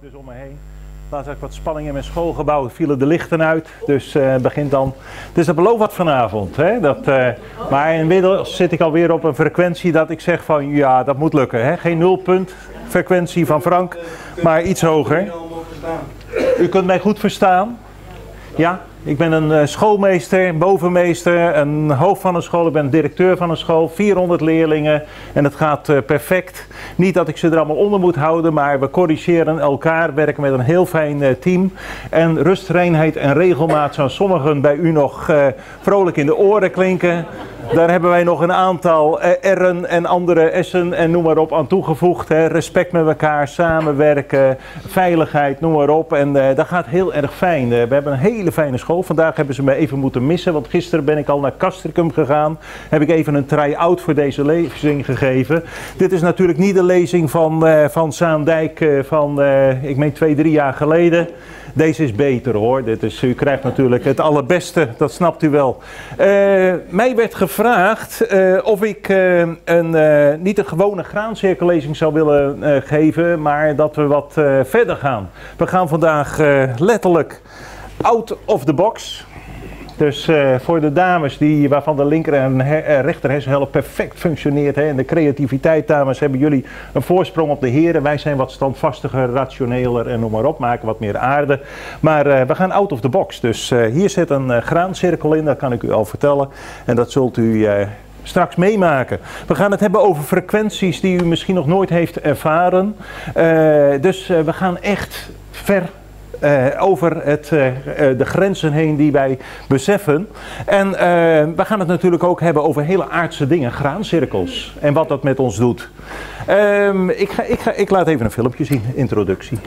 dus om me heen. Laatst had ik wat spanning in mijn schoolgebouw, vielen de lichten uit. Dus het begint dan. Dus dat belooft wat vanavond. Hè? Dat, uh, maar inmiddels zit ik alweer op een frequentie dat ik zeg van ja, dat moet lukken. Hè? Geen nulpunt frequentie van Frank, maar iets hoger. U kunt mij goed verstaan? Ja? Ik ben een uh, schoolmeester, bovenmeester, een hoofd van een school. Ik ben directeur van een school, 400 leerlingen en het gaat uh, perfect. Niet dat ik ze er allemaal onder moet houden, maar we corrigeren elkaar, werken met een heel fijn uh, team. En rust, reinheid en regelmaat zou sommigen bij u nog vrolijk in de oren klinken. Daar hebben wij nog een aantal R'en en andere S'en en noem maar op aan toegevoegd. Hè. Respect met elkaar, samenwerken, veiligheid, noem maar op. En dat gaat heel erg fijn. we hebben een hele fijne school. Vandaag hebben ze me even moeten missen, want gisteren ben ik al naar Castricum gegaan. Heb ik even een try-out voor deze lezing gegeven. Dit is natuurlijk niet de lezing van, uh, van Zaandijk van, ik meen twee, drie jaar geleden. Deze is beter hoor. Dit is, u krijgt natuurlijk het allerbeste, dat snapt u wel. mij werd gevraagd of ik een, niet een gewone graancirkellezing zou willen geven, maar dat we wat verder gaan. We gaan vandaag letterlijk out of the box. Dus uh, voor de dames die, waarvan de linker en her, rechter hersenhelft perfect functioneert. Hè, en de creativiteit, dames, hebben jullie een voorsprong op de heren. Wij zijn wat standvastiger, rationeler en noem maar op. Maken wat meer aarde. Maar uh, we gaan out of the box. Dus hier zit een graancirkel in, dat kan ik u al vertellen. En dat zult u straks meemaken. We gaan het hebben over frequenties die u misschien nog nooit heeft ervaren. dus we gaan echt ver uh, over het, uh, de grenzen heen die wij beseffen. En we gaan het natuurlijk ook hebben over hele aardse dingen, graancirkels en wat dat met ons doet. Um, ik, ga, ik, ga, ik laat even een filmpje zien, introductie.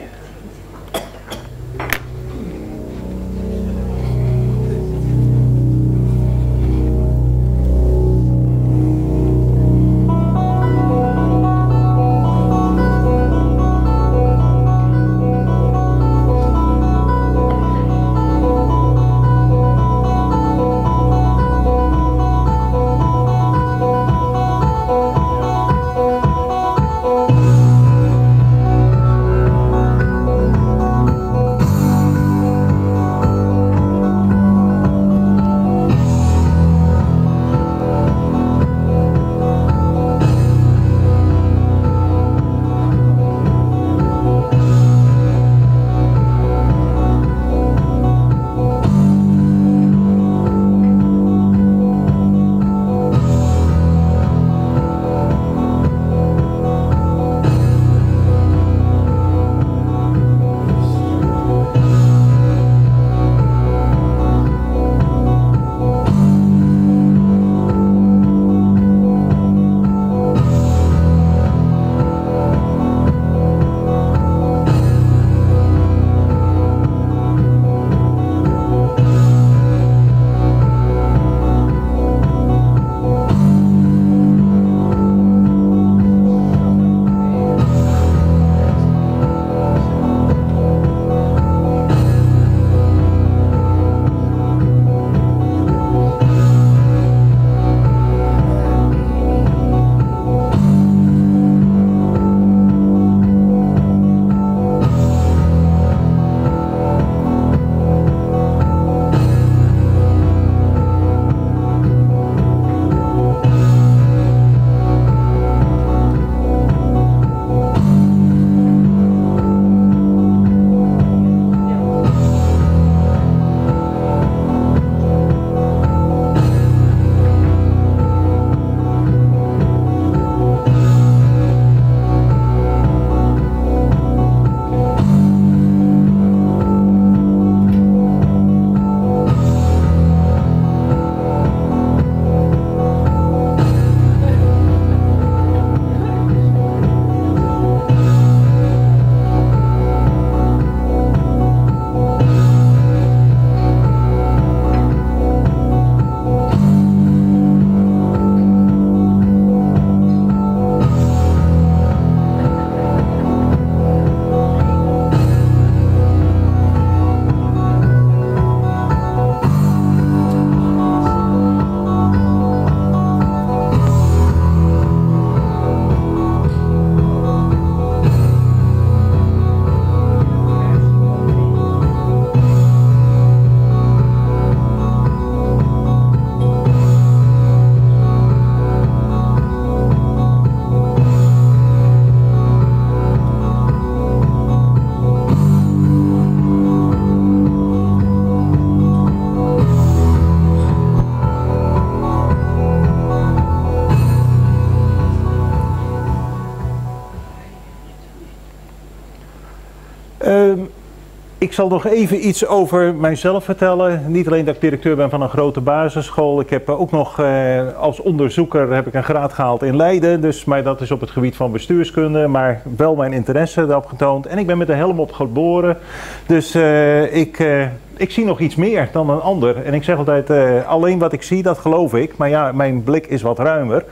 Ik zal nog even iets over mijzelf vertellen. Niet alleen dat ik directeur ben van een grote basisschool. Ik heb ook nog eh, als onderzoeker heb ik een graad gehaald in Leiden. Dus, maar dat is op het gebied van bestuurskunde. Maar wel mijn interesse erop getoond. En ik ben met de helm op geboren. Dus uh, ik... Uh, ik zie nog iets meer dan een ander. En ik zeg altijd, uh, alleen wat ik zie, dat geloof ik. Maar ja, mijn blik is wat ruimer.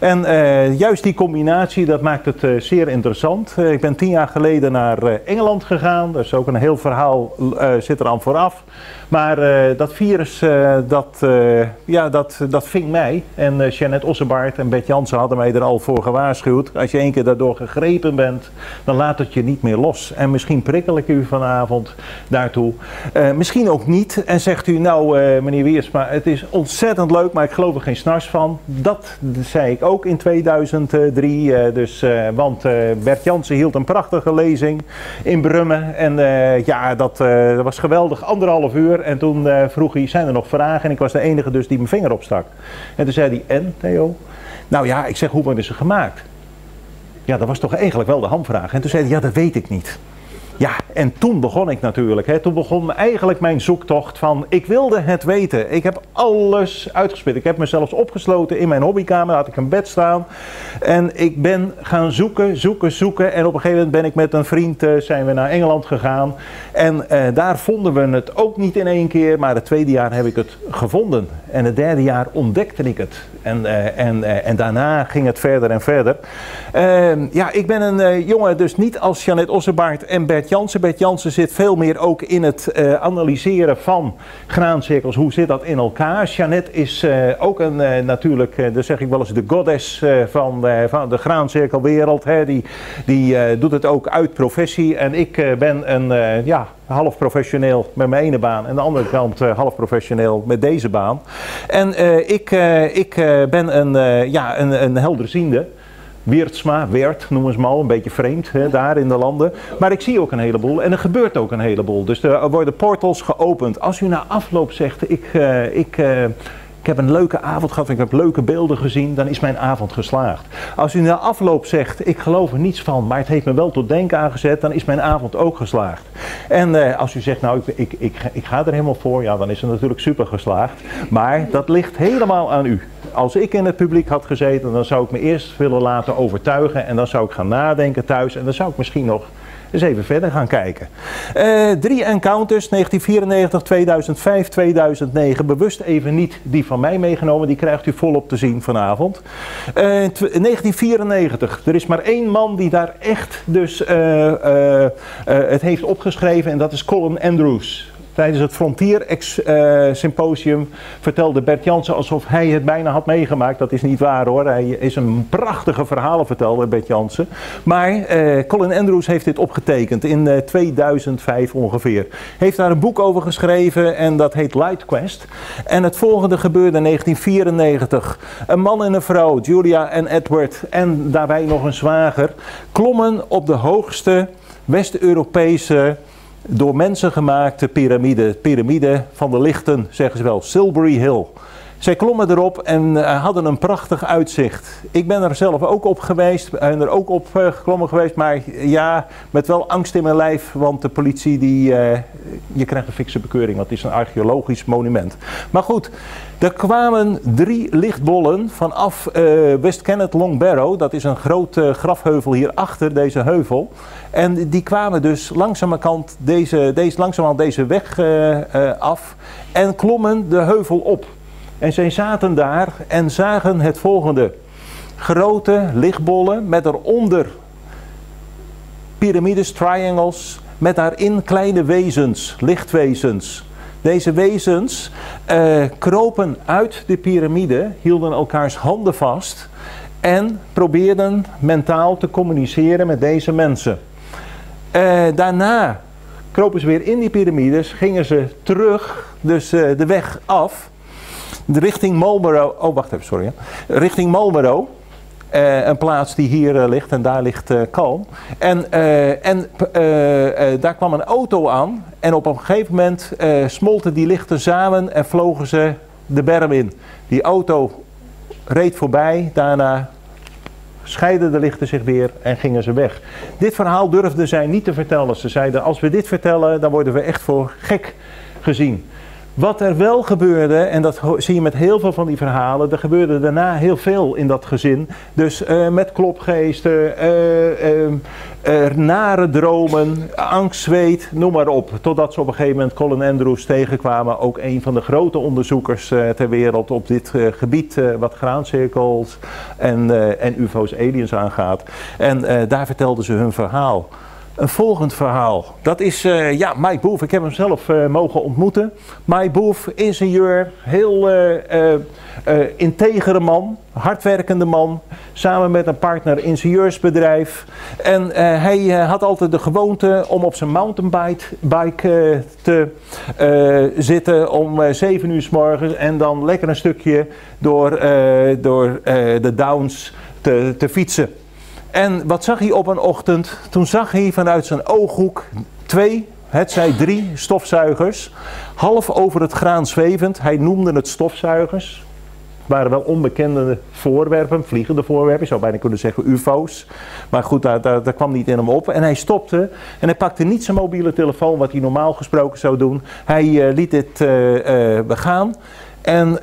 En uh, juist die combinatie, dat maakt het uh, zeer interessant. ik ben tien jaar geleden naar Engeland gegaan. Er is ook een heel verhaal, zit er aan vooraf. Maar dat virus, dat, ja, dat, dat ving mij. En uh, Jeannette Ossebaard en Bert Jansen hadden mij er al voor gewaarschuwd. Als je één keer daardoor gegrepen bent, dan laat het je niet meer los. En misschien prikkel ik u vanavond daartoe. misschien ook niet. En zegt u, nou meneer Wiersma, het is ontzettend leuk, maar ik geloof er geen snars van. Dat zei ik ook in 2003. dus, want Bert Jansen hield een prachtige lezing in Brummen. En ja, dat, dat was geweldig. Anderhalf uur. En toen vroeg hij, zijn er nog vragen? En ik was de enige dus die mijn vinger opstak. En toen zei hij, en Theo? Nou ja, ik zeg, hoe worden ze gemaakt? Ja, dat was toch eigenlijk wel de hamvraag. En toen zei hij, ja, dat weet ik niet. Ja, en toen begon ik natuurlijk. Hè. Toen begon eigenlijk mijn zoektocht van, ik wilde het weten. Ik heb alles uitgespit. Ik heb me zelfs opgesloten in mijn hobbykamer, had ik een bed staan. En ik ben gaan zoeken, zoeken, zoeken. En op een gegeven moment ben ik met een vriend, uh, zijn we naar Engeland gegaan. En uh, daar vonden we het ook niet in één keer, maar het tweede jaar heb ik het gevonden. En het derde jaar ontdekte ik het. En, uh, en, en daarna ging het verder en verder. Ehm, ja, ik ben een jongen, dus niet als Janet Ossebaard en Bert Jansen. Bert Jansen zit veel meer ook in het analyseren van graancirkels. Hoe zit dat in elkaar? Jeannette is ook een, natuurlijk, dat zeg ik wel eens, de goddess van, van de graancirkelwereld. Hè. Die, die doet het ook uit professie. En ik ben een, ja, half professioneel met mijn ene baan en de andere kant uh, half professioneel met deze baan. En uh, ik, uh, ik ben een, ja, een, een helderziende. Weertsma, Weert noemen ze me al, een beetje vreemd hè, daar in de landen. Maar ik zie ook een heleboel en er gebeurt ook een heleboel. Dus er worden portals geopend. Als u na afloop zegt, ik, ik, ik heb een leuke avond gehad, ik heb leuke beelden gezien, dan is mijn avond geslaagd. Als u na afloop zegt, ik geloof er niets van, maar het heeft me wel tot denken aangezet, dan is mijn avond ook geslaagd. En uh, als u zegt, nou ik, ik, ik, ik ga er helemaal voor, ja dan is het natuurlijk super geslaagd. Maar dat ligt helemaal aan u. Als ik in het publiek had gezeten, dan zou ik me eerst willen laten overtuigen en dan zou ik gaan nadenken thuis en dan zou ik misschien nog eens even verder gaan kijken. Uh, drie encounters, 1994, 2005, 2009. Bewust even niet die van mij meegenomen, die krijgt u volop te zien vanavond. Uh, 1994, er is maar één man die daar echt dus uh, het heeft opgeschreven en dat is Colin Andrews. Tijdens het Frontier Symposium vertelde Bert Jansen alsof hij het bijna had meegemaakt. Dat is niet waar hoor. Hij is een prachtige verhalen vertelde, Bert Jansen. Maar uh, Colin Andrews heeft dit opgetekend in uh, 2005 ongeveer. Heeft daar een boek over geschreven en dat heet Light Quest. En het volgende gebeurde in 1994. Een man en een vrouw, Julia en Edward en daarbij nog een zwager, klommen op de hoogste West-Europese door mensen gemaakte piramide. Piramide van de lichten, zeggen ze wel. Silbury Hill. Zij klommen erop en uh, hadden een prachtig uitzicht. Ik ben er zelf ook op geweest, ben er ook op uh, geklommen geweest, maar ja, met wel angst in mijn lijf, want de politie die, uh, je krijgt een fikse bekeuring, want het is een archeologisch monument. Maar goed, er kwamen drie lichtbollen vanaf West Kennet Long Barrow, dat is een grote grafheuvel hier achter deze heuvel. En die kwamen dus langzamerhand deze, deze, langzamerhand deze weg af en klommen de heuvel op. En zij zaten daar en zagen het volgende. Grote lichtbollen met eronder piramides, triangles, met daarin kleine wezens, lichtwezens. Deze wezens uh, kropen uit de piramide, hielden elkaars handen vast en probeerden mentaal te communiceren met deze mensen. Uh, daarna kropen ze weer in die piramides, gingen ze terug, dus uh, de weg af richting Marlborough. Oh, wacht even, sorry. Richting Marlborough. Uh, een plaats die hier uh, ligt en daar ligt uh, Kalm. En, en daar kwam een auto aan en op een gegeven moment smolten die lichten samen en vlogen ze de berm in. Die auto reed voorbij, daarna scheiden de lichten zich weer en gingen ze weg. Dit verhaal durfden zij niet te vertellen. Ze zeiden, als we dit vertellen, dan worden we echt voor gek gezien. Wat er wel gebeurde, en dat zie je met heel veel van die verhalen, er gebeurde daarna heel veel in dat gezin. Dus uh, met klopgeesten, uh, nare dromen, angst, zweet, noem maar op. Totdat ze op een gegeven moment Colin Andrews tegenkwamen, ook een van de grote onderzoekers ter wereld op dit gebied, wat graancirkels en, en UFO's, aliens aangaat. En daar vertelden ze hun verhaal. Een volgend verhaal. Dat is uh, ja, Mike Boef. Ik heb hem zelf uh, mogen ontmoeten. Mike Boef, ingenieur, heel uh, integere man, hardwerkende man. Samen met een partner ingenieursbedrijf. En hij had altijd de gewoonte om op zijn mountainbike te zitten om 7 uur s morgens. En dan lekker een stukje door, door de downs te, te fietsen. En wat zag hij op een ochtend? Toen zag hij vanuit zijn ooghoek twee, het zij drie stofzuigers, half over het graan zwevend. Hij noemde het stofzuigers. Het waren wel onbekende voorwerpen, vliegende voorwerpen, je zou bijna kunnen zeggen UFO's. Maar goed, daar, kwam niet in hem op. En hij stopte en hij pakte niet zijn mobiele telefoon, wat hij normaal gesproken zou doen. Hij uh, liet dit uh, uh. En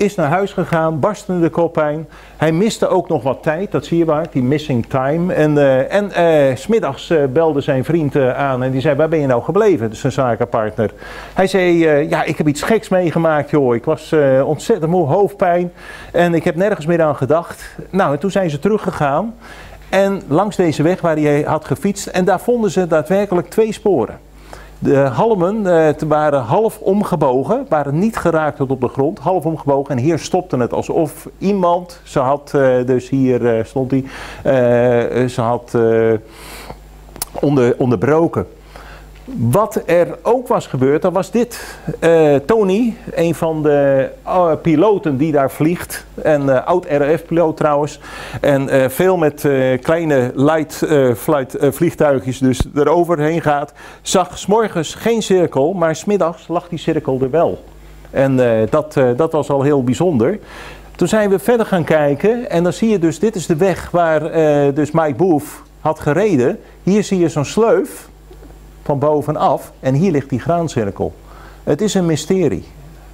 is naar huis gegaan, barstende de. Hij miste ook nog wat tijd, dat zie je waar, die missing time. En, uh, en uh, smiddags uh, belde zijn vriend aan en die zei, waar ben je nou gebleven? Dus zijn zakenpartner. Hij zei, ja, ik heb iets geks meegemaakt, joh. Ik was ontzettend moe, hoofdpijn en ik heb nergens meer aan gedacht. Nou, en toen zijn ze teruggegaan en langs deze weg waar hij had gefietst en daar vonden ze daadwerkelijk twee sporen. De halmen uh, waren half omgebogen, waren niet geraakt tot op de grond, half omgebogen. En hier stopte het alsof iemand, ze had uh, dus hier uh, stond hij, ze had onder, onderbroken. Wat er ook was gebeurd, dat was dit. Uh, Tony, een van de uh, piloten die daar vliegt, en uh, oud RAF-piloot trouwens, en veel met kleine light flight vliegtuigjes dus eroverheen gaat, zag s'morgens geen cirkel, maar smiddags lag die cirkel er wel. En dat, dat was al heel bijzonder. Toen zijn we verder gaan kijken en dan zie je dus, dit is de weg waar dus Mike Booth had gereden. Hier zie je zo'n sleuf van bovenaf en hier ligt die graancirkel. Het is een mysterie.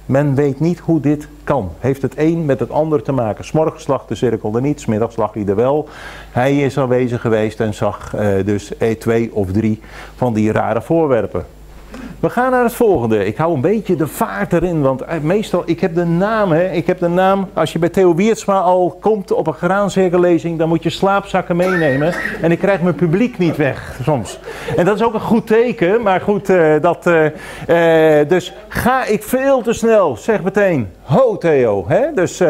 Men weet niet hoe dit kan. Heeft het een met het ander te maken. S'morgens lag de cirkel er niet, smiddags lag hij er wel. Hij is aanwezig geweest en zag uh, dus twee of drie van die rare voorwerpen. We gaan naar het volgende. Ik hou een beetje de vaart erin, want eh, meestal, ik heb de naam, hè, ik heb de naam, als je bij Theo Wiertsma al komt op een graancirkellezing, dan moet je slaapzakken meenemen. En ik krijg mijn publiek niet weg, soms. En dat is ook een goed teken, maar goed, uh, dat, uh, dus ga ik veel te snel, zeg meteen, ho Theo, hè, dus...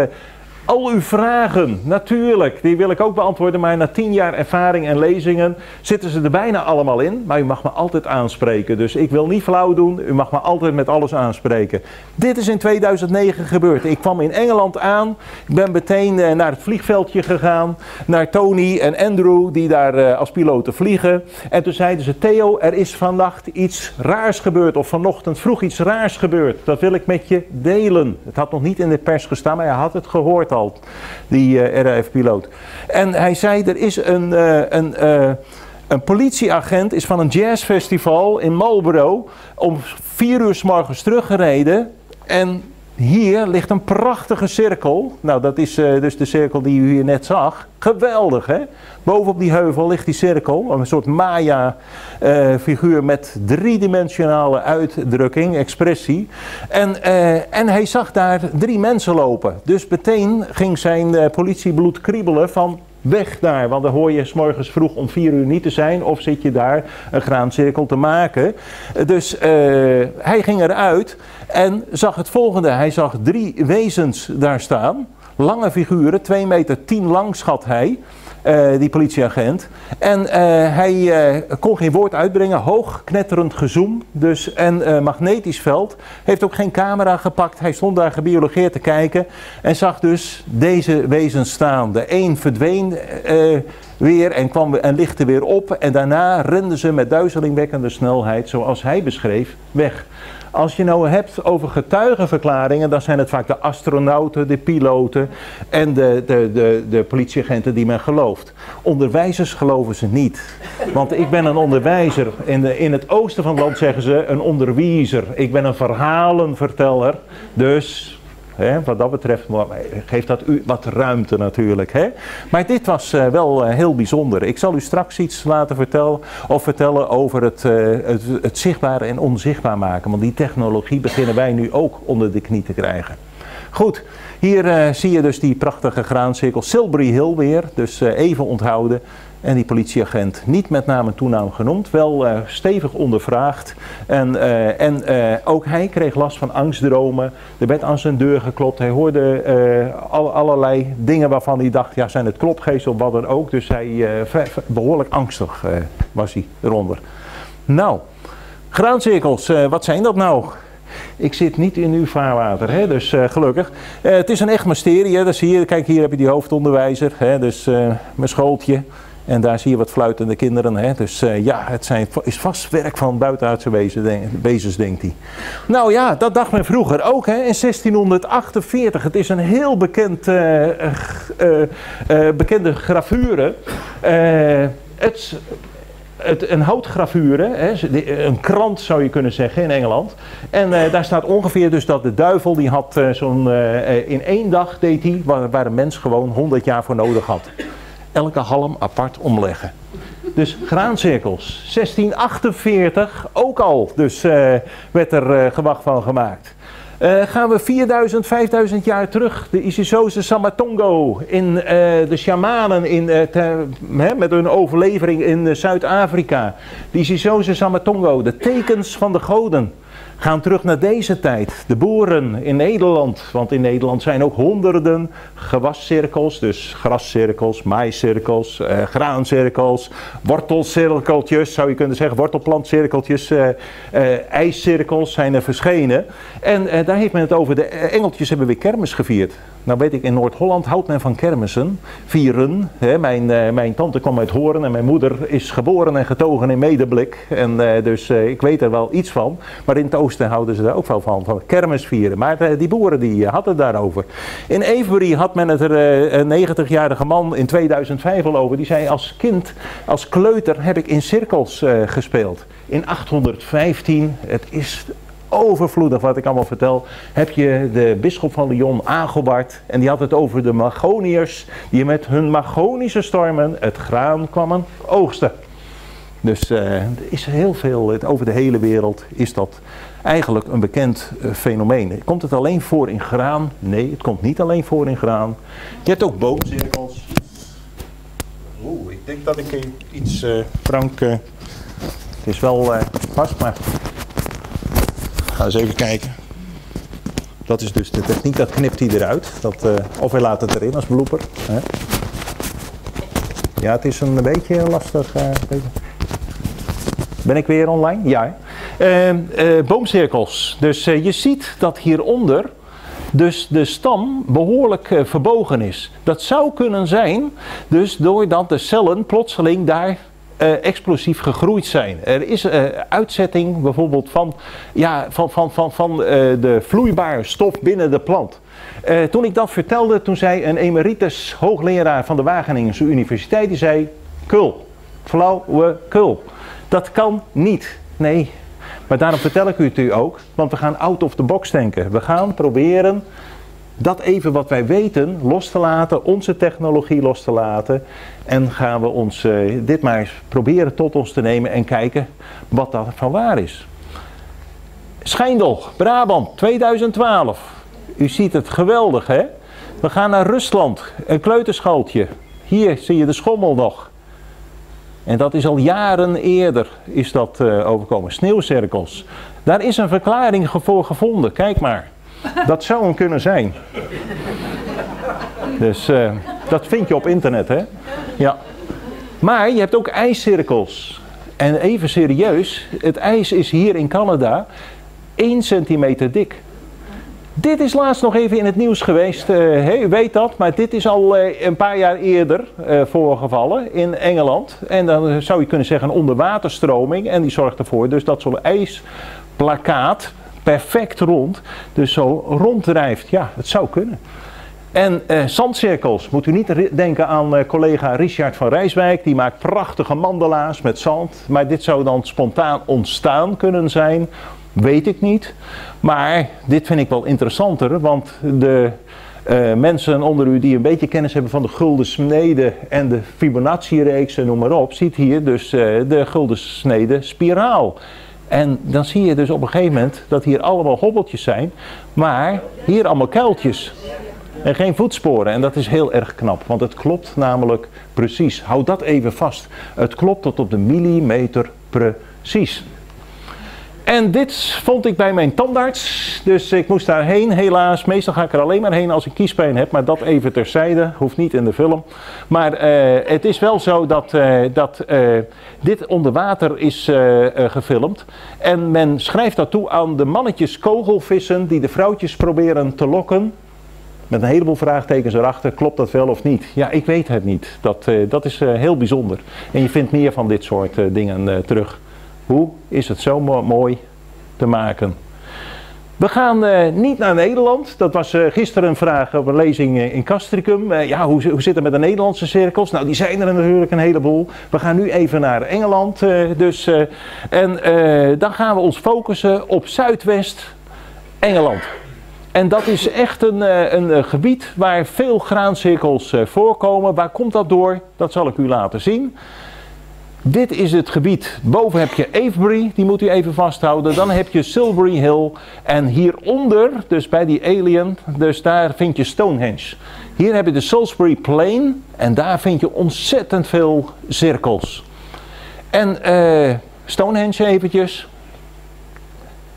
Al uw vragen, natuurlijk, die wil ik ook beantwoorden. Maar na tien jaar ervaring en lezingen zitten ze er bijna allemaal in. Maar u mag me altijd aanspreken. Dus ik wil niet flauw doen. U mag me altijd met alles aanspreken. Dit is in 2009 gebeurd. Ik kwam in Engeland aan. Ik ben meteen uh, naar het vliegveldje gegaan. Naar Tony en Andrew, die daar uh, als piloten vliegen. En toen zeiden ze: Theo, er is vannacht iets raars gebeurd. Of vanochtend vroeg iets raars gebeurd. Dat wil ik met je delen. Het had nog niet in de pers gestaan, maar hij had het gehoord die uh, RAF-piloot. En hij zei, er is een, uh, een, uh, een politieagent is van een jazzfestival in Marlborough om vier uur s morgens teruggereden en hier ligt een prachtige cirkel. Nou, dat is uh, dus de cirkel die u hier net zag. Geweldig, hè? Bovenop die heuvel ligt die cirkel. Een soort Maya-figuur uh, met driedimensionale uitdrukking, expressie. En, uh, en hij zag daar drie mensen lopen. Dus meteen ging zijn politiebloed kriebelen van weg daar. Want dan hoor je s morgens vroeg om vier uur niet te zijn. Of zit je daar een graancirkel te maken. Dus uh, hij ging eruit en zag het volgende. Hij zag drie wezens daar staan. Lange figuren, 2 meter 10 lang schat hij. Uh, die politieagent. En uh, hij uh, kon geen woord uitbrengen, hoog knetterend gezoom, dus, en magnetisch veld. Heeft ook geen camera gepakt, hij stond daar gebiologeerd te kijken en zag dus deze wezens staan. De een verdween weer en, kwam, en lichtte weer op en daarna renden ze met duizelingwekkende snelheid, zoals hij beschreef, weg. Als je nou hebt over getuigenverklaringen, dan zijn het vaak de astronauten, de piloten en de, de, de, de politieagenten die men gelooft. Onderwijzers geloven ze niet. Want ik ben een onderwijzer. In, de, in het oosten van het land zeggen ze een onderwijzer. Ik ben een verhalenverteller. Dus wat dat betreft geeft dat u wat ruimte natuurlijk. Maar dit was eh, wel eh, heel bijzonder. Ik zal u straks iets laten vertellen, of vertellen over het, uh, het, het zichtbaar en onzichtbaar maken. Want die technologie beginnen wij nu ook onder de knie te krijgen. Goed, hier zie je dus die prachtige graancirkel Silbury Hill weer. Dus even onthouden. En die politieagent niet met naam en toenaam genoemd, wel uh, stevig ondervraagd. En, uh, en uh, ook hij kreeg last van angstdromen. Er werd aan zijn deur geklopt. Hij hoorde al, allerlei dingen waarvan hij dacht, ja zijn het klopgeest of wat dan ook. Dus hij behoorlijk angstig was hij eronder. Nou, graancirkels, wat zijn dat nou? Ik zit niet in uw vaarwater, hè? dus gelukkig. het is een echt mysterie, hè? Dat. Kijk, hier heb je die hoofdonderwijzer, hè? dus mijn schooltje. En daar zie je wat fluitende kinderen. Hè? Dus uh, ja, het zijn, is vast werk van buitenaardse wezens, denkt hij. Nou ja, dat dacht men vroeger ook hè? in 1648. Het is een heel bekend, uh, uh, bekende gravure. het, het, een houtgravure, een krant zou je kunnen zeggen in Engeland. En daar staat ongeveer dus dat de duivel die had zo'n, in één dag deed hij, waar, waar een mens gewoon 100 jaar voor nodig had elke halm apart omleggen. Dus graancirkels, 1648 ook al, dus uh, werd er uh, gewacht van gemaakt. Uh, gaan we 4000, 5000 jaar terug, de Isisoze Samatongo, in de shamanen in, met hun overlevering in Zuid-Afrika. De Isisoze Samatongo, de tekens van de goden gaan terug naar deze tijd. De boeren in Nederland, want in Nederland zijn ook honderden gewascirkels, dus grascirkels, maiscirkels, eh, graancirkels, wortelcirkeltjes, zou je kunnen zeggen, wortelplantcirkeltjes, eh, eh, ijscirkels zijn er verschenen. En eh, daar heeft men het over, de engeltjes hebben weer kermis gevierd. Nou weet ik, in Noord-Holland houdt men van kermissen, vieren. Hè, mijn, uh, mijn tante kwam uit Horen en mijn moeder is geboren en getogen in Medeblik. En uh, dus uh, ik weet er wel iets van. Maar in het oosten houden ze daar ook wel van, van kermis vieren. Maar die boeren die hadden het daarover. In Avery had men het er een 90-jarige man in 2005 al over. Die zei als kind, als kleuter heb ik in cirkels gespeeld. In 815, het is overvloedig wat ik allemaal vertel, heb je de bisschop van Lyon, Agobard, en die had het over de Magoniërs, die met hun Magonische stormen het graan kwamen oogsten. Dus uh, er is heel veel, over de hele wereld is dat eigenlijk een bekend uh, fenomeen. Komt het alleen voor in graan? Nee, het komt niet alleen voor in graan. Je hebt ook boomcirkels. Oeh, ik denk dat ik iets, uh, Frank, het is wel vast, maar Ga eens even kijken. Dat is dus de techniek, dat knipt hij eruit. Dat, uh, of hij laat het erin als blooper. Hè. Ja, het is een beetje lastig. Uh, ben ik weer online? Ja. Uh, boomcirkels. Dus je ziet dat hieronder dus de stam behoorlijk verbogen is. Dat zou kunnen zijn, dus doordat de cellen plotseling daar uh, explosief gegroeid zijn. Er is uh, uitzetting bijvoorbeeld van, ja, van, van, van, van uh, de vloeibare stof binnen de plant. toen ik dat vertelde, toen zei een emeritus hoogleraar van de Wageningse Universiteit, die zei, kul, flauwekul. Dat kan niet. Nee, maar daarom vertel ik u het u ook, want we gaan out of the box denken. We gaan proberen dat even wat wij weten los te laten, onze technologie los te laten. En gaan we ons uh, dit maar eens proberen tot ons te nemen en kijken wat dat van waar is. Schijndel, Brabant, 2012. U ziet het geweldig hè. We gaan naar Rusland, een kleuterschooltje. Hier zie je de schommel nog. En dat is al jaren eerder is dat uh, overkomen. Sneeuwcirkels. Daar is een verklaring voor gevonden. Kijk maar. Dat zou hem kunnen zijn. Dus uh, dat vind je op internet, hè? Ja. Maar je hebt ook ijscirkels. En even serieus, het ijs is hier in Canada 1 centimeter dik. Dit is laatst nog even in het nieuws geweest, uh, u weet dat, maar dit is al uh, een paar jaar eerder uh, voorgevallen in Engeland. En dan zou je kunnen zeggen een onderwaterstroming en die zorgt ervoor dus dat zo'n ijsplakkaat perfect rond. Dus zo ronddrijft. Ja, het zou kunnen. En eh, zandcirkels, moet u niet denken aan eh, collega Richard van Rijswijk, die maakt prachtige mandala's met zand. Maar dit zou dan spontaan ontstaan kunnen zijn, weet ik niet. Maar dit vind ik wel interessanter, want de uh, mensen onder u die een beetje kennis hebben van de gulden snede en de Fibonacci-reeks en noem maar op, ziet hier dus uh, de gulden snede spiraal. En dan zie je dus op een gegeven moment dat hier allemaal hobbeltjes zijn, maar hier allemaal kuiltjes. En geen voetsporen. En dat is heel erg knap, want het klopt namelijk precies. Houd dat even vast. Het klopt tot op de millimeter precies. En dit vond ik bij mijn tandarts. Dus ik moest daarheen, helaas. Meestal ga ik er alleen maar heen als ik kiespijn heb. Maar dat even terzijde. Hoeft niet in de film. Maar uh, het is wel zo dat, uh, dat uh, dit onder water is gefilmd. En men schrijft dat toe aan de mannetjes kogelvissen die de vrouwtjes proberen te lokken. Met een heleboel vraagtekens erachter. Klopt dat wel of niet? Ja, ik weet het niet. Dat, dat is heel bijzonder. En je vindt meer van dit soort dingen terug. Hoe is het zo mooi te maken? We gaan niet naar Nederland. Dat was gisteren een vraag op een lezing in Castricum. Ja, hoe, hoe zit het met de Nederlandse cirkels? Nou, die zijn er natuurlijk een heleboel. We gaan nu even naar Engeland. dus, en dan gaan we ons focussen op Zuidwest Engeland. En dat is echt een, een gebied waar veel graancirkels voorkomen. Waar komt dat door? Dat zal ik u laten zien. Dit is het gebied. Boven heb je Avebury, die moet u even vasthouden. Dan heb je Silbury Hill. En hieronder, dus bij die alien, dus daar vind je Stonehenge. Hier heb je de Salisbury Plain. En daar vind je ontzettend veel cirkels. En Stonehenge eventjes.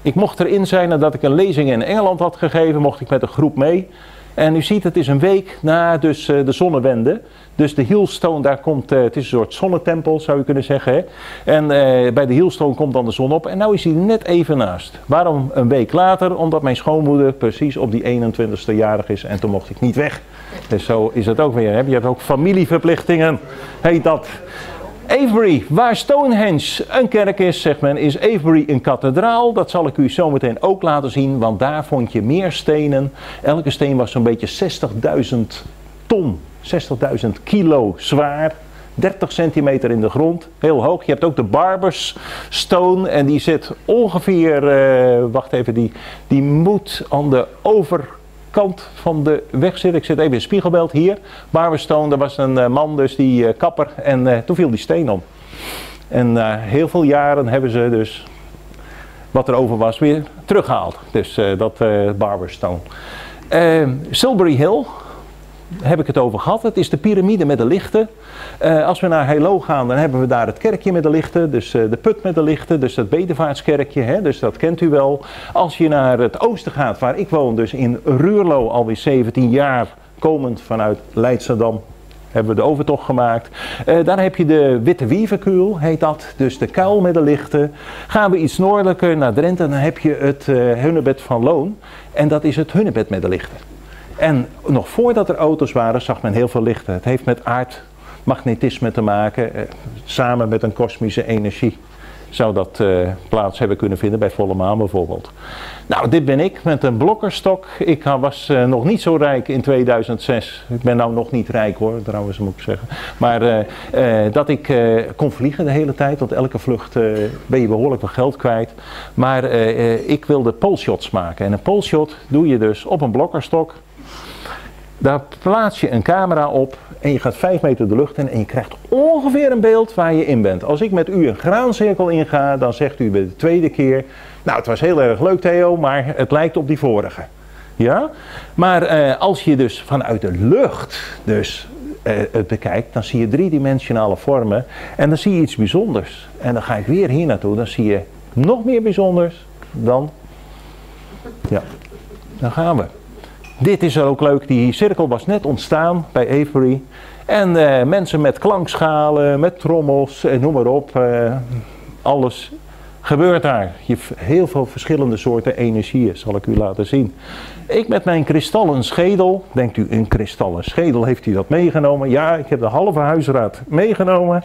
Ik mocht erin zijn nadat ik een lezing in Engeland had gegeven. Mocht ik met een groep mee. En u ziet, het is een week na dus, uh, de zonnewende. Dus de Hillstone, daar komt, uh, het is een soort zonnetempel zou je kunnen zeggen. Hè? En uh, bij de Hillstone komt dan de zon op. En nou is hij net even naast. Waarom een week later? Omdat mijn schoonmoeder precies op die 21ste jarig is. En toen mocht ik niet weg. Dus zo is het ook weer. Hè? Je hebt ook familieverplichtingen. Heet dat. Avebury, waar Stonehenge een kerk is, zegt men, is Avebury een kathedraal. Dat zal ik u zometeen ook laten zien, want daar vond je meer stenen. Elke steen was zo'n beetje 60.000 ton, 60.000 kilo zwaar. 30 centimeter in de grond, heel hoog. Je hebt ook de Barbers Stone en die zit ongeveer, uh, wacht even, die, die moet aan de over kant van de weg zit. Ik zit even in spiegelbeeld hier. Barberstone, er was een uh, man, dus die uh, kapper. En uh, toen viel die steen om. En na heel veel jaren hebben ze dus wat er over was weer teruggehaald. Dus dat Barberstone. Silbury Hill, heb ik het over gehad. Het is de piramide met de lichten. Uh, als we naar Heilo gaan, dan hebben we daar het kerkje met de lichten. Dus uh, de put met de lichten. Dus dat bedevaartskerkje. Hè, dus dat kent u wel. Als je naar het oosten gaat, waar ik woon, dus in Ruurlo alweer 17 jaar. Komend vanuit Leidschendam hebben we de overtocht gemaakt. Uh, daar heb je de Witte Wieverkuil, heet dat. Dus de kuil met de lichten. Gaan we iets noordelijker naar Drenthe, dan heb je het uh, Hunnebed van Loon. En dat is het Hunnebed met de lichten. En nog voordat er auto's waren, zag men heel veel lichten. Het heeft met aardmagnetisme te maken, eh, samen met een kosmische energie. Zou dat eh, plaats hebben kunnen vinden, bij volle maan bijvoorbeeld. Nou, dit ben ik met een blokkerstok. Ik was uh, nog niet zo rijk in 2006. Ik ben nou nog niet rijk hoor, trouwens moet ik zeggen. Maar dat ik kon vliegen de hele tijd. Want elke vlucht ben je behoorlijk wat geld kwijt. Maar ik wilde poleshots maken. En een poleshot doe je dus op een blokkerstok. Daar plaats je een camera op en je gaat 5 meter de lucht in en je krijgt ongeveer een beeld waar je in bent. Als ik met u een graancirkel inga, dan zegt u bij de tweede keer, nou het was heel erg leuk Theo, maar het lijkt op die vorige. Ja? Maar eh, als je dus vanuit de lucht dus eh, het bekijkt, dan zie je driedimensionale vormen en dan zie je iets bijzonders. En dan ga ik weer hier naartoe, dan zie je nog meer bijzonders dan, ja, dan gaan we. Dit is ook leuk, die cirkel was net ontstaan bij Avery. En uh, mensen met klankschalen, met trommels, en noem maar op. Uh, alles gebeurt daar. Je heel veel verschillende soorten energieën, zal ik u laten zien. Ik met mijn kristallen schedel, denkt u een kristallen schedel, heeft u dat meegenomen? Ja, ik heb de halve huisraad meegenomen.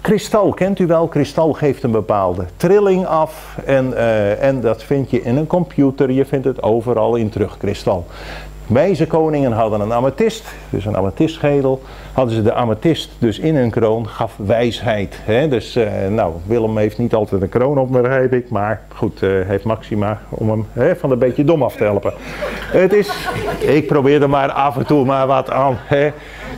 Kristal kent u wel. Kristal geeft een bepaalde trilling af. En, eh, en dat vind je in een computer. Je vindt het overal in terug, kristal. Wijze koningen hadden een amethyst, dus een amethystschedel. Hadden ze de amethyst dus in hun kroon, gaf wijsheid. Hè? Dus uh, nou, Willem heeft niet altijd een kroon op, begrijp ik. Maar goed, uh, heeft Maxima om hem hè, van een beetje dom af te helpen. Het is, ik probeer er maar af en toe maar wat aan. Hè?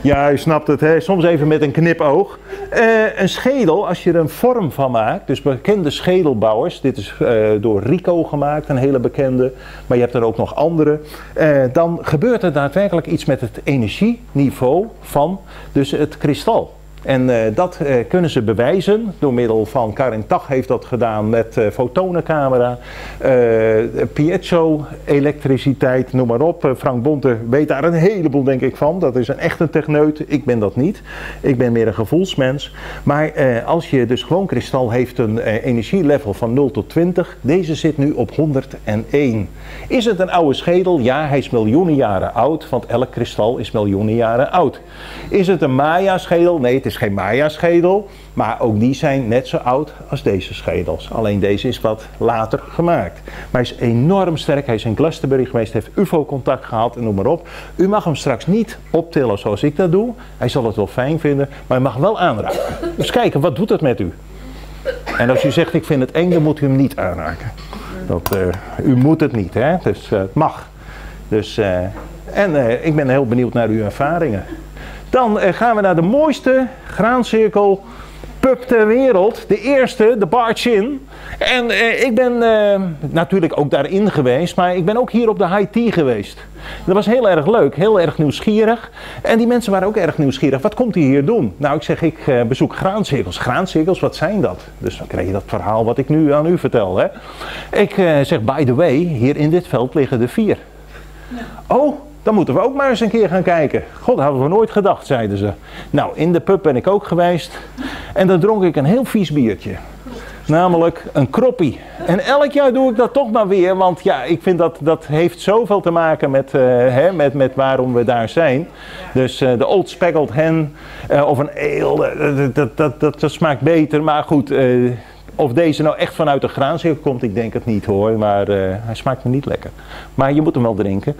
Ja, u snapt het, hè? soms even met een knipoog. Uh, een schedel, als je er een vorm van maakt, dus bekende schedelbouwers, dit is uh, door Rico gemaakt, een hele bekende, maar je hebt er ook nog andere, uh, dan gebeurt er daadwerkelijk iets met het energieniveau van dus het kristal. En uh, dat uh, kunnen ze bewijzen door middel van, Karin Tach heeft dat gedaan met uh, fotonencamera, piezo, elektriciteit, noem maar op. Frank Bonte weet daar een heleboel denk ik van. Dat is een echte techneut, ik ben dat niet. Ik ben meer een gevoelsmens. Maar als je dus gewoon kristal heeft een energielevel van 0 tot 20, deze zit nu op 101. Is het een oude schedel? Ja, hij is miljoenen jaren oud, want elk kristal is miljoenen jaren oud. Is het een Maya schedel? Nee, het is geen Maya-schedel, maar ook die zijn net zo oud als deze schedels. Alleen deze is wat later gemaakt. Maar hij is enorm sterk. Hij is in Glastonbury geweest, heeft UFO-contact gehad en noem maar op. U mag hem straks niet optillen zoals ik dat doe. Hij zal het wel fijn vinden, maar hij mag wel aanraken. Dus kijken, wat doet het met u? En als u zegt, ik vind het eng, dan moet u hem niet aanraken. Dat, uh, u moet het niet, hè? dus uh, het mag. Dus, uh, en ik ben heel benieuwd naar uw ervaringen. Dan uh, gaan we naar de mooiste graancirkel pub ter wereld. De eerste, de Bar Chin. En uh, ik ben uh, natuurlijk ook daarin geweest, maar ik ben ook hier op de High Tea geweest. Dat was heel erg leuk, heel erg nieuwsgierig. En die mensen waren ook erg nieuwsgierig. Wat komt hij hier doen? Nou, ik zeg, ik bezoek graancirkels. Graancirkels, wat zijn dat? Dus dan krijg je dat verhaal wat ik nu aan u vertel. Hè? Ik zeg, by the way, hier in dit veld liggen er vier. Ja. Oh, dan moeten we ook maar eens een keer gaan kijken. God, dat hadden we nooit gedacht, zeiden ze. Nou, in de pub ben ik ook geweest. En dan dronk ik een heel vies biertje. Namelijk een kroppie. En elk jaar doe ik dat toch maar weer. Want ja, ik vind dat dat heeft zoveel te maken met, uh, hè, met, met waarom we daar zijn. Dus uh, de Old Speckled Hen uh, of een ale, dat, dat, dat, dat, smaakt beter. Maar goed, of deze nou echt vanuit de graancirkel komt, ik denk het niet hoor. Maar hij smaakt me niet lekker. Maar je moet hem wel drinken.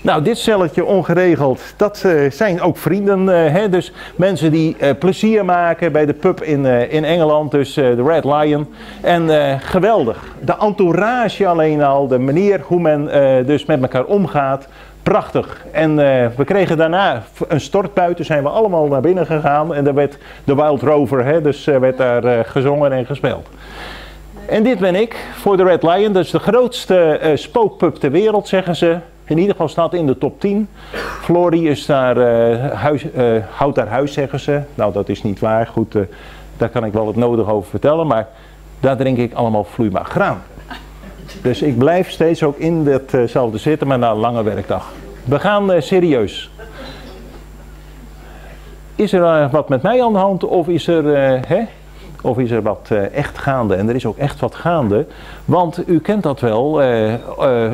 Nou, dit celletje ongeregeld, dat uh, zijn ook vrienden. Uh, hè? Dus mensen die plezier maken bij de pub in, in Engeland, dus de Red Lion. En geweldig. De entourage alleen al, de manier hoe men dus met elkaar omgaat. Prachtig. En we kregen daarna een stort buiten, zijn we allemaal naar binnen gegaan. En daar werd de Wild Rover, hè? dus werd daar gezongen en gespeeld. En dit ben ik voor de Red Lion. Dat is de grootste spookpub ter wereld, zeggen ze. In ieder geval staat in de top 10. Flory is daar, huis, houdt daar huis, zeggen ze. Nou, dat is niet waar. Goed, daar kan ik wel het nodig over vertellen. Maar daar drink ik allemaal vloeibaar graan. Dus ik blijf steeds ook in datzelfde zitten, maar na een lange werkdag. We gaan serieus. Is er wat met mij aan de hand of is er... hè? Of is er wat echt gaande? En er is ook echt wat gaande. Want u kent dat wel.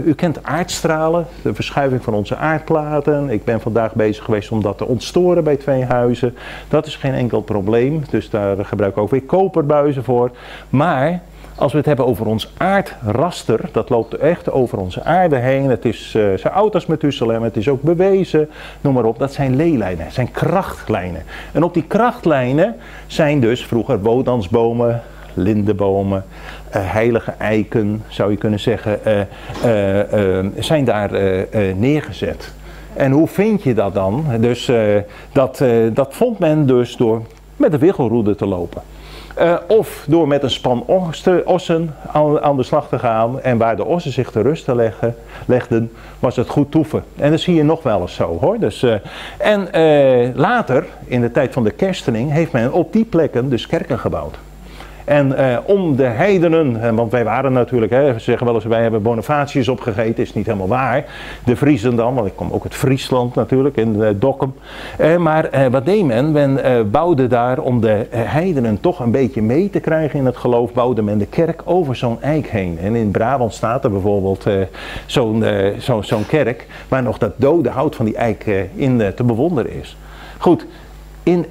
U kent aardstralen. De verschuiving van onze aardplaten. Ik ben vandaag bezig geweest om dat te ontstoren bij twee huizen. Dat is geen enkel probleem. Dus daar gebruik ik ook weer koperbuizen voor. Maar als we het hebben over ons aardraster, dat loopt echt over onze aarde heen. Het is uh, zo oud als Methuselem, het is ook bewezen, noem maar op. Dat zijn leelijnen, zijn krachtlijnen. En op die krachtlijnen zijn dus vroeger wodansbomen, lindenbomen, uh, heilige eiken, zou je kunnen zeggen, uh, zijn daar neergezet. En hoe vind je dat dan? Dus dat, dat vond men dus door met de wiggelroede te lopen. Uh, of door met een span ossen aan, aan, de slag te gaan. En waar de ossen zich te rusten leggen, legden, was het goed toeven. En dat zie je nog wel eens zo hoor. Dus, uh, en uh, later, in de tijd van de kerstening, heeft men op die plekken dus kerken gebouwd. En uh, om de heidenen, want wij waren natuurlijk, hè, we zeggen wel eens wij hebben Bonifatius opgegeten, is niet helemaal waar. De Friesen dan, want ik kom ook uit Friesland natuurlijk, in uh, Dokkum. Uh, maar wat deed men? Men bouwde daar, om de heidenen toch een beetje mee te krijgen in het geloof, bouwde men de kerk over zo'n eik heen. En in Brabant staat er bijvoorbeeld zo'n zo, zo'n kerk, waar nog dat dode hout van die eik in te bewonderen is. Goed, in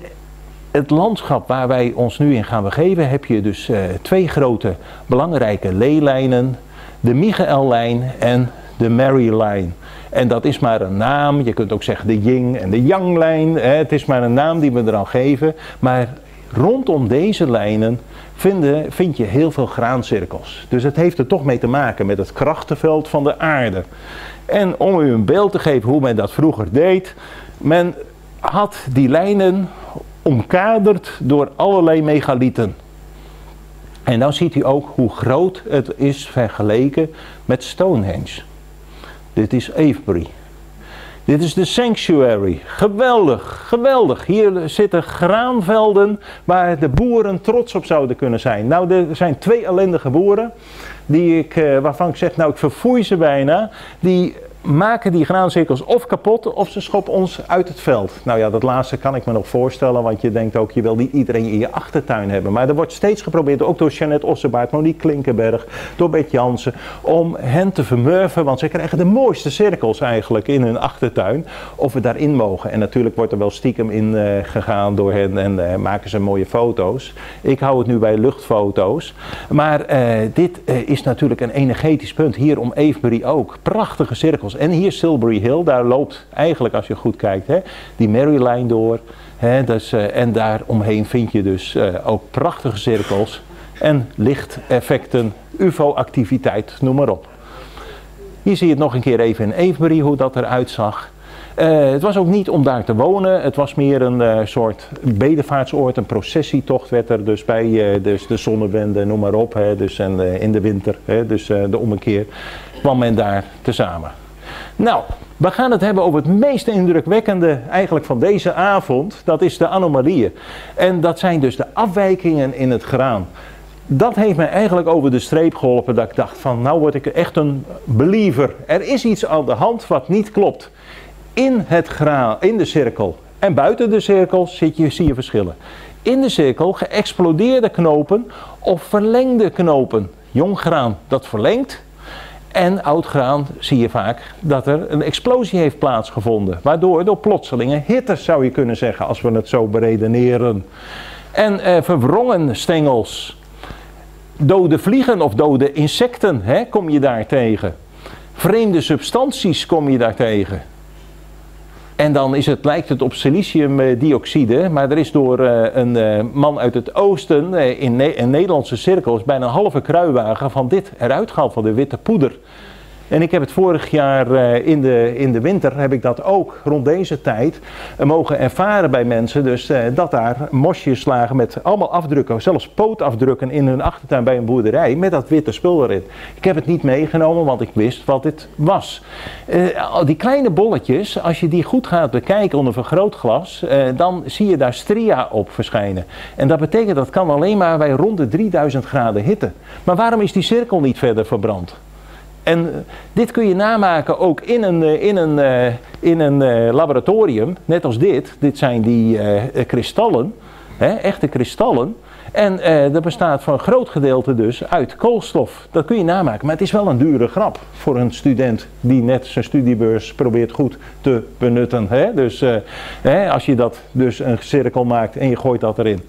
het landschap waar wij ons nu in gaan begeven, heb je dus uh, twee grote belangrijke leelijnen. De Michael-lijn en de Mary-lijn. En dat is maar een naam. Je kunt ook zeggen de Ying en de Yang-lijn. Het is maar een naam die we eraan geven. Maar rondom deze lijnen vinden, vind je heel veel graancirkels. Dus het heeft er toch mee te maken met het krachtenveld van de aarde. En om u een beeld te geven hoe men dat vroeger deed. Men had die lijnen omkaderd door allerlei megalieten. En dan ziet u ook hoe groot het is vergeleken met Stonehenge. Dit is Avebury. Dit is de Sanctuary. Geweldig, geweldig. Hier zitten graanvelden waar de boeren trots op zouden kunnen zijn. Nou, er zijn twee ellendige boeren die ik, eh, waarvan ik zeg, nou ik verfoei ze bijna. Die maken die graancirkels of kapot of ze schoppen ons uit het veld. Nou ja, dat laatste kan ik me nog voorstellen, want je denkt ook, je wil niet iedereen in je achtertuin hebben. Maar er wordt steeds geprobeerd, ook door Jeannette Ossebaard, Monique Klinkenberg, door Bert Jansen, om hen te vermurven, want ze krijgen de mooiste cirkels eigenlijk in hun achtertuin, of we daarin mogen. En natuurlijk wordt er wel stiekem in uh, gegaan door hen en uh, maken ze mooie foto's. Ik hou het nu bij luchtfoto's. Maar uh, dit is natuurlijk een energetisch punt, hier om Avebury ook. Prachtige cirkels. En hier Silbury Hill, daar loopt eigenlijk als je goed kijkt hè, die Maryline door. Hè, dus, uh, en daar omheen vind je dus uh, ook prachtige cirkels en lichteffecten, UFO-activiteit, noem maar op. Hier zie je het nog een keer even in Avebury hoe dat eruit zag. Uh, het was ook niet om daar te wonen, het was meer een soort bedevaartsoord, een processietocht werd er dus bij, dus de zonnewende, noem maar op, hè, dus en, in de winter, hè, dus de ommekeer, kwam men daar tezamen. Nou, we gaan het hebben over het meest indrukwekkende eigenlijk van deze avond. Dat is de anomalieën. En dat zijn dus de afwijkingen in het graan. Dat heeft mij eigenlijk over de streep geholpen dat ik dacht van nou word ik echt een believer. Er is iets aan de hand wat niet klopt. In het graan, in de cirkel en buiten de cirkel je, zie je verschillen. In de cirkel geëxplodeerde knopen of verlengde knopen. Jong graan dat verlengt en oud graan zie je vaak dat er een explosie heeft plaatsgevonden. Waardoor door plotselinge hitte zou je kunnen zeggen als we het zo beredeneren. En eh, verwrongen stengels. Dode vliegen of dode insecten hè, kom je daar tegen. Vreemde substanties kom je daar tegen. En dan is het, lijkt het op siliciumdioxide, maar er is door uh, een uh, man uit het oosten uh, in, ne in Nederlandse cirkels bijna een halve kruiwagen van dit eruit gehaald, van de witte poeder. En ik heb het vorig jaar uh, in, de, in de winter, heb ik dat ook rond deze tijd uh, mogen ervaren bij mensen. Dus uh, dat daar mosjes lagen met allemaal afdrukken, zelfs pootafdrukken in hun achtertuin bij een boerderij met dat witte spul erin. Ik heb het niet meegenomen, want ik wist wat dit was. die kleine bolletjes, als je die goed gaat bekijken onder vergrootglas, dan zie je daar stria op verschijnen. En dat betekent dat kan alleen maar bij rond de 3000 graden hitte. Maar waarom is die cirkel niet verder verbrand? En uh, dit kun je namaken ook in een, uh, in een, uh, in een laboratorium, net als dit. Dit zijn die kristallen, hè, echte kristallen. En dat bestaat voor een groot gedeelte dus uit koolstof. Dat kun je namaken, maar het is wel een dure grap voor een student die net zijn studiebeurs probeert goed te benutten. Hè? Dus hè, als je dat dus een cirkel maakt en je gooit dat erin.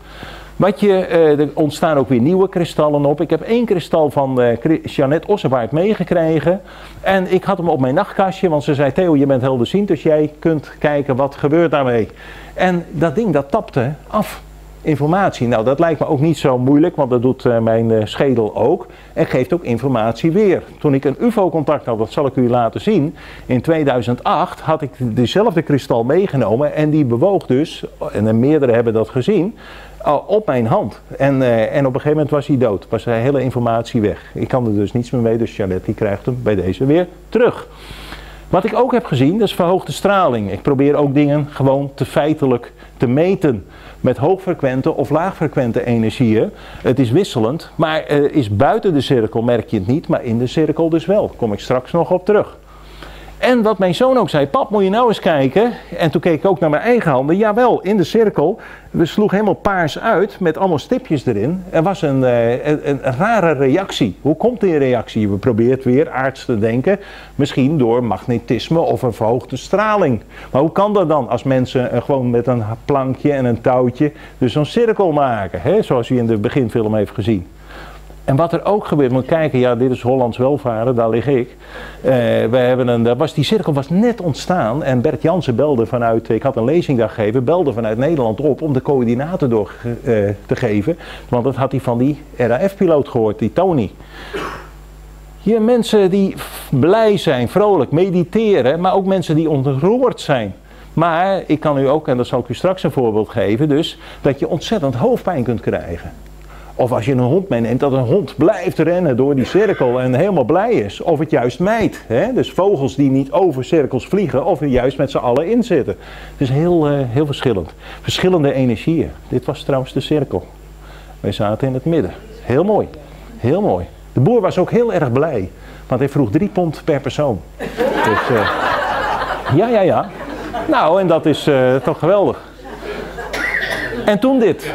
Wat je, uh, er ontstaan ook weer nieuwe kristallen op. Ik heb één kristal van uh, Jeannette Ossebaard meegekregen. En ik had hem op mijn nachtkastje, want ze zei Theo je bent helderziend, dus jij kunt kijken wat gebeurt daarmee. En dat ding dat tapte af informatie. Nou, dat lijkt me ook niet zo moeilijk, want dat doet uh, mijn schedel ook. En geeft ook informatie weer. Toen ik een UFO-contact had, dat zal ik u laten zien. In 2008 had ik dezelfde kristal meegenomen en die bewoog dus, en meerdere hebben dat gezien, op mijn hand. En, uh, en op een gegeven moment was hij dood. Was de hele informatie weg. Ik kan er dus niets meer mee, dus Charlotte die krijgt hem bij deze weer terug. Wat ik ook heb gezien, dat is verhoogde straling. Ik probeer ook dingen gewoon te feitelijk te meten. Met hoogfrequente of laagfrequente energieën. Het is wisselend, maar uh, is buiten de cirkel merk je het niet, maar in de cirkel dus wel. Daar kom ik straks nog op terug. En wat mijn zoon ook zei, pap moet je nou eens kijken. En toen keek ik ook naar mijn eigen handen. Jawel, in de cirkel. We sloegen helemaal paars uit met allemaal stipjes erin. Er was een, eh, een, een rare reactie. Hoe komt die reactie? We probeert weer aards te denken. Misschien door magnetisme of een verhoogde straling. Maar hoe kan dat dan als mensen gewoon met een plankje en een touwtje dus zo'n cirkel maken? Hè? Zoals u in de beginfilm heeft gezien. En wat er ook gebeurt, moet kijken, ja, dit is Hollands welvaren, daar lig ik. Uh, we hebben een, was, die cirkel was net ontstaan en Bert Jansen belde vanuit, ik had een lezing daar gegeven, belde vanuit Nederland op om de coördinaten door uh, te geven. Want dat had hij van die RAF-piloot gehoord, die Tony. Hier mensen die blij zijn, vrolijk, mediteren, maar ook mensen die ontroerd zijn. Maar ik kan u ook, en dat zal ik u straks een voorbeeld geven, dus dat je ontzettend hoofdpijn kunt krijgen. Of als je een hond meeneemt, dat een hond blijft rennen door die cirkel en helemaal blij is. Of het juist mijt. Hè? Dus vogels die niet over cirkels vliegen, of juist met z'n allen in zitten. Het is heel, uh, heel verschillend. Verschillende energieën. Dit was trouwens de cirkel. Wij zaten in het midden. Heel mooi. Heel mooi. De boer was ook heel erg blij. Want hij vroeg drie pond per persoon. Dus, uh, ja, ja, ja. Nou, en dat is uh, toch geweldig. En toen dit.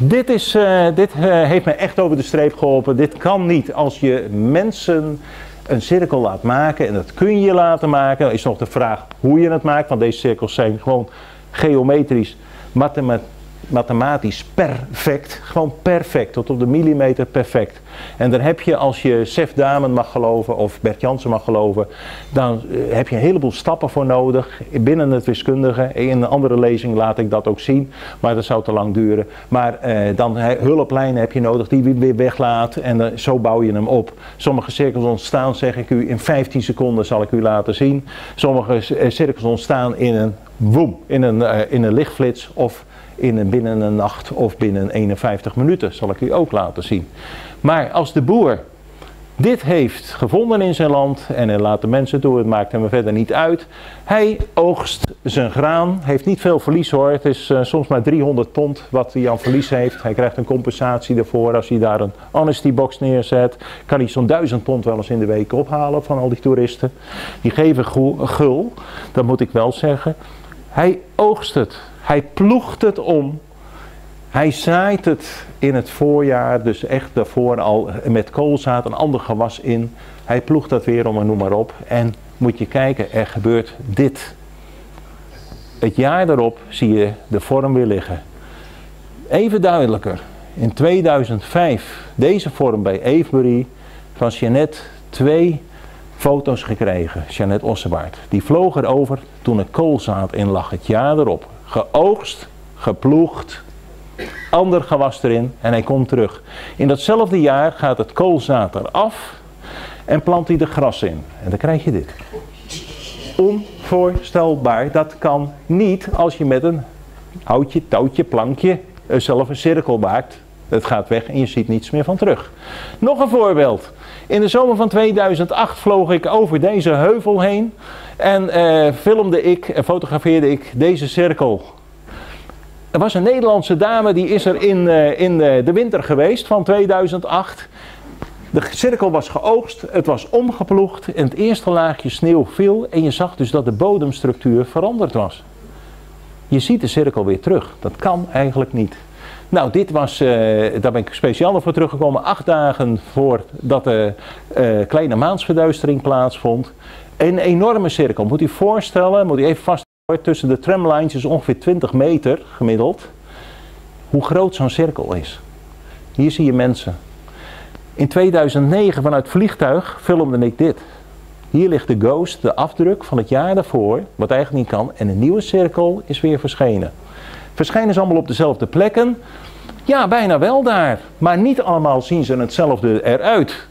Dit, is, uh, dit uh, heeft me echt over de streep geholpen. Dit kan niet als je mensen een cirkel laat maken. En dat kun je laten maken. Dan is nog de vraag hoe je het maakt. Want deze cirkels zijn gewoon geometrisch, mathematisch mathematisch perfect. Gewoon perfect, tot op de millimeter perfect. En dan heb je, als je Sef Damen mag geloven of Bert Jansen mag geloven, dan eh, heb je een heleboel stappen voor nodig binnen het wiskundige. In een andere lezing laat ik dat ook zien, maar dat zou te lang duren. Maar eh, dan hulplijnen heb je nodig die weer weglaat en uh, zo bouw je hem op. Sommige cirkels ontstaan, zeg ik u, in 15 seconden zal ik u laten zien. Sommige eh, cirkels ontstaan in een woem, in een, in een lichtflits of in binnen een nacht of binnen 51 minuten. Zal ik u ook laten zien. Maar als de boer dit heeft gevonden in zijn land en hij laat de mensen toe, het maakt hem verder niet uit. Hij oogst zijn graan, heeft niet veel verlies hoor, het is uh, soms maar 300 pond wat hij aan verlies heeft. Hij krijgt een compensatie daarvoor als hij daar een honesty box neerzet. Kan hij zo'n 1000 pond wel eens in de week ophalen van al die toeristen. Die geven gul, dat moet ik wel zeggen. Hij oogst het. Hij ploegt het om. Hij zaait het in het voorjaar, dus echt daarvoor al met koolzaad, een ander gewas in. Hij ploegt dat weer om en noem maar op. En moet je kijken, er gebeurt dit. Het jaar daarop zie je de vorm weer liggen. Even duidelijker. In 2005, deze vorm bij Avebury, van Jeannette twee foto's gekregen. Jeannette Ossewaard. Die vloog erover toen er koolzaad in lag het jaar erop geoogst, geploegd, ander gewas erin en hij komt terug. In datzelfde jaar gaat het koolzaad eraf en plant hij er gras in. En dan krijg je dit. Onvoorstelbaar. Dat kan niet als je met een houtje, touwtje, plankje zelf een cirkel maakt. Het gaat weg en je ziet niets meer van terug. Nog een voorbeeld. In de zomer van 2008 vloog ik over deze heuvel heen en uh, filmde ik en fotografeerde ik deze cirkel. Er was een Nederlandse dame die is er in, uh, in uh, de winter geweest van 2008. De cirkel was geoogst, het was omgeploegd en het eerste laagje sneeuw viel en je zag dus dat de bodemstructuur veranderd was. Je ziet de cirkel weer terug. Dat kan eigenlijk niet. Nou, dit was, uh, daar ben ik speciaal voor teruggekomen, acht dagen voordat de uh, kleine maansverduistering plaatsvond. Een enorme cirkel, moet u voorstellen, moet u even vasthouden, tussen de tramlines is ongeveer 20 meter gemiddeld. Hoe groot zo'n cirkel is. Hier zie je mensen. In 2009 vanuit vliegtuig filmde ik dit. Hier ligt de ghost, de afdruk van het jaar daarvoor, wat eigenlijk niet kan. En een nieuwe cirkel is weer verschenen. Verschijnen ze allemaal op dezelfde plekken? Ja, bijna wel daar. Maar niet allemaal zien ze hetzelfde eruit.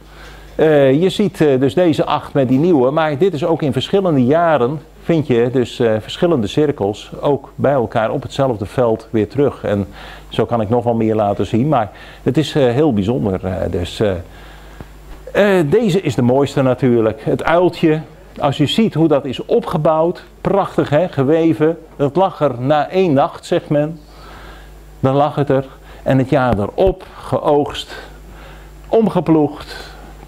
Uh, je ziet uh, dus deze acht met die nieuwe, maar dit is ook in verschillende jaren vind je dus uh, verschillende cirkels ook bij elkaar op hetzelfde veld weer terug. En zo kan ik nog wel meer laten zien, maar het is heel bijzonder. dus, deze is de mooiste natuurlijk. Het uiltje, als je ziet hoe dat is opgebouwd, prachtig hè, geweven. Dat lag er na één nacht, zegt men. Dan lag het er. En het jaar erop, geoogst, omgeploegd,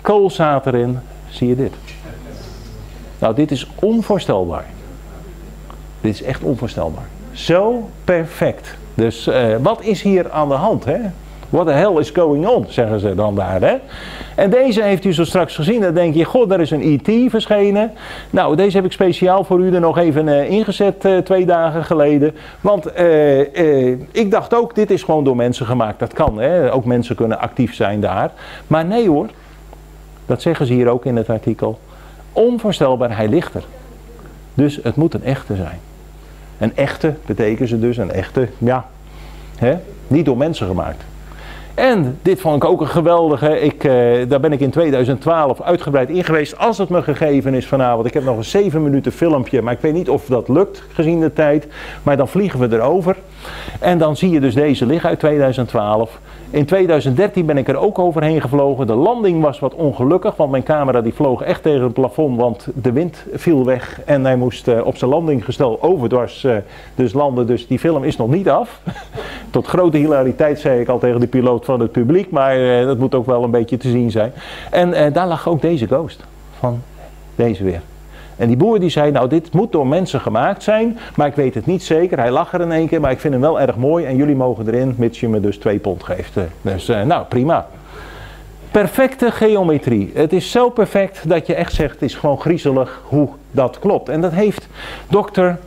koolzaad erin. Zie je dit. Nou, dit is onvoorstelbaar. Dit is echt onvoorstelbaar. Zo perfect. Dus uh, wat is hier aan de hand? Hè? What the hell is going on, zeggen ze dan daar. Hè? En deze heeft u zo straks gezien. Dan denk je, god, daar is een IT verschenen. Nou, deze heb ik speciaal voor u er nog even uh, ingezet uh, twee dagen geleden. Want ik dacht ook, dit is gewoon door mensen gemaakt. Dat kan, hè? ook mensen kunnen actief zijn daar. Maar nee hoor, dat zeggen ze hier ook in het artikel. Onvoorstelbaar, hij ligt er. Dus het moet een echte zijn. Een echte betekent ze dus, een echte, ja, hè? niet door mensen gemaakt. En dit vond ik ook een geweldige. Ik, uh, daar ben ik in 2012 uitgebreid in geweest. Als het me gegeven is vanavond. Ik heb nog een 7 minuten filmpje. Maar ik weet niet of dat lukt gezien de tijd. Maar dan vliegen we erover. En dan zie je dus deze liggen uit 2012. In 2013 ben ik er ook overheen gevlogen. De landing was wat ongelukkig, want mijn camera die vloog echt tegen het plafond, want de wind viel weg en hij moest uh, op zijn landinggestel overdwars uh, dus landen. Dus die film is nog niet af. Tot grote hilariteit zei ik al tegen de piloot van het publiek, maar uh, dat moet ook wel een beetje te zien zijn. En daar lag ook deze ghost van deze weer. En die boer die zei, nou dit moet door mensen gemaakt zijn, maar ik weet het niet zeker. Hij lag er in één keer, maar ik vind hem wel erg mooi en jullie mogen erin, mits je me dus twee pond geeft. Dus uh, nou, prima. Perfecte geometrie. Het is zo perfect dat je echt zegt, het is gewoon griezelig hoe dat klopt. En dat heeft dokter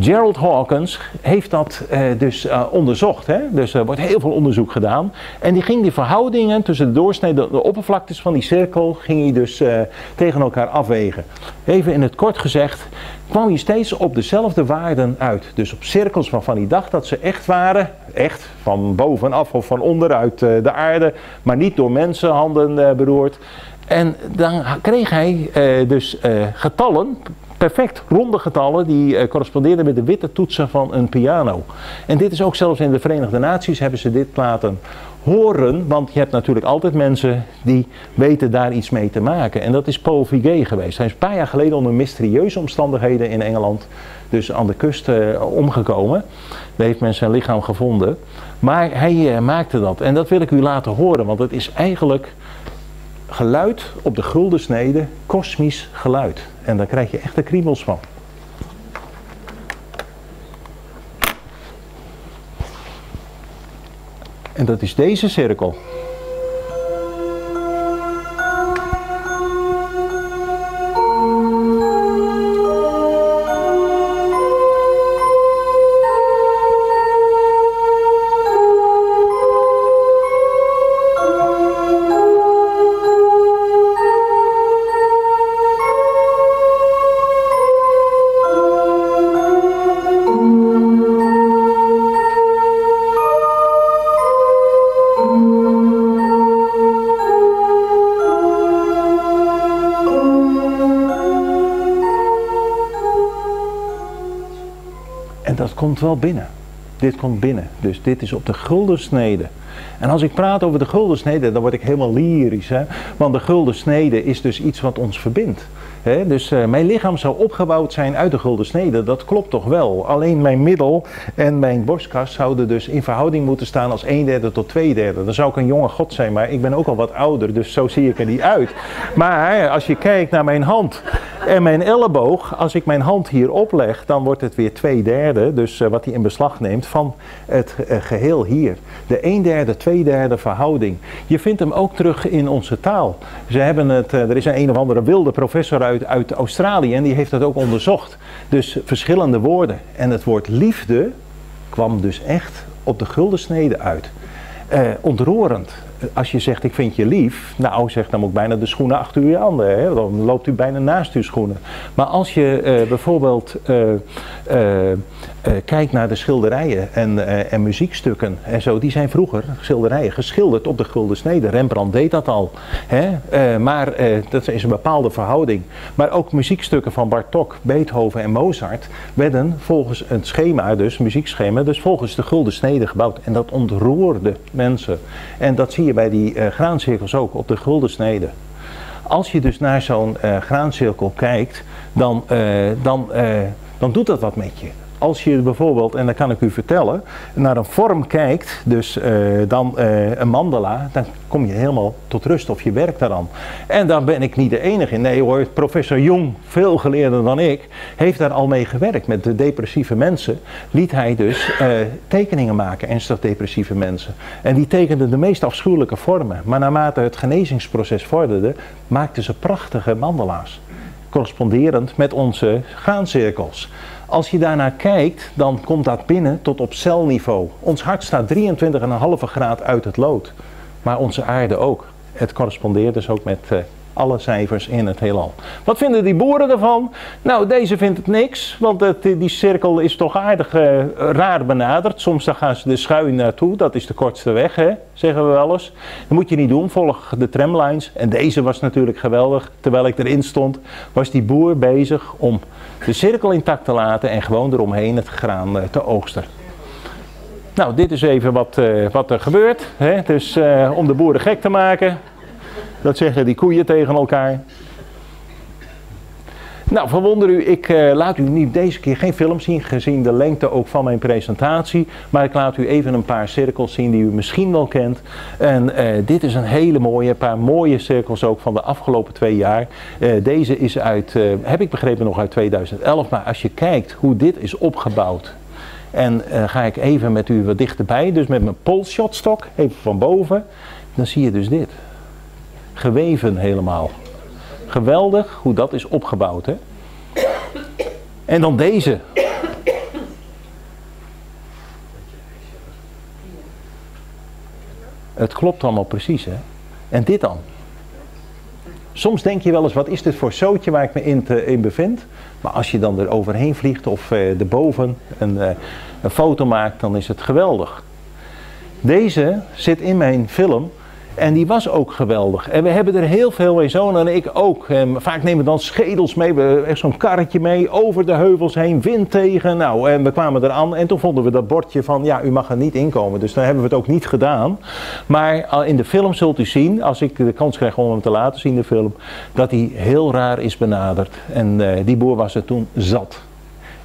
Gerald Hawkins heeft dat uh, dus uh, onderzocht. Hè? Dus er wordt heel veel onderzoek gedaan. En die ging die verhoudingen tussen de doorsnede, de oppervlaktes van die cirkel, ging hij dus uh, tegen elkaar afwegen. Even in het kort gezegd, kwam hij steeds op dezelfde waarden uit. Dus op cirkels waarvan hij dacht dat ze echt waren, echt van bovenaf of van onderuit de aarde, maar niet door mensenhanden beroerd. En dan kreeg hij dus getallen, perfect ronde getallen die uh, correspondeerden met de witte toetsen van een piano. En dit is ook zelfs in de Verenigde Naties hebben ze dit laten horen, want je hebt natuurlijk altijd mensen die weten daar iets mee te maken. En dat is Paul Viget geweest. Hij is een paar jaar geleden onder mysterieuze omstandigheden in Engeland, dus aan de kust uh, omgekomen. Daar heeft men zijn lichaam gevonden. Maar hij uh, maakte dat. En dat wil ik u laten horen, want het is eigenlijk geluid op de gulden snede, kosmisch geluid. En daar krijg je echt de kriebels van. En dat is deze cirkel. Wel binnen. Dit komt binnen. Dus dit is op de guldensnede. En als ik praat over de guldensnede, dan word ik helemaal lyrisch. Hè? Want de guldensnede is dus iets wat ons verbindt. Dus uh, mijn lichaam zou opgebouwd zijn uit de guldensnede. Dat klopt toch wel. Alleen mijn middel en mijn borstkas zouden dus in verhouding moeten staan als een derde tot twee derde. Dan zou ik een jonge god zijn, maar ik ben ook al wat ouder, dus zo zie ik er niet uit. Maar als je kijkt naar mijn hand en mijn elleboog, als ik mijn hand hier opleg, dan wordt het weer twee derde, dus uh, wat hij in beslag neemt van het uh, geheel hier. De een derde, twee derde verhouding. Je vindt hem ook terug in onze taal. Ze hebben het, uh, er is een een of andere wilde professor uit, uit Australië en die heeft dat ook onderzocht. Dus verschillende woorden. En het woord liefde kwam dus echt op de guldensnede uit. ontroerend als je zegt ik vind je lief, nou zeg dan moet ik bijna de schoenen achter uw handen. Hè? Dan loopt u bijna naast uw schoenen. Maar als je uh, bijvoorbeeld uh, uh, kijkt naar de schilderijen en, en muziekstukken en zo, die zijn vroeger schilderijen geschilderd op de gulden snede. Rembrandt deed dat al. Hè? maar dat is een bepaalde verhouding. Maar ook muziekstukken van Bartok, Beethoven en Mozart werden volgens het schema, dus muziekschema, dus volgens de gulden snede gebouwd. En dat ontroerde mensen. En dat zie je bij die uh, graancirkels ook op de gulden snede. Als je dus naar zo'n uh, graancirkel kijkt, dan, uh, dan, dan doet dat wat met je. Als je bijvoorbeeld, en dat kan ik u vertellen, naar een vorm kijkt, dus uh, dan uh, een mandala, dan kom je helemaal tot rust of je werkt daaraan. En daar ben ik niet de enige in. Nee hoor, professor Jong, veel geleerder dan ik, heeft daar al mee gewerkt. Met de depressieve mensen liet hij dus uh, tekeningen maken, ernstig depressieve mensen. En die tekenden de meest afschuwelijke vormen. Maar naarmate het genezingsproces vorderde, maakten ze prachtige mandala's. Corresponderend met onze gaancirkels. Als je daarnaar kijkt, dan komt dat binnen tot op celniveau. Ons hart staat 23,5 graad uit het lood. Maar onze aarde ook. Het correspondeert dus ook met uh, alle cijfers in het heelal. Wat vinden die boeren ervan? Nou, deze vindt het niks, want het, die cirkel is toch aardig uh, raar benaderd. Soms dan gaan ze de schuin naartoe, dat is de kortste weg, hè, zeggen we wel eens. Dat moet je niet doen, volg de tramlines. En deze was natuurlijk geweldig. Terwijl ik erin stond, was die boer bezig om de cirkel intact te laten en gewoon eromheen het graan uh, te oogsten. Nou, dit is even wat, wat er gebeurt. Hè? Dus om de boeren gek te maken. Dat zeggen die koeien tegen elkaar. Nou, verwonder u, ik uh, laat u niet deze keer geen film zien, gezien de lengte ook van mijn presentatie. Maar ik laat u even een paar cirkels zien die u misschien wel kent. En uh, dit is een hele mooie, een paar mooie cirkels ook van de afgelopen twee jaar. Uh, deze is uit, heb ik begrepen, nog uit 2011. Maar als je kijkt hoe dit is opgebouwd. En ga ik even met u wat dichterbij, dus met mijn polshotstok, even van boven. Dan zie je dus dit. Geweven helemaal. Geweldig hoe dat is opgebouwd. Hè? En dan deze. Het klopt allemaal precies. Hè? En dit dan. Soms denk je wel eens, wat is dit voor zootje waar ik me in, te, in bevind? Maar als je dan er overheen vliegt of uh, erboven een, uh, een foto maakt, dan is het geweldig. Deze zit in mijn film en die was ook geweldig. En we hebben er heel veel, mijn zoon en ik ook. En vaak nemen we dan schedels mee, echt zo'n karretje mee, over de heuvels heen, wind tegen. Nou, en we kwamen eraan en toen vonden we dat bordje van, ja, u mag er niet inkomen. Dus dan hebben we het ook niet gedaan. Maar in de film zult u zien, als ik de kans krijg om hem te laten zien, de film, dat hij heel raar is benaderd. En uh, die boer was er toen zat.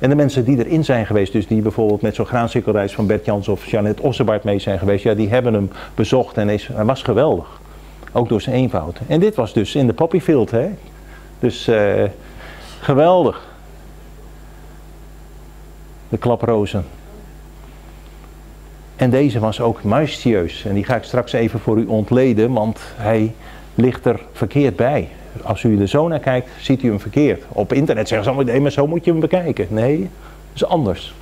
En de mensen die erin zijn geweest, dus die bijvoorbeeld met zo'n graancirkelreis van Bert Jans of Jeannette Ossenbart mee zijn geweest, ja, die hebben hem bezocht en is, hij was geweldig. Ook door zijn eenvoud. En dit was dus in de poppyfield, hè. Dus uh, geweldig. De klaprozen. En deze was ook majestueus. En die ga ik straks even voor u ontleden, want hij ligt er verkeerd bij als u er zo naar kijkt, ziet u hem verkeerd. Op internet zeggen ze allemaal, nee, maar zo moet je hem bekijken. Nee, dat is anders.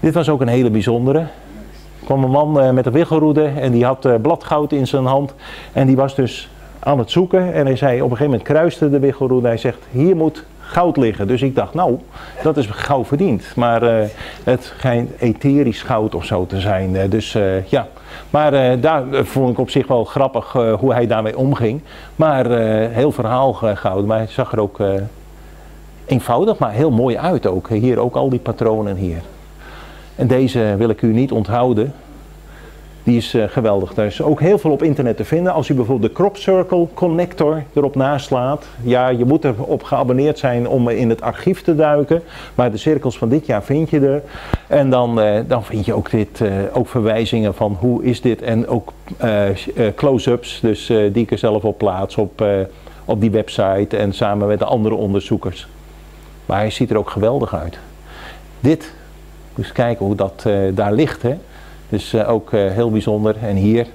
Dit was ook een hele bijzondere. Er kwam een man uh, met een wiggelroede en die had uh, bladgoud in zijn hand. En die was dus aan het zoeken en hij zei, op een gegeven moment kruiste de wiggelroede. Hij zegt, hier moet goud liggen. Dus ik dacht, nou, dat is gauw verdiend. Maar uh, het schijnt etherisch goud of zo te zijn. Uh, dus uh, ja, maar daar vond ik op zich wel grappig hoe hij daarmee omging. Maar heel verhaal goud. Maar hij zag er ook eenvoudig, maar heel mooi uit ook. Hier ook al die patronen hier. En deze wil ik u niet onthouden. Die is uh, geweldig. Daar is ook heel veel op internet te vinden. Als u bijvoorbeeld de Crop Circle Connector erop naslaat. Ja, je moet erop geabonneerd zijn om in het archief te duiken. Maar de cirkels van dit jaar vind je er. En dan, uh, dan vind je ook, dit, uh, ook verwijzingen van hoe is dit. En ook close-ups, dus die ik er zelf op plaats op, op die website. En samen met de andere onderzoekers. Maar hij ziet er ook geweldig uit. Dit, dus kijken hoe dat daar ligt. Hè. Dus ook uh, heel bijzonder. En hier,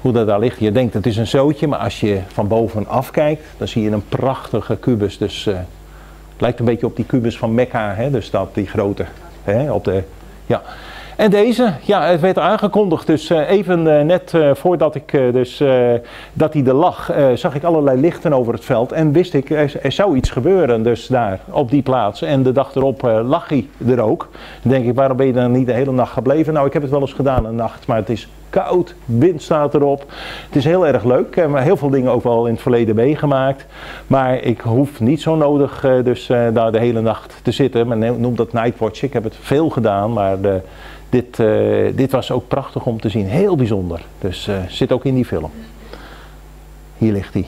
hoe dat daar ligt. Je denkt het is een zootje, maar als je van bovenaf kijkt, dan zie je een prachtige kubus. Dus uh, het lijkt een beetje op die kubus van Mekka, hè? dus dat, die grote. Hè? Op de, ja. En deze, ja, het werd aangekondigd. Dus uh, even uh, net uh, voordat ik dus dat hij er lag, zag ik allerlei lichten over het veld en wist ik er, er, zou iets gebeuren. Dus daar op die plaats. En de dag erop lag hij er ook. Dan denk ik, waarom ben je dan niet de hele nacht gebleven? Nou, ik heb het wel eens gedaan een nacht, maar het is koud, wind staat erop. Het is heel erg leuk. Ik heb heel veel dingen ook wel in het verleden meegemaakt. Maar ik hoef niet zo nodig dus daar de hele nacht te zitten. Men noemt dat nightwatch. Ik heb het veel gedaan, maar de, dit, uh, dit was ook prachtig om te zien. Heel bijzonder. Dus uh, zit ook in die film. Hier ligt hij.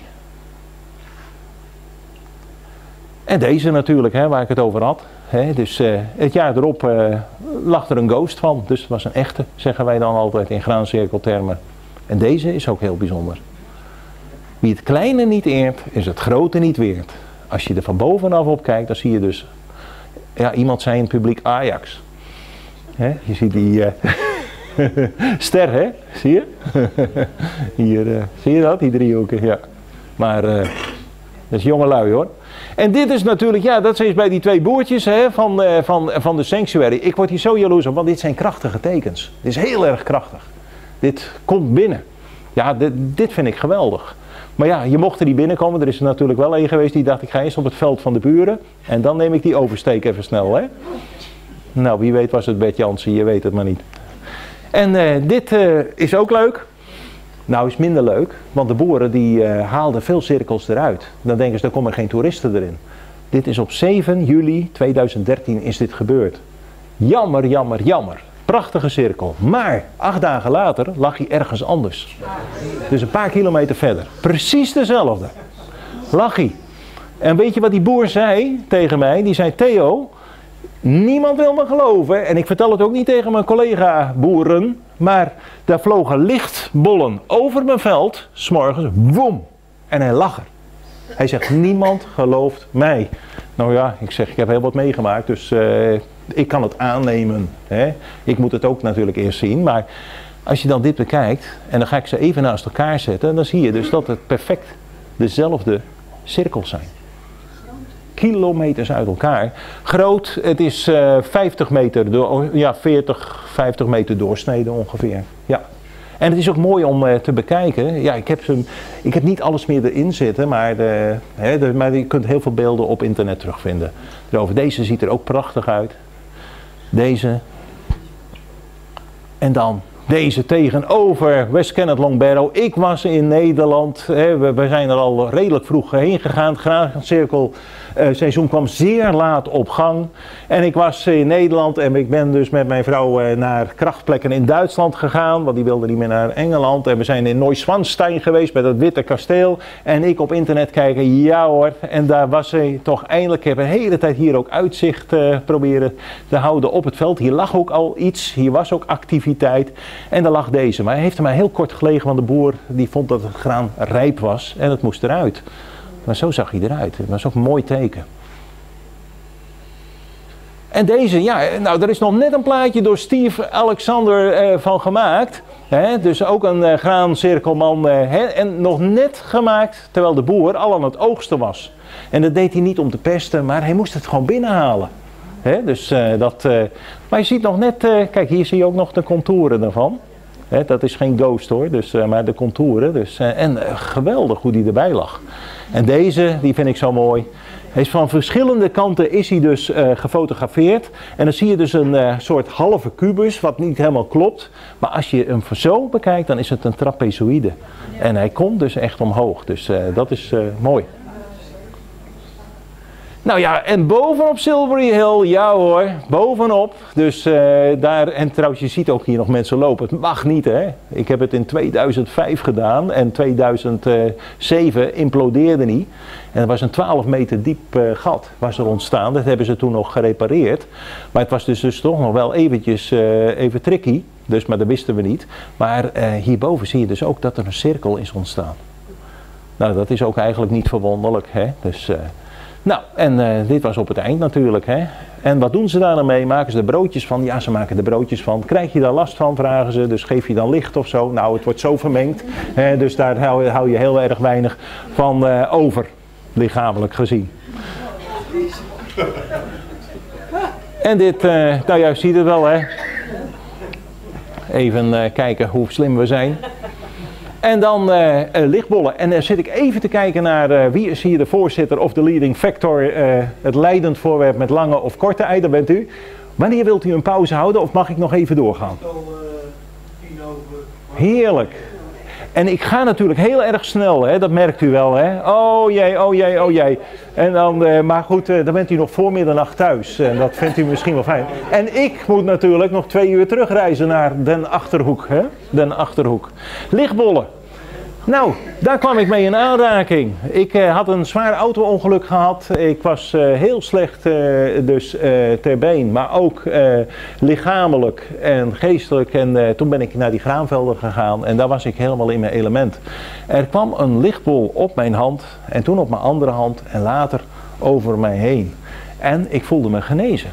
En deze natuurlijk, hè, waar ik het over had. Hè, dus eh, het jaar erop lag er een ghost van. Dus het was een echte, zeggen wij dan altijd in graancirkeltermen. En deze is ook heel bijzonder. Wie het kleine niet eert, is het grote niet weert. Als je er van bovenaf op kijkt, dan zie je dus... Ja, iemand zei in het publiek Ajax. Je ziet die... Uh, ster, hè? Zie je? Hier, zie je dat? Die driehoeken, ja. Maar dat is jonge lui hoor. En dit is natuurlijk, ja, dat is bij die twee boertjes hè, van, van, van de sanctuary. Ik word hier zo jaloers op, want dit zijn krachtige tekens. Dit is heel erg krachtig. Dit komt binnen. Ja, dit, dit vind ik geweldig. Maar ja, je mocht er niet binnenkomen. Er is er natuurlijk wel een geweest die dacht, ik ga eens op het veld van de buren. En dan neem ik die oversteek even snel, hè. Nou, wie weet was het Bert Jansen, je weet het maar niet. En uh, dit uh, is ook leuk. Nou is minder leuk, want de boeren die uh, haalden veel cirkels eruit. Dan denken ze, er komen geen toeristen erin. Dit is op 7 juli 2013 is dit gebeurd. Jammer, jammer, jammer. Prachtige cirkel. Maar acht dagen later lag hij ergens anders. Dus een paar kilometer verder. Precies dezelfde. Lag hij. En weet je wat die boer zei tegen mij? Die zei, Theo, niemand wil me geloven. En ik vertel het ook niet tegen mijn collega boeren. Maar daar vlogen lichtbollen over mijn veld, s'morgens, woem. En hij lag er. Hij zegt, niemand gelooft mij. Nou ja, ik zeg, ik heb heel wat meegemaakt, dus uh, ik kan het aannemen. Hè? Ik moet het ook natuurlijk eerst zien, maar als je dan dit bekijkt, en dan ga ik ze even naast elkaar zetten, dan zie je dus dat het perfect dezelfde cirkels zijn kilometers uit elkaar. Groot, het is uh, eh, 50 meter, door, ja 40, 50 meter doorsneden ongeveer. Ja. En het is ook mooi om uh, te bekijken. Ja, ik heb, ze, ik heb niet alles meer erin zitten, maar, de, hè, maar je kunt heel veel beelden op internet terugvinden. Erover. Deze ziet er ook prachtig uit. Deze. En dan deze tegenover West Kenneth Long Barrow. Ik was in Nederland. Hè, we, zijn er al redelijk vroeg heen gegaan. Cirkel seizoen kwam zeer laat op gang. En ik was in Nederland en ik ben dus met mijn vrouw uh, naar krachtplekken in Duitsland gegaan. Want die wilde niet meer naar Engeland. En we zijn in Neuschwanstein geweest bij dat witte kasteel. En ik op internet kijken, ja hoor. En daar was ze toch eindelijk. Ik heb een hele tijd hier ook uitzicht uh, proberen te houden op het veld. Hier lag ook al iets. Hier was ook activiteit. En daar lag deze. Maar hij heeft er maar heel kort gelegen, want de boer die vond dat het graan rijp was. En het moest eruit. Maar zo zag hij eruit. Dat was ook een mooi teken. En deze, ja, nou, er is nog net een plaatje door Steve Alexander eh, van gemaakt. Hè? Dus ook een uh, graancirkelman. Hè? En nog net gemaakt terwijl de boer al aan het oogsten was. En dat deed hij niet om te pesten, maar hij moest het gewoon binnenhalen. Hè? Dus, dat, maar je ziet nog net, kijk hier zie je ook nog de contouren. Hè? Dat is geen ghost hoor, dus, maar de contouren. Dus, en geweldig hoe die erbij lag. En deze, die vind ik zo mooi. Hij is van verschillende kanten is hij dus uh, gefotografeerd. En dan zie je dus een uh, soort halve kubus, wat niet helemaal klopt. Maar als je hem zo bekijkt, dan is het een trapezoïde. En hij komt dus echt omhoog. Dus uh, dat is mooi. Nou ja, en bovenop Silvery Hill, ja hoor, bovenop. Dus uh, daar, en trouwens je ziet ook hier nog mensen lopen. Het mag niet hè. Ik heb het in 2005 gedaan en 2007 implodeerde niet. En er was een 12 meter diep uh, gat was er ontstaan. Dat hebben ze toen nog gerepareerd. Maar het was dus, dus toch nog wel eventjes uh, even tricky. Dus, maar dat wisten we niet. Maar hierboven zie je dus ook dat er een cirkel is ontstaan. Nou, dat is ook eigenlijk niet verwonderlijk. Hè? Dus... Nou, en uh, dit was op het eind natuurlijk. Hè? En wat doen ze daar dan mee? Maken ze er broodjes van? Ja, ze maken er broodjes van. Krijg je daar last van, vragen ze. Dus geef je dan licht of zo? Nou, het wordt zo vermengd. Hè? Dus daar hou, je heel erg weinig van uh, over, lichamelijk gezien. En dit, uh, nou ja, je het wel hè. Even kijken hoe slim we zijn. En dan uh, uh, lichtbollen. En dan zit ik even te kijken naar uh, wie is hier de voorzitter of de leading factor, het leidend voorwerp met lange of korte ei, dat bent u. Wanneer wilt u een pauze houden of mag ik nog even doorgaan? Heerlijk. En ik ga natuurlijk heel erg snel, hè? dat merkt u wel. Hè? Oh jee, oh jee, oh jee. En dan, maar goed, dan bent u nog voor middernacht thuis. En dat vindt u misschien wel fijn. En ik moet natuurlijk nog twee uur terugreizen naar Den Achterhoek. Hè? Den Achterhoek. Lichtbollen. Nou, daar kwam ik mee in aanraking. Ik uh, had een zwaar auto-ongeluk gehad. Ik was uh, heel slecht uh, dus ter been, maar ook lichamelijk en geestelijk. En toen ben ik naar die graanvelden gegaan en daar was ik helemaal in mijn element. Er kwam een lichtbol op mijn hand en toen op mijn andere hand en later over mij heen. En ik voelde me genezen.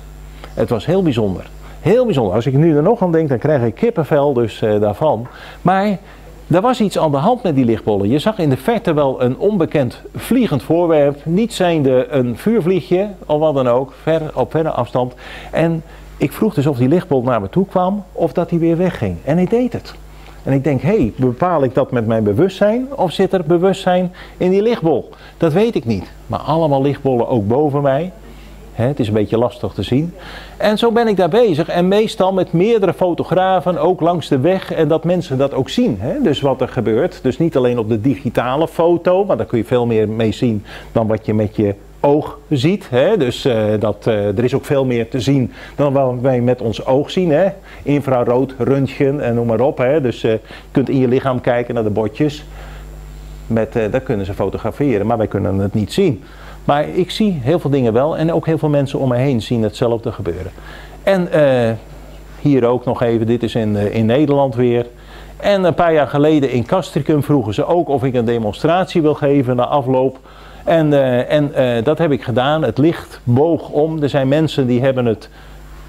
Het was heel bijzonder. Heel bijzonder. Als ik nu er nog aan denk, dan krijg ik kippenvel dus daarvan. Maar er was iets aan de hand met die lichtbollen. Je zag in de verte wel een onbekend vliegend voorwerp. Niet zijnde een vuurvliegje of wat dan ook, ver, op verre afstand. En ik vroeg dus of die lichtbol naar me toe kwam of dat hij weer wegging. En hij deed het. En ik denk, hé, hey, bepaal ik dat met mijn bewustzijn of zit er bewustzijn in die lichtbol? Dat weet ik niet. Maar allemaal lichtbollen ook boven mij het is een beetje lastig te zien. En zo ben ik daar bezig. En meestal met meerdere fotografen, ook langs de weg. En dat mensen dat ook zien. Dus wat er gebeurt. Dus niet alleen op de digitale foto. Maar daar kun je veel meer mee zien dan wat je met je oog ziet. Dus uh, dat, uh, er is ook veel meer te zien dan wat wij met ons oog zien. Hè? Infrarood, röntgen en noem maar op. Dus uh, je kunt in je lichaam kijken naar de botjes. Met, dat kunnen ze fotograferen, maar wij kunnen het niet zien. Maar ik zie heel veel dingen wel en ook heel veel mensen om me heen zien hetzelfde gebeuren. En uh, hier ook nog even, dit is in, uh, in Nederland weer. En een paar jaar geleden in Castricum vroegen ze ook of ik een demonstratie wil geven na afloop. En, uh, en dat heb ik gedaan. Het licht boog om. Er zijn mensen die hebben het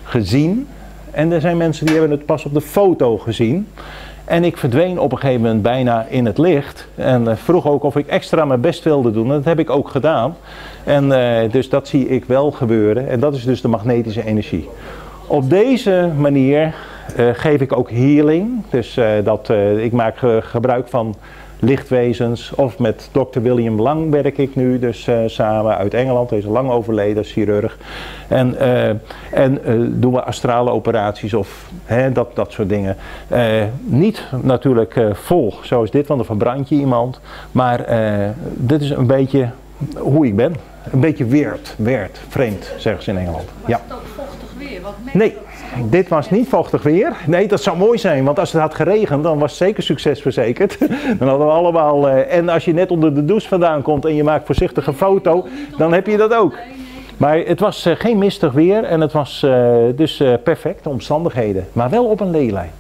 gezien. En er zijn mensen die hebben het pas op de foto gezien. En ik verdween op een gegeven moment bijna in het licht. En uh, vroeg ook of ik extra mijn best wilde doen. En dat heb ik ook gedaan. En uh, dus dat zie ik wel gebeuren. En dat is dus de magnetische energie. Op deze manier uh, geef ik ook healing. Dus dat, ik maak gebruik van lichtwezens. Of met Dr. William Lang werk ik nu dus uh, samen uit Engeland. Hij is lang overleden, chirurg. En, uh, en uh, doen we astrale operaties of hè, dat, dat soort dingen. niet natuurlijk vol zoals dit, want dan verbrand je iemand. Maar dit is een beetje hoe ik ben. Een beetje weird, weird, vreemd, zeggen ze in Engeland. Was ja. het ook vochtig weer? Wat nee, dit was niet vochtig weer. Nee, dat zou mooi zijn, want als het had geregend, dan was zeker succes verzekerd. dan hadden we allemaal. Uh, en als je net onder de douche vandaan komt en je maakt voorzichtig een foto, dan heb je dat ook. Maar het was uh, geen mistig weer en het was uh, dus perfecte omstandigheden. Maar wel op een leelijn,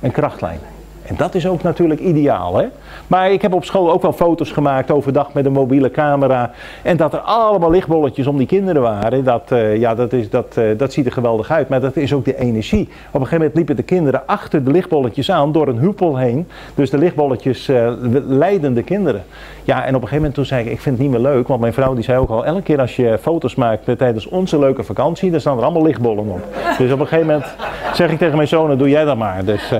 een krachtlijn. En dat is ook natuurlijk ideaal. Hè? Maar ik heb op school ook wel foto's gemaakt overdag met een mobiele camera. En dat er allemaal lichtbolletjes om die kinderen waren. Dat, uh, ja, dat, is, dat, uh, dat ziet er geweldig uit. Maar dat is ook de energie. Op een gegeven moment liepen de kinderen achter de lichtbolletjes aan door een huppel heen. Dus de lichtbolletjes uh, leiden de kinderen. Ja, en op een gegeven moment toen zei ik, ik vind het niet meer leuk. Want mijn vrouw die zei ook al, elke keer als je foto's maakt tijdens onze leuke vakantie, dan staan er allemaal lichtbollen op. Dus op een gegeven moment zeg ik tegen mijn zoon, doe jij dat maar. Dus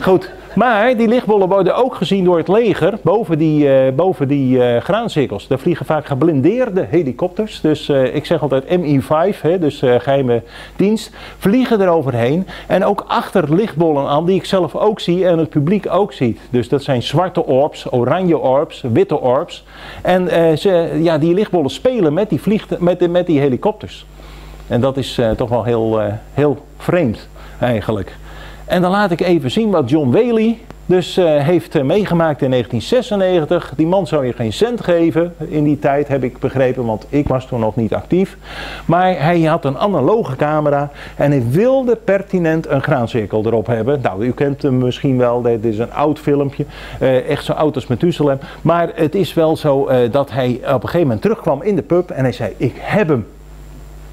goed. Maar die lichtbollen worden ook gezien door het leger boven die, uh, boven die uh, graancirkels. Daar vliegen vaak geblindeerde helikopters. Dus uh, ik zeg altijd MI5, hè, dus geheime dienst, vliegen er overheen. En ook achter lichtbollen aan die ik zelf ook zie en het publiek ook ziet. Dus dat zijn zwarte orbs, oranje orbs, witte orbs. En ze, ja, die lichtbollen spelen met die, vliegt, met, met die helikopters. En dat is toch wel heel, heel vreemd eigenlijk. En dan laat ik even zien wat John Whaley dus uh, heeft uh, meegemaakt in 1996. Die man zou je geen cent geven in die tijd, heb ik begrepen, want ik was toen nog niet actief. Maar hij had een analoge camera en hij wilde pertinent een graancirkel erop hebben. Nou, u kent hem misschien wel, dit is een oud filmpje, uh, echt zo oud als Methuselem. Maar het is wel zo dat hij op een gegeven moment terugkwam in de pub en hij zei, ik heb hem.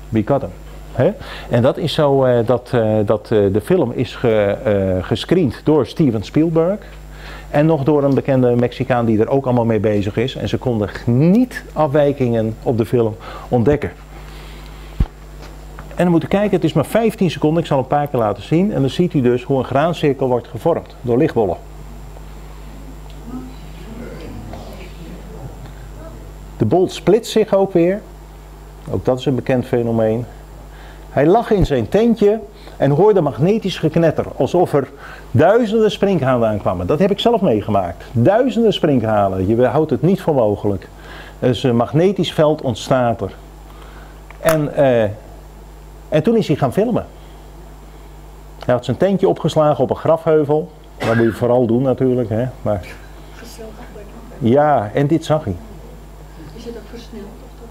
We got hem. En dat is zo uh, dat, uh, dat uh, de film is ge, gescreend door Steven Spielberg. En nog door een bekende Mexicaan die er ook allemaal mee bezig is. En ze konden niet afwijkingen op de film ontdekken. En dan moeten kijken, het is maar 15 seconden, ik zal een paar keer laten zien. En dan ziet u dus hoe een graancirkel wordt gevormd door lichtbollen. De bol splitst zich ook weer. Ook dat is een bekend fenomeen. Hij lag in zijn tentje en hoorde magnetisch geknetter. Alsof er duizenden springhalen aankwamen. Dat heb ik zelf meegemaakt. Duizenden springhalen. Je houdt het niet voor mogelijk. Dus een magnetisch veld ontstaat er. En, uh, en toen is hij gaan filmen. Hij had zijn tentje opgeslagen op een grafheuvel. Dat moet je vooral doen natuurlijk. Hè? Maar. Ja, en dit zag hij. Is het ook versneld of toch?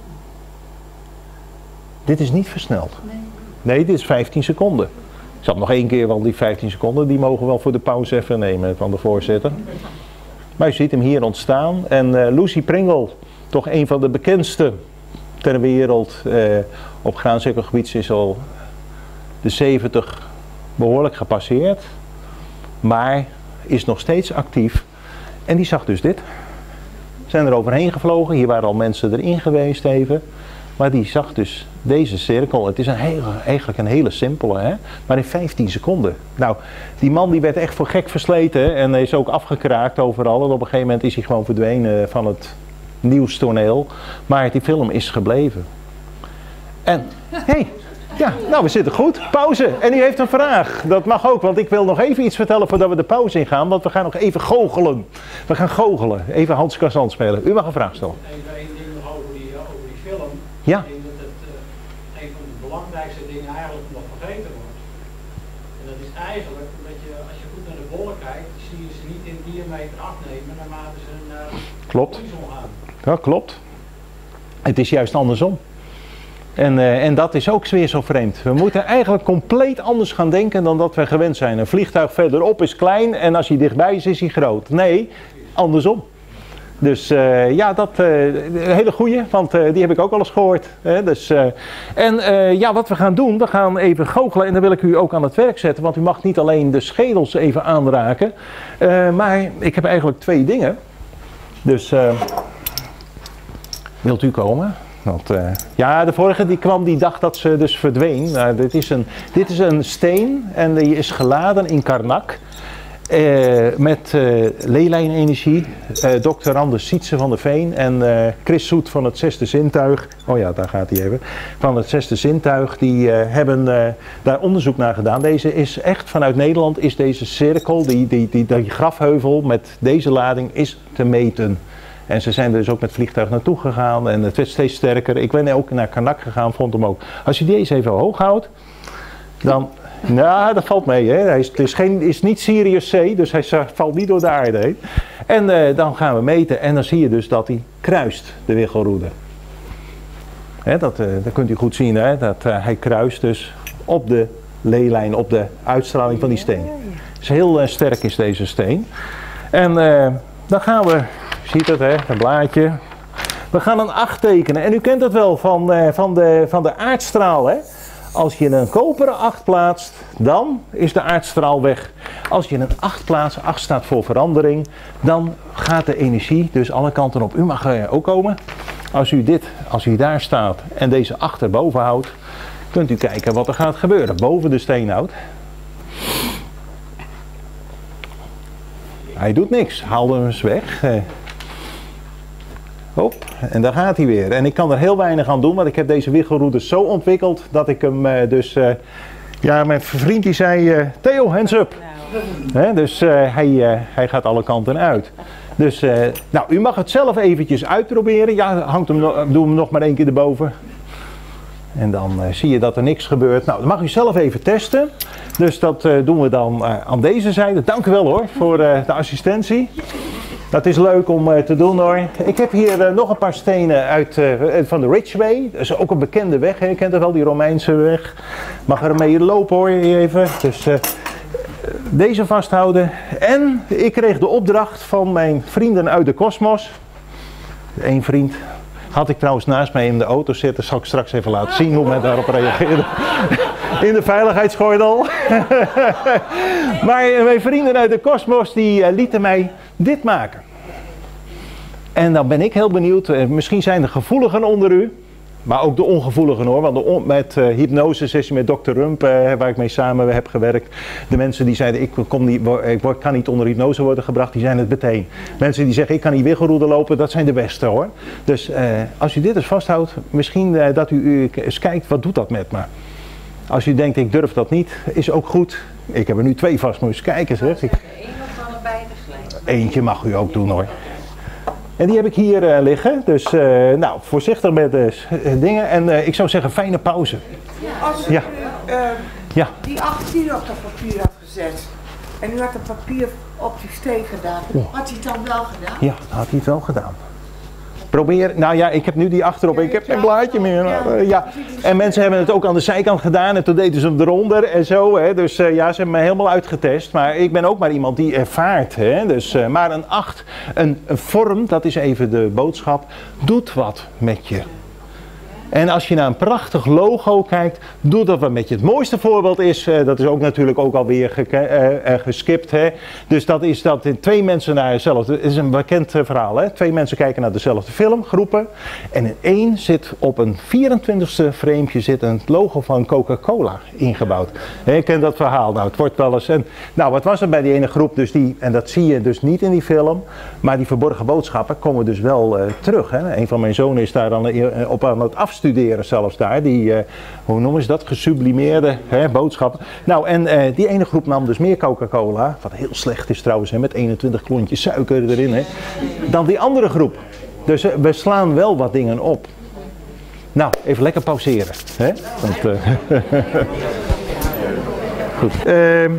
Dit is niet versneld. Nee. Nee, dit is 15 seconden. Ik zal nog één keer wel die 15 seconden, die mogen we wel voor de pauze even nemen van de voorzitter. Maar je ziet hem hier ontstaan. En eh, Lucy Pringle, toch een van de bekendste ter wereld eh, op graancirkelgebied, is al de 70 behoorlijk gepasseerd. Maar is nog steeds actief. En die zag dus dit. Zijn er overheen gevlogen. Hier waren al mensen erin geweest even. Maar die zag dus deze cirkel. Het is een hele, eigenlijk een hele simpele, hè? maar in 15 seconden. Nou, die man die werd echt voor gek versleten en is ook afgekraakt overal. En op een gegeven moment is hij gewoon verdwenen van het nieuwstoneel. Maar die film is gebleven. En, hey, ja, nou we zitten goed. Pauze. En u heeft een vraag. Dat mag ook, want ik wil nog even iets vertellen voordat we de pauze ingaan. Want we gaan nog even goochelen. We gaan goochelen. Even Hans spelen. U mag een vraag stellen. Even één ding nog over die, over die film. Ja. Ik denk dat het eh, een van de belangrijkste dingen eigenlijk nog vergeten wordt. En dat is eigenlijk dat je, als je goed naar de bollen kijkt, zie je ze niet in diameter afnemen naarmate ze naar Klopt. de horizon gaan. Ja, klopt. Het is juist andersom. En, eh, en dat is ook weer zo vreemd. We moeten eigenlijk compleet anders gaan denken dan dat we gewend zijn. Een vliegtuig verderop is klein en als hij dichtbij is, is hij groot. Nee, andersom. Dus eh, ja, dat eh, een hele goeie, want eh, die heb ik ook al eens gehoord. Hè? Dus, en ja, wat we gaan doen, we gaan even goochelen en dan wil ik u ook aan het werk zetten. Want u mag niet alleen de schedels even aanraken. Maar ik heb eigenlijk twee dingen. Dus wilt u komen? Want, ja, de vorige die kwam, die dacht dat ze dus verdween. Dit, is een, dit is een steen en die is geladen in Karnak. Eh, met eh leelijnenergie. eh Dr. Anders Sietse van der Veen en Chris Soet van het zesde zintuig. Oh ja, daar gaat hij even. Van het zesde zintuig. Die hebben daar onderzoek naar gedaan. Deze is echt vanuit Nederland is deze cirkel, die, die, die, die grafheuvel met deze lading is te meten. En ze zijn dus ook met vliegtuig naartoe gegaan en het werd steeds sterker. Ik ben ook naar Karnak gegaan, vond hem ook. Als je deze even hoog houdt, dan... Nou, dat valt mee. Hè. Hij is, het is, geen, is niet Sirius C, dus hij valt niet door de aarde heen. En eh, dan gaan we meten en dan zie je dus dat hij kruist, de wiggelroede. Hè, dat, eh, dat kunt u goed zien, hè, dat eh, hij kruist dus op de leelijn, op de uitstraling van die steen. Dus heel sterk is deze steen. En dan gaan we, ziet het hè, een blaadje. We gaan een 8 tekenen. En u kent het wel van, van, de, van de aardstraal. Hè? Als je een koperen 8 plaatst, dan is de aardstraal weg. Als je een 8 plaatst, 8 staat voor verandering, dan gaat de energie dus alle kanten op. U mag eh, ook komen. Als u dit, als u daar staat en deze 8 erboven houdt, kunt u kijken wat er gaat gebeuren. Boven de steenhout. Hij doet niks. Haal hem eens weg. Hop, en daar gaat hij weer. En ik kan er heel weinig aan doen, want ik heb deze wiggelroute zo ontwikkeld dat ik hem eh, dus... eh, ja, mijn vriend die zei, eh, Theo, hands up. Hè, dus eh, hij, eh, hij gaat alle kanten uit. Dus, eh, nou, u mag het zelf eventjes uitproberen. Ja, hangt hem, doe hem nog maar één keer erboven. En dan eh, zie je dat er niks gebeurt. Nou, dat mag u zelf even testen. Dus dat eh, doen we dan eh, aan deze zijde. Dank u wel hoor, voor eh, de assistentie. Dat is leuk om eh, te doen hoor. Ik heb hier eh, nog een paar stenen uit, eh, van de Ridgeway. Dat is ook een bekende weg. Je kent het wel, die Romeinse weg. Mag er mee lopen hoor, even. Dus deze vasthouden. En ik kreeg de opdracht van mijn vrienden uit de kosmos. Eén vriend had ik trouwens naast mij in de auto zitten. Zal ik straks even laten zien hoe men daarop reageerde. In de veiligheidsgordel. maar mijn vrienden uit de kosmos die lieten mij dit maken. En dan ben ik heel benieuwd. eh, Misschien zijn er gevoeligen onder u. Maar ook de ongevoeligen hoor. Want de met eh hypnose met Dr. Rump, eh, waar ik mee samen heb gewerkt. De mensen die zeiden ik, kom niet, ik kan niet onder hypnose worden gebracht, die zijn het meteen. Mensen die zeggen ik kan niet wiggelroede lopen, dat zijn de beste hoor. Dus als u dit eens vasthoudt, misschien dat u, eens kijkt wat doet dat met me. Als u denkt ik durf dat niet, is ook goed. Ik heb er nu twee vast, je eens kijken zeg Eén of allebei tegelijk. Eentje mag u ook doen hoor. En die heb ik hier eh, liggen. Dus eh, nou, voorzichtig met de eh, dingen. En ik zou zeggen, fijne pauze. Als Ja. u eh, Ja. die 18 op dat papier had gezet en u had het papier op die steek gedaan. Had hij het dan wel gedaan? Ja, had hij het wel gedaan. Probeer, nou ja, ik heb nu die achterop, ik heb geen blaadje meer. Eh, ja. En mensen hebben het ook aan de zijkant gedaan en toen deden ze hem eronder en zo. Hè. Dus eh, ja, ze hebben me helemaal uitgetest. Maar ik ben ook maar iemand die ervaart. Hè. Dus, eh, maar een 8, een, een vorm, dat is even de boodschap, doet wat met je. En als je naar een prachtig logo kijkt, doe dat wat met je. Het mooiste voorbeeld is, uh, dat is ook natuurlijk ook alweer ge uh, uh, geskipt. Hè? Dus dat is dat twee mensen naar hetzelfde, het is een bekend verhaal. Hè? Twee mensen kijken naar dezelfde film, groepen. En in één zit op een 24ste framepje zit een logo van Coca-Cola ingebouwd. Hè, ik ken dat verhaal. Nou, het wordt wel eens. En, nou, wat was er bij die ene groep? Dus die, en dat zie je dus niet in die film. Maar die verborgen boodschappen komen dus wel terug. Hè? Een van mijn zonen is daar dan op aan het studeren zelfs daar. Die, uh, hoe noemen ze dat? Gesublimeerde hè, boodschappen. Nou, en uh, die ene groep nam dus meer Coca-Cola. Wat heel slecht is trouwens, hè, met 21 klontjes suiker erin. Hè, dan die andere groep. Dus uh, we slaan wel wat dingen op. Nou, even lekker pauzeren. Hè? Want, Goed. Ehm,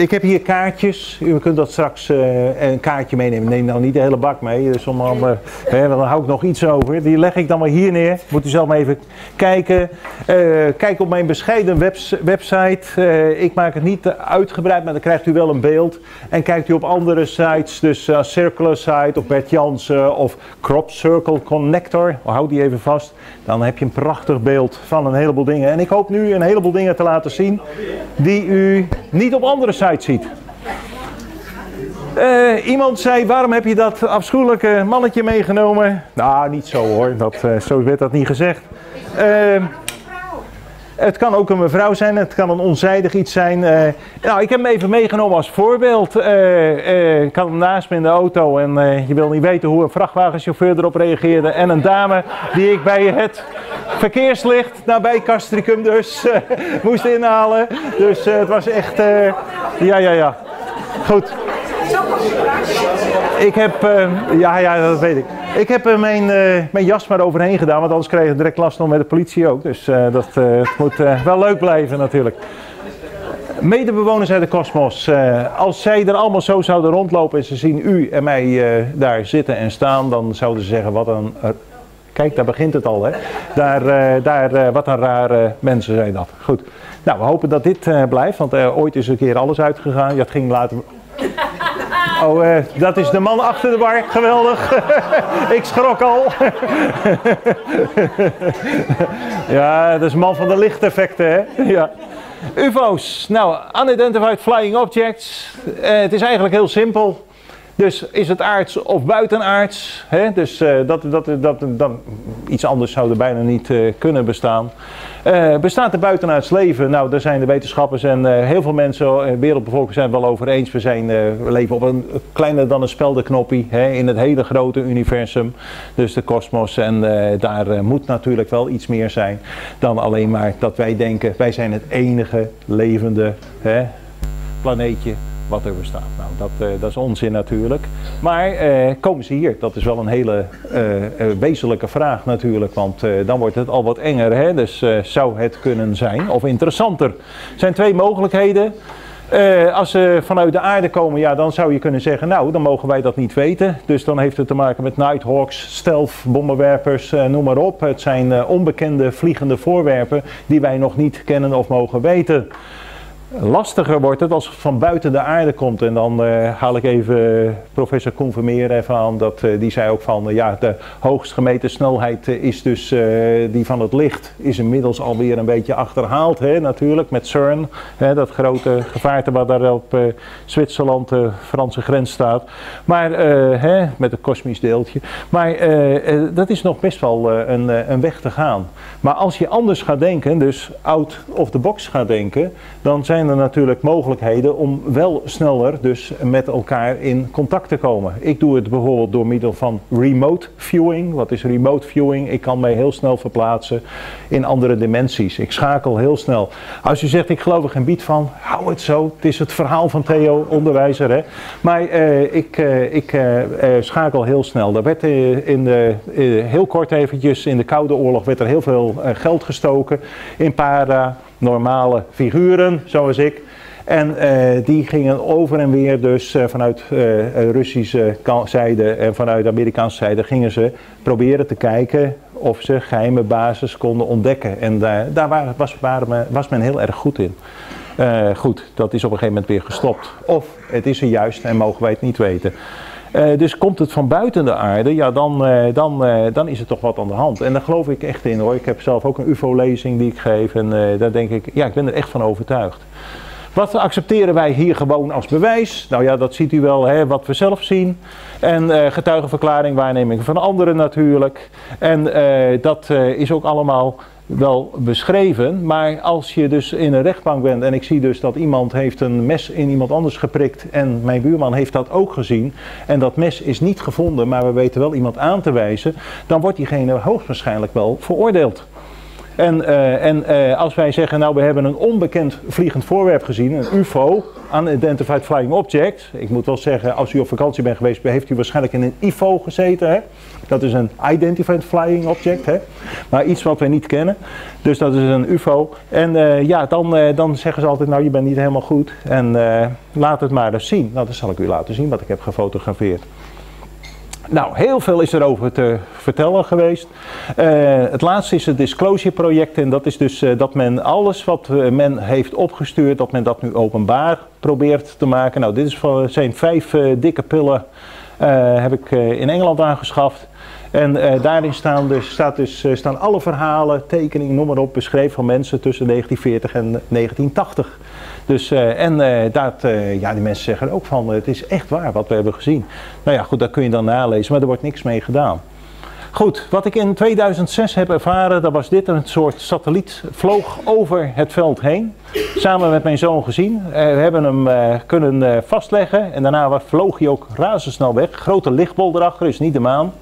ik heb hier kaartjes. U kunt dat straks uh, een kaartje meenemen. Neem nou niet de hele bak mee. Dus om, uh, hè, dan hou ik nog iets over. Die leg ik dan maar hier neer. Moet u zelf maar even kijken. Uh, kijk op mijn bescheiden webs website. ik maak het niet uitgebreid, maar dan krijgt u wel een beeld. En kijkt u op andere sites. Dus Circular Site of Bert Jansen of Crop Circle Connector. Houd die even vast. Dan heb je een prachtig beeld van een heleboel dingen. En ik hoop nu een heleboel dingen te laten zien die u niet op andere sites ziet. Uh, iemand zei, waarom heb je dat afschuwelijke mannetje meegenomen? Nou, niet zo hoor, dat, uh, zo werd dat niet gezegd. Uh, het kan ook een mevrouw zijn, het kan een onzijdig iets zijn. Uh, nou, ik heb hem even meegenomen als voorbeeld. Uh, uh, ik had hem naast me in de auto en je wil niet weten hoe een vrachtwagenchauffeur erop reageerde. En een dame die ik bij het verkeerslicht nabij Castricum dus moest inhalen. Dus het was echt, ja, ja, ja. Goed. Ik heb, uh, ja, ja, dat weet ik. Ik heb uh, mijn, uh, mijn jas maar overheen gedaan, want anders kreeg ik direct last nog met de politie ook. Dus dat moet wel leuk blijven natuurlijk. Medebewoners uit de kosmos, als zij er allemaal zo zouden rondlopen en ze zien u en mij daar zitten en staan, dan zouden ze zeggen wat een... Kijk, daar begint het al, hè. Daar, daar, wat een rare mensen zijn dat. Goed. Nou, we hopen dat dit blijft, want ooit is een keer alles uitgegaan. Ja, het ging later Oh, uh, dat is de man achter de bar. Geweldig. ik schrok al. ja, dat is man van de lichteffecten, hè? ja. UFO's. Nou, unidentified flying objects. Uh, het is eigenlijk heel simpel. Dus is het aards of buitenaards? Hè? Dus uh, dat, dat, dat, dat, iets anders zou er bijna niet uh, kunnen bestaan. Uh, bestaat er buitenaards leven? Nou, daar zijn de wetenschappers en heel veel mensen, wereldbevolking zijn het wel over eens. We, zijn, leven op een kleiner dan een speldenknoppie hè, in het hele grote universum. Dus de kosmos. En daar moet natuurlijk wel iets meer zijn dan alleen maar dat wij denken, wij zijn het enige levende hè, planeetje wat er bestaat. Nou, dat, uh, dat is onzin natuurlijk. Maar uh, komen ze hier? Dat is wel een hele uh, wezenlijke vraag natuurlijk, want dan wordt het al wat enger. Hè? Dus zou het kunnen zijn of interessanter? Er zijn twee mogelijkheden. als ze vanuit de aarde komen, ja, dan zou je kunnen zeggen, nou, dan mogen wij dat niet weten. Dus dan heeft het te maken met Nighthawks, stealth, bommenwerpers, noem maar op. Het zijn onbekende vliegende voorwerpen die wij nog niet kennen of mogen weten. Lastiger wordt het als het van buiten de aarde komt. En dan uh, haal ik even professor Koen Vermeer even aan. Dat, uh, die zei ook van, ja, de hoogst gemeten snelheid is dus die van het licht. Is inmiddels alweer een beetje achterhaald, hè, natuurlijk, met CERN. Hè, dat grote gevaarte wat daar op Zwitserland, de Franse grens staat. Maar, hè, met een kosmisch deeltje. Maar dat is nog best wel een, een weg te gaan. Maar als je anders gaat denken, dus out of the box gaat denken, dan zijn zijn er natuurlijk mogelijkheden om wel sneller dus met elkaar in contact te komen. Ik doe het bijvoorbeeld door middel van remote viewing. Wat is remote viewing? Ik kan mij heel snel verplaatsen in andere dimensies. Ik schakel heel snel. Als u zegt ik geloof er geen bied van, hou het zo. Het is het verhaal van Theo, onderwijzer. Hè? Maar uh, ik, uh, ik uh, schakel heel snel. Er werd in de, heel kort eventjes in de Koude Oorlog werd er heel veel geld gestoken in para normale figuren, zoals ik. En eh, die gingen over en weer dus eh, vanuit eh, Russische zijde en vanuit Amerikaanse zijde gingen ze proberen te kijken of ze geheime bases konden ontdekken. En daar, waren, was, waren men- was men heel erg goed in. Goed, dat is op een gegeven moment weer gestopt. Of het is er juist en mogen wij het niet weten. Eh, dus komt het van buiten de aarde, ja, dan, eh, dan, eh, dan is er toch wat aan de hand. En daar geloof ik echt in hoor. Ik heb zelf ook een UFO-lezing die ik geef en daar denk ik, ja, ik ben er echt van overtuigd. Wat accepteren wij hier gewoon als bewijs? Nou ja, dat ziet u wel, hè, wat we zelf zien. En eh, getuigenverklaring, waarneming van anderen natuurlijk. En dat is ook allemaal wel beschreven. Maar als je dus in een rechtbank bent en ik zie dus dat iemand heeft een mes in iemand anders geprikt. En mijn buurman heeft dat ook gezien. En dat mes is niet gevonden, maar we weten wel iemand aan te wijzen. Dan wordt diegene hoogstwaarschijnlijk wel veroordeeld. En, eh, en eh, als wij zeggen, nou we hebben een onbekend vliegend voorwerp gezien, een UFO, Unidentified Flying Object. Ik moet wel zeggen, als u op vakantie bent geweest, heeft u waarschijnlijk in een IFO gezeten. Hè? Dat is een Identified Flying Object, hè? maar iets wat wij niet kennen. Dus dat is een UFO. En eh, ja, dan, dan zeggen ze altijd, nou je bent niet helemaal goed. En laat het maar eens zien. Nou, dat zal ik u laten zien wat ik heb gefotografeerd. Nou, heel veel is erover te vertellen geweest. Eh, het laatste is het Disclosure project en dat is dus eh, dat men alles wat eh, men heeft opgestuurd, dat men dat nu openbaar probeert te maken. Nou, dit is van, zijn vijf dikke pillen, heb ik in Engeland aangeschaft. En daarin staan dus, staat dus, staan alle verhalen, tekeningen, noem maar op, beschreven van mensen tussen 1940 en 1980. Dus, eh, en eh, dat, eh, ja, die mensen zeggen ook van, het is echt waar wat we hebben gezien. Nou ja, goed, dat kun je dan nalezen, maar er wordt niks mee gedaan. Goed, wat ik in 2006 heb ervaren, dat was dit een soort satelliet vloog over het veld heen. Samen met mijn zoon gezien. We hebben hem kunnen vastleggen en daarna vloog hij ook razendsnel weg. Grote lichtbol erachter, is niet de maan.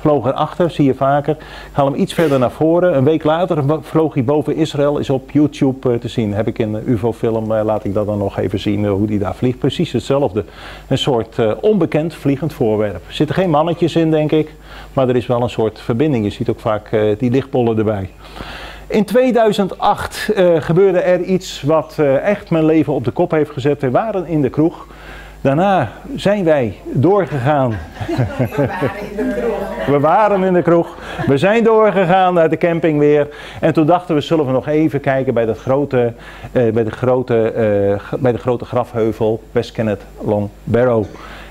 Vloog erachter, zie je vaker. Ik haal hem iets verder naar voren. Een week later vloog hij boven Israël, is op YouTube eh, te zien. Heb ik in de UFO-film, eh, laat ik dat dan nog even zien, eh, hoe die daar vliegt. Precies hetzelfde. Een soort onbekend vliegend voorwerp. Er zitten geen mannetjes in, denk ik. Maar er is wel een soort verbinding. Je ziet ook vaak die lichtbollen erbij. In 2008 eh, gebeurde er iets wat echt mijn leven op de kop heeft gezet. We waren in de kroeg. Daarna zijn wij doorgegaan. We waren in de kroeg. We zijn doorgegaan naar de camping weer. En toen dachten we, zullen we nog even kijken bij, dat grote, eh, bij, de, grote, eh, bij de grote grafheuvel West Kennet Long Barrow.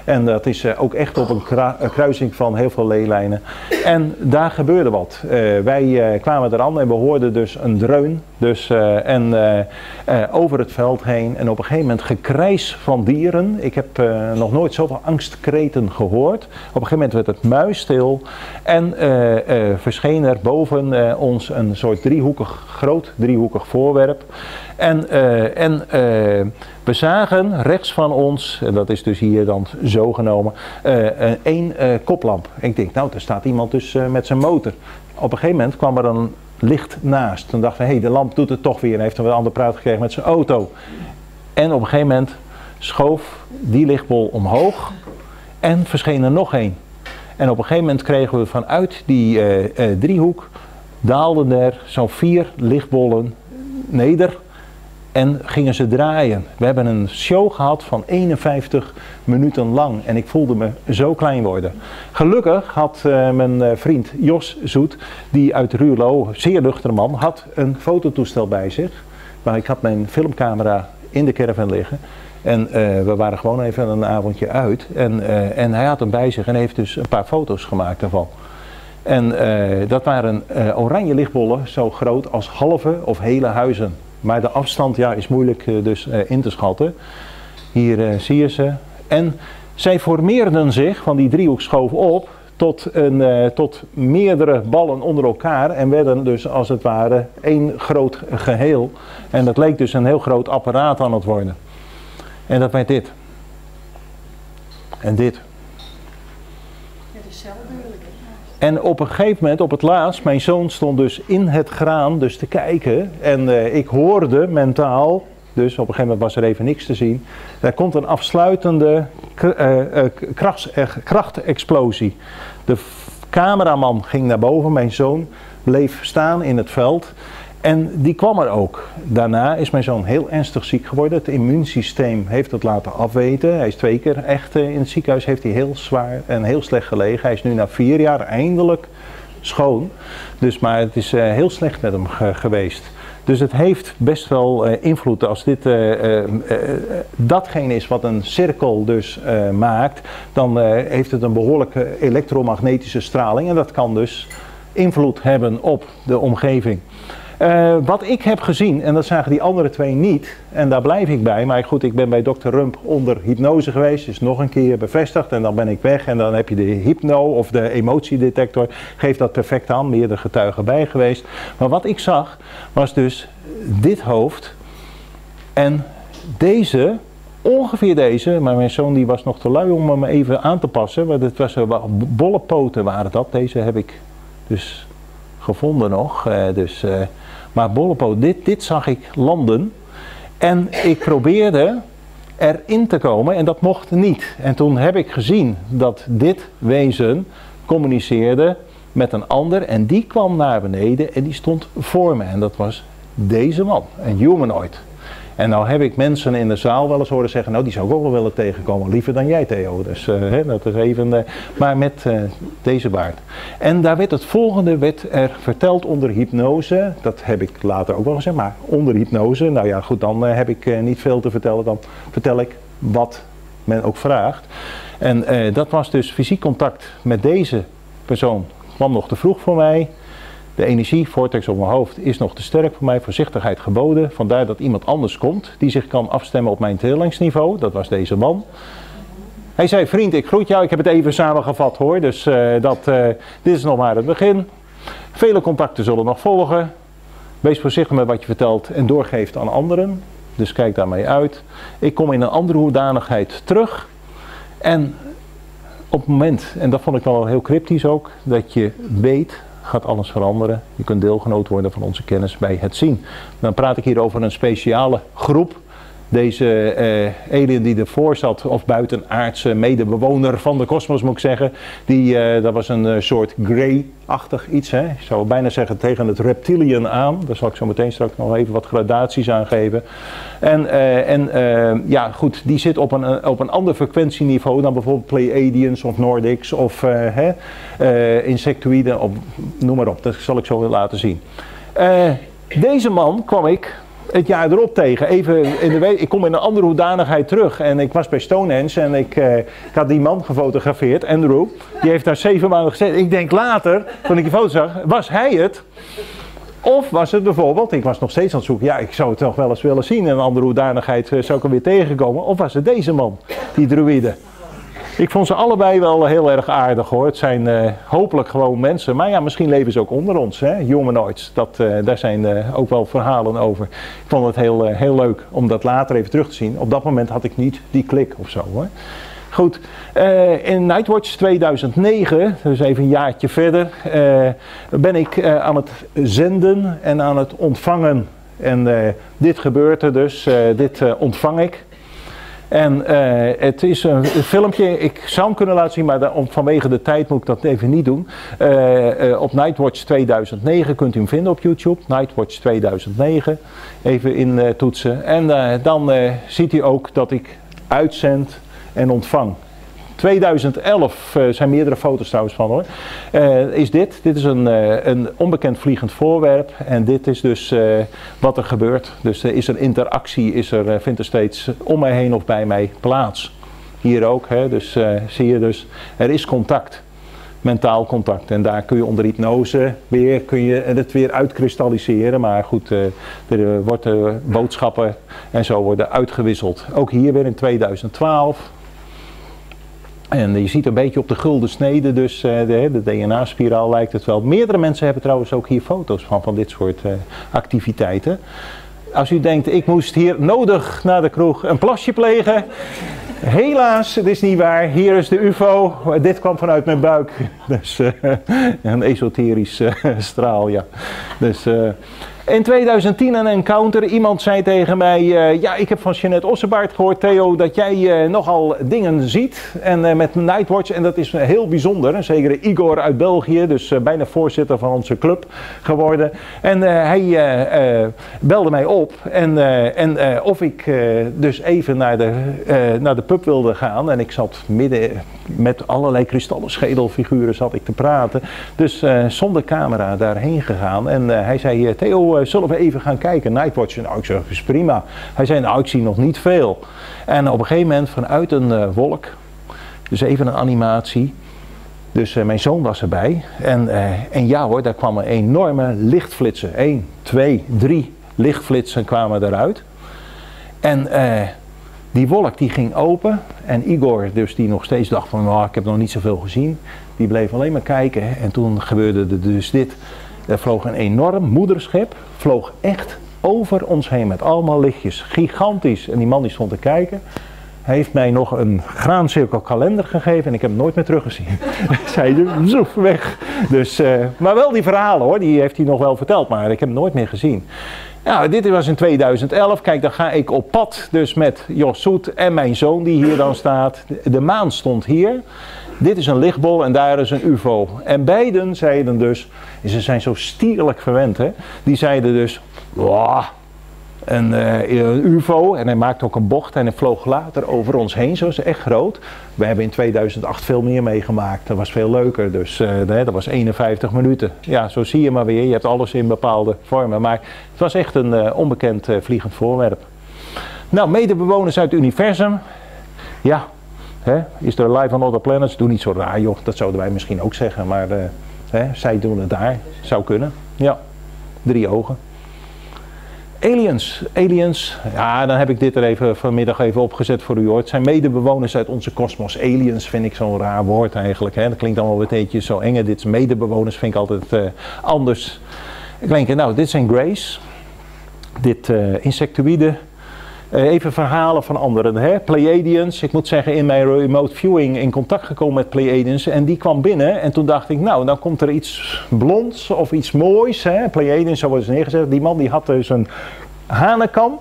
En dat is eh, ook echt op een, een kruising van heel veel leelijnen. En daar gebeurde wat. Eh, wij eh, kwamen eraan en we hoorden dus een dreun. Dus, eh, en eh, eh, over het veld heen. En op een gegeven moment gekrijs van dieren. Ik heb eh, nog nooit zoveel angstkreten gehoord. Op een gegeven moment werd het muisstil. En eh, eh, verscheen er boven eh, ons een soort driehoekig, groot driehoekig voorwerp. En, eh, en eh, we zagen rechts van ons, en dat is dus hier dan zo genomen, eh, één koplamp. Ik denk, nou, er staat iemand dus met zijn motor. Op een gegeven moment kwam er een licht naast. Toen dachten we, hé, hey, de lamp doet het toch weer. En heeft een ander praat gekregen met zijn auto. En op een gegeven moment schoof die lichtbol omhoog en verscheen er nog één. En op een gegeven moment kregen we vanuit die eh, eh, driehoek, daalden er zo'n vier lichtbollen neder en gingen ze draaien. We hebben een show gehad van 51 minuten lang en ik voelde me zo klein worden. Gelukkig had eh, mijn eh, vriend Jos Zoet, die uit Ruurlo, zeer nuchtere man, had een fototoestel bij zich. Maar ik had mijn filmcamera in de caravan liggen. En eh, we waren gewoon even een avondje uit. En, en hij had hem bij zich en heeft dus een paar foto's gemaakt daarvan. En dat waren oranje lichtbollen zo groot als halve of hele huizen. Maar de afstand ja, is moeilijk eh, dus eh, in te schatten. Hier eh, zie je ze. En zij formeerden zich, van die driehoek schoven op, tot, een, tot meerdere ballen onder elkaar. En werden dus als het ware één groot geheel. En dat leek dus een heel groot apparaat aan het worden. En dat werd dit. En dit. Ja, de celbeurlijke. En op een gegeven moment, op het laatst, mijn zoon stond dus in het graan dus te kijken. En eh, ik hoorde mentaal, dus op een gegeven moment was er even niks te zien. Er komt een afsluitende eh, krachtexplosie. De cameraman ging naar boven, mijn zoon bleef staan in het veld. En die kwam er ook. Daarna is mijn zoon heel ernstig ziek geworden. Het immuunsysteem heeft het laten afweten. Hij is twee keer echt eh, in het ziekenhuis. Heeft hij heel zwaar en heel slecht gelegen. Hij is nu na vier jaar eindelijk schoon. Dus, maar het is eh, heel slecht met hem ge- geweest. Dus het heeft best wel eh, invloed als dit eh, datgene is wat een cirkel dus maakt, dan heeft het een behoorlijke elektromagnetische straling en dat kan dus invloed hebben op de omgeving. Eh, wat ik heb gezien, en dat zagen die andere twee niet, en daar blijf ik bij, maar goed, ik ben bij Dr. Rump onder hypnose geweest, is nog een keer bevestigd en dan ben ik weg en dan heb je de hypno of de emotiedetector, geeft dat perfect aan, meerdere getuigen bij geweest. Maar wat ik zag was dus dit hoofd en deze, ongeveer deze, maar mijn zoon die was nog te lui om hem even aan te passen, want het was, bolle poten waren dat, deze heb ik dus gevonden nog, eh, dus... eh, maar bollepoot, dit, dit zag ik landen. En ik probeerde erin te komen en dat mocht niet. En toen heb ik gezien dat dit wezen communiceerde met een ander. En die kwam naar beneden en die stond voor me. En dat was deze man, een humanoid. En nou heb ik mensen in de zaal wel eens horen zeggen, nou die zou ik ook wel willen tegenkomen, liever dan jij Theo. Dus eh, hè, dat is even, eh, maar met eh, deze baard. En daar werd het volgende werd er verteld onder hypnose, dat heb ik later ook wel gezegd, maar onder hypnose, nou ja goed, dan heb ik niet veel te vertellen, dan vertel ik wat men ook vraagt. En dat was dus fysiek contact met deze persoon, kwam nog te vroeg voor mij. De energie, vortex op mijn hoofd, is nog te sterk voor mij. Voorzichtigheid geboden. Vandaar dat iemand anders komt die zich kan afstemmen op mijn trillingsniveau. Dat was deze man. Hij zei, vriend, ik groet jou. Ik heb het even samengevat hoor. Dus eh, dat, eh, dit is nog maar het begin. Vele contacten zullen nog volgen. Wees voorzichtig met wat je vertelt en doorgeeft aan anderen. Dus kijk daarmee uit. Ik kom in een andere hoedanigheid terug. En op het moment, en dat vond ik wel heel cryptisch ook, dat je weet gaat alles veranderen. Je kunt deelgenoot worden van onze kennis bij het zien. Dan praat ik hier over een speciale groep. Deze eh, alien die ervoor zat, of buitenaardse medebewoner van de kosmos moet ik zeggen. Die, eh, dat was een eh, soort grey-achtig iets. Hè? Ik zou bijna zeggen tegen het reptilian aan. Daar zal ik zo meteen straks nog even wat gradaties aan geven. En, en ja goed, die zit op een, op een ander frequentieniveau dan bijvoorbeeld Pleiadians of Nordics of hè, insectoïden, of, noem maar op. Dat zal ik zo laten zien. Deze man kwam ik het jaar erop tegen. Even in de ik kom in een andere hoedanigheid terug. En ik was bij Stonehenge en ik, eh, ik had die man gefotografeerd, Andrew. Die heeft daar zeven maanden gezeten. Ik denk later, toen ik die foto zag, was hij het? Of was het bijvoorbeeld, ik was nog steeds aan het zoeken, ja, ik zou het toch wel eens willen zien een andere hoedanigheid, eh, zou ik hem weer tegenkomen. Of was het deze man, die druïde? Ik vond ze allebei wel heel erg aardig hoor. Het zijn eh, hopelijk gewoon mensen. Maar ja, misschien leven ze ook onder ons, hè? humanoids. Dat, eh, daar zijn eh, ook wel verhalen over. Ik vond het heel, heel leuk om dat later even terug te zien. Op dat moment had ik niet die klik of zo hoor. Goed, in Nightwatch 2009, dus even een jaartje verder, ben ik aan het zenden en aan het ontvangen. En dit gebeurt er dus, dit ontvang ik. En eh, het is een, filmpje, ik zou hem kunnen laten zien, maar vanwege de tijd moet ik dat even niet doen. Eh, eh, op Nightwatch 2009 kunt u hem vinden op YouTube, Nightwatch 2009, even in toetsen. En dan ziet u ook dat ik uitzend en ontvang. 2011 eh, zijn meerdere foto's trouwens van hoor. Eh, is dit. Dit is een, eh, een onbekend vliegend voorwerp. En dit is dus wat er gebeurt. Dus er is een interactie, is er, vindt er steeds om mij heen of bij mij plaats. Hier ook. Hè, dus zie je dus, er is contact. Mentaal contact. En daar kun je onder hypnose weer, kun je het weer uitkristalliseren. Maar goed, er wordt eh, boodschappen en zo worden uitgewisseld. Ook hier weer in 2012. En je ziet een beetje op de gulden snede, dus eh, de, de DNA-spiraal lijkt het wel. Meerdere mensen hebben trouwens ook hier foto's van, van dit soort eh, activiteiten. Als u denkt, ik moest hier nodig naar de kroeg een plasje plegen. Helaas, het is niet waar. Hier is de UFO. Dit kwam vanuit mijn buik. Dus eh, een esoterisch straal, ja. Dus, In 2010 een encounter. Iemand zei tegen mij: eh, Ja, ik heb van Jeanette Ossebaard gehoord, Theo, dat jij uh, nogal dingen ziet. En uh, met Nightwatch. En dat is heel bijzonder. Zeker Igor uit België, dus bijna voorzitter van onze club geworden. En hij belde mij op. En, en of ik dus even naar de, naar de pub wilde gaan. En ik zat midden met allerlei kristallen schedelfiguren zat ik te praten. Dus zonder camera daarheen gegaan. En hij zei: Theo eh, zullen we even gaan kijken? Nightwatch. Nou, ik zeg, is prima. Hij zei, nou, ik nog niet veel. En op een gegeven moment vanuit een uh, wolk, dus even een animatie. Dus uh, mijn zoon was erbij. En, en ja hoor, daar kwamen enorme lichtflitsen. 1, 2, 3 lichtflitsen kwamen eruit. En die wolk die ging open. En Igor, dus die nog steeds dacht van, oh, ik heb nog niet zoveel gezien. Die bleef alleen maar kijken. En toen gebeurde dus dit. Er vloog een enorm moederschip, vloog echt over ons heen met allemaal lichtjes. Gigantisch. En die man die stond te kijken. Heeft mij nog een graancirkel kalender gegeven en ik heb hem nooit meer teruggezien. Zei je, zoef weg. Dus, uh, maar wel die verhalen hoor, die heeft hij nog wel verteld, maar ik heb hem nooit meer gezien. Ja, dit was in 2011. Kijk, dan ga ik op pad dus met Jos Soet en mijn zoon die hier dan staat. De maan stond hier. Dit is een lichtbol en daar is een UFO. En beiden zeiden dus, ze zijn zo stierlijk verwend, hè? die zeiden dus, een, uh, een, UFO en hij maakte ook een bocht en hij vloog later over ons heen, zo is echt groot. We hebben in 2008 veel meer meegemaakt, dat was veel leuker, dus nee, dat was 51 minuten. Ja, zo zie je maar weer, je hebt alles in bepaalde vormen, maar het was echt een uh, onbekend vliegend voorwerp. Nou, medebewoners uit het universum, ja, Is er live on other planets? Doe niet zo raar joh, dat zouden wij misschien ook zeggen, maar hè, zij doen het daar. Zou kunnen. Ja, drie ogen. Aliens, aliens, ja dan heb ik dit er even vanmiddag even opgezet voor u hoor. Het zijn medebewoners uit onze kosmos. Aliens vind ik zo'n raar woord eigenlijk. Hè? Dat klinkt allemaal een beetje zo eng. Dit is medebewoners vind ik altijd uh, anders. Klinken, nou dit zijn Grace. Dit uh, insectoïden eh, even verhalen van anderen. Hè? Pleiadians, ik moet zeggen in mijn remote viewing in contact gekomen met Pleiadians. En die kwam binnen en toen dacht ik, nou dan komt er iets blonds of iets moois. Hè? Pleiadians, zo wordt het neergezet. Die man die had dus een hanenkam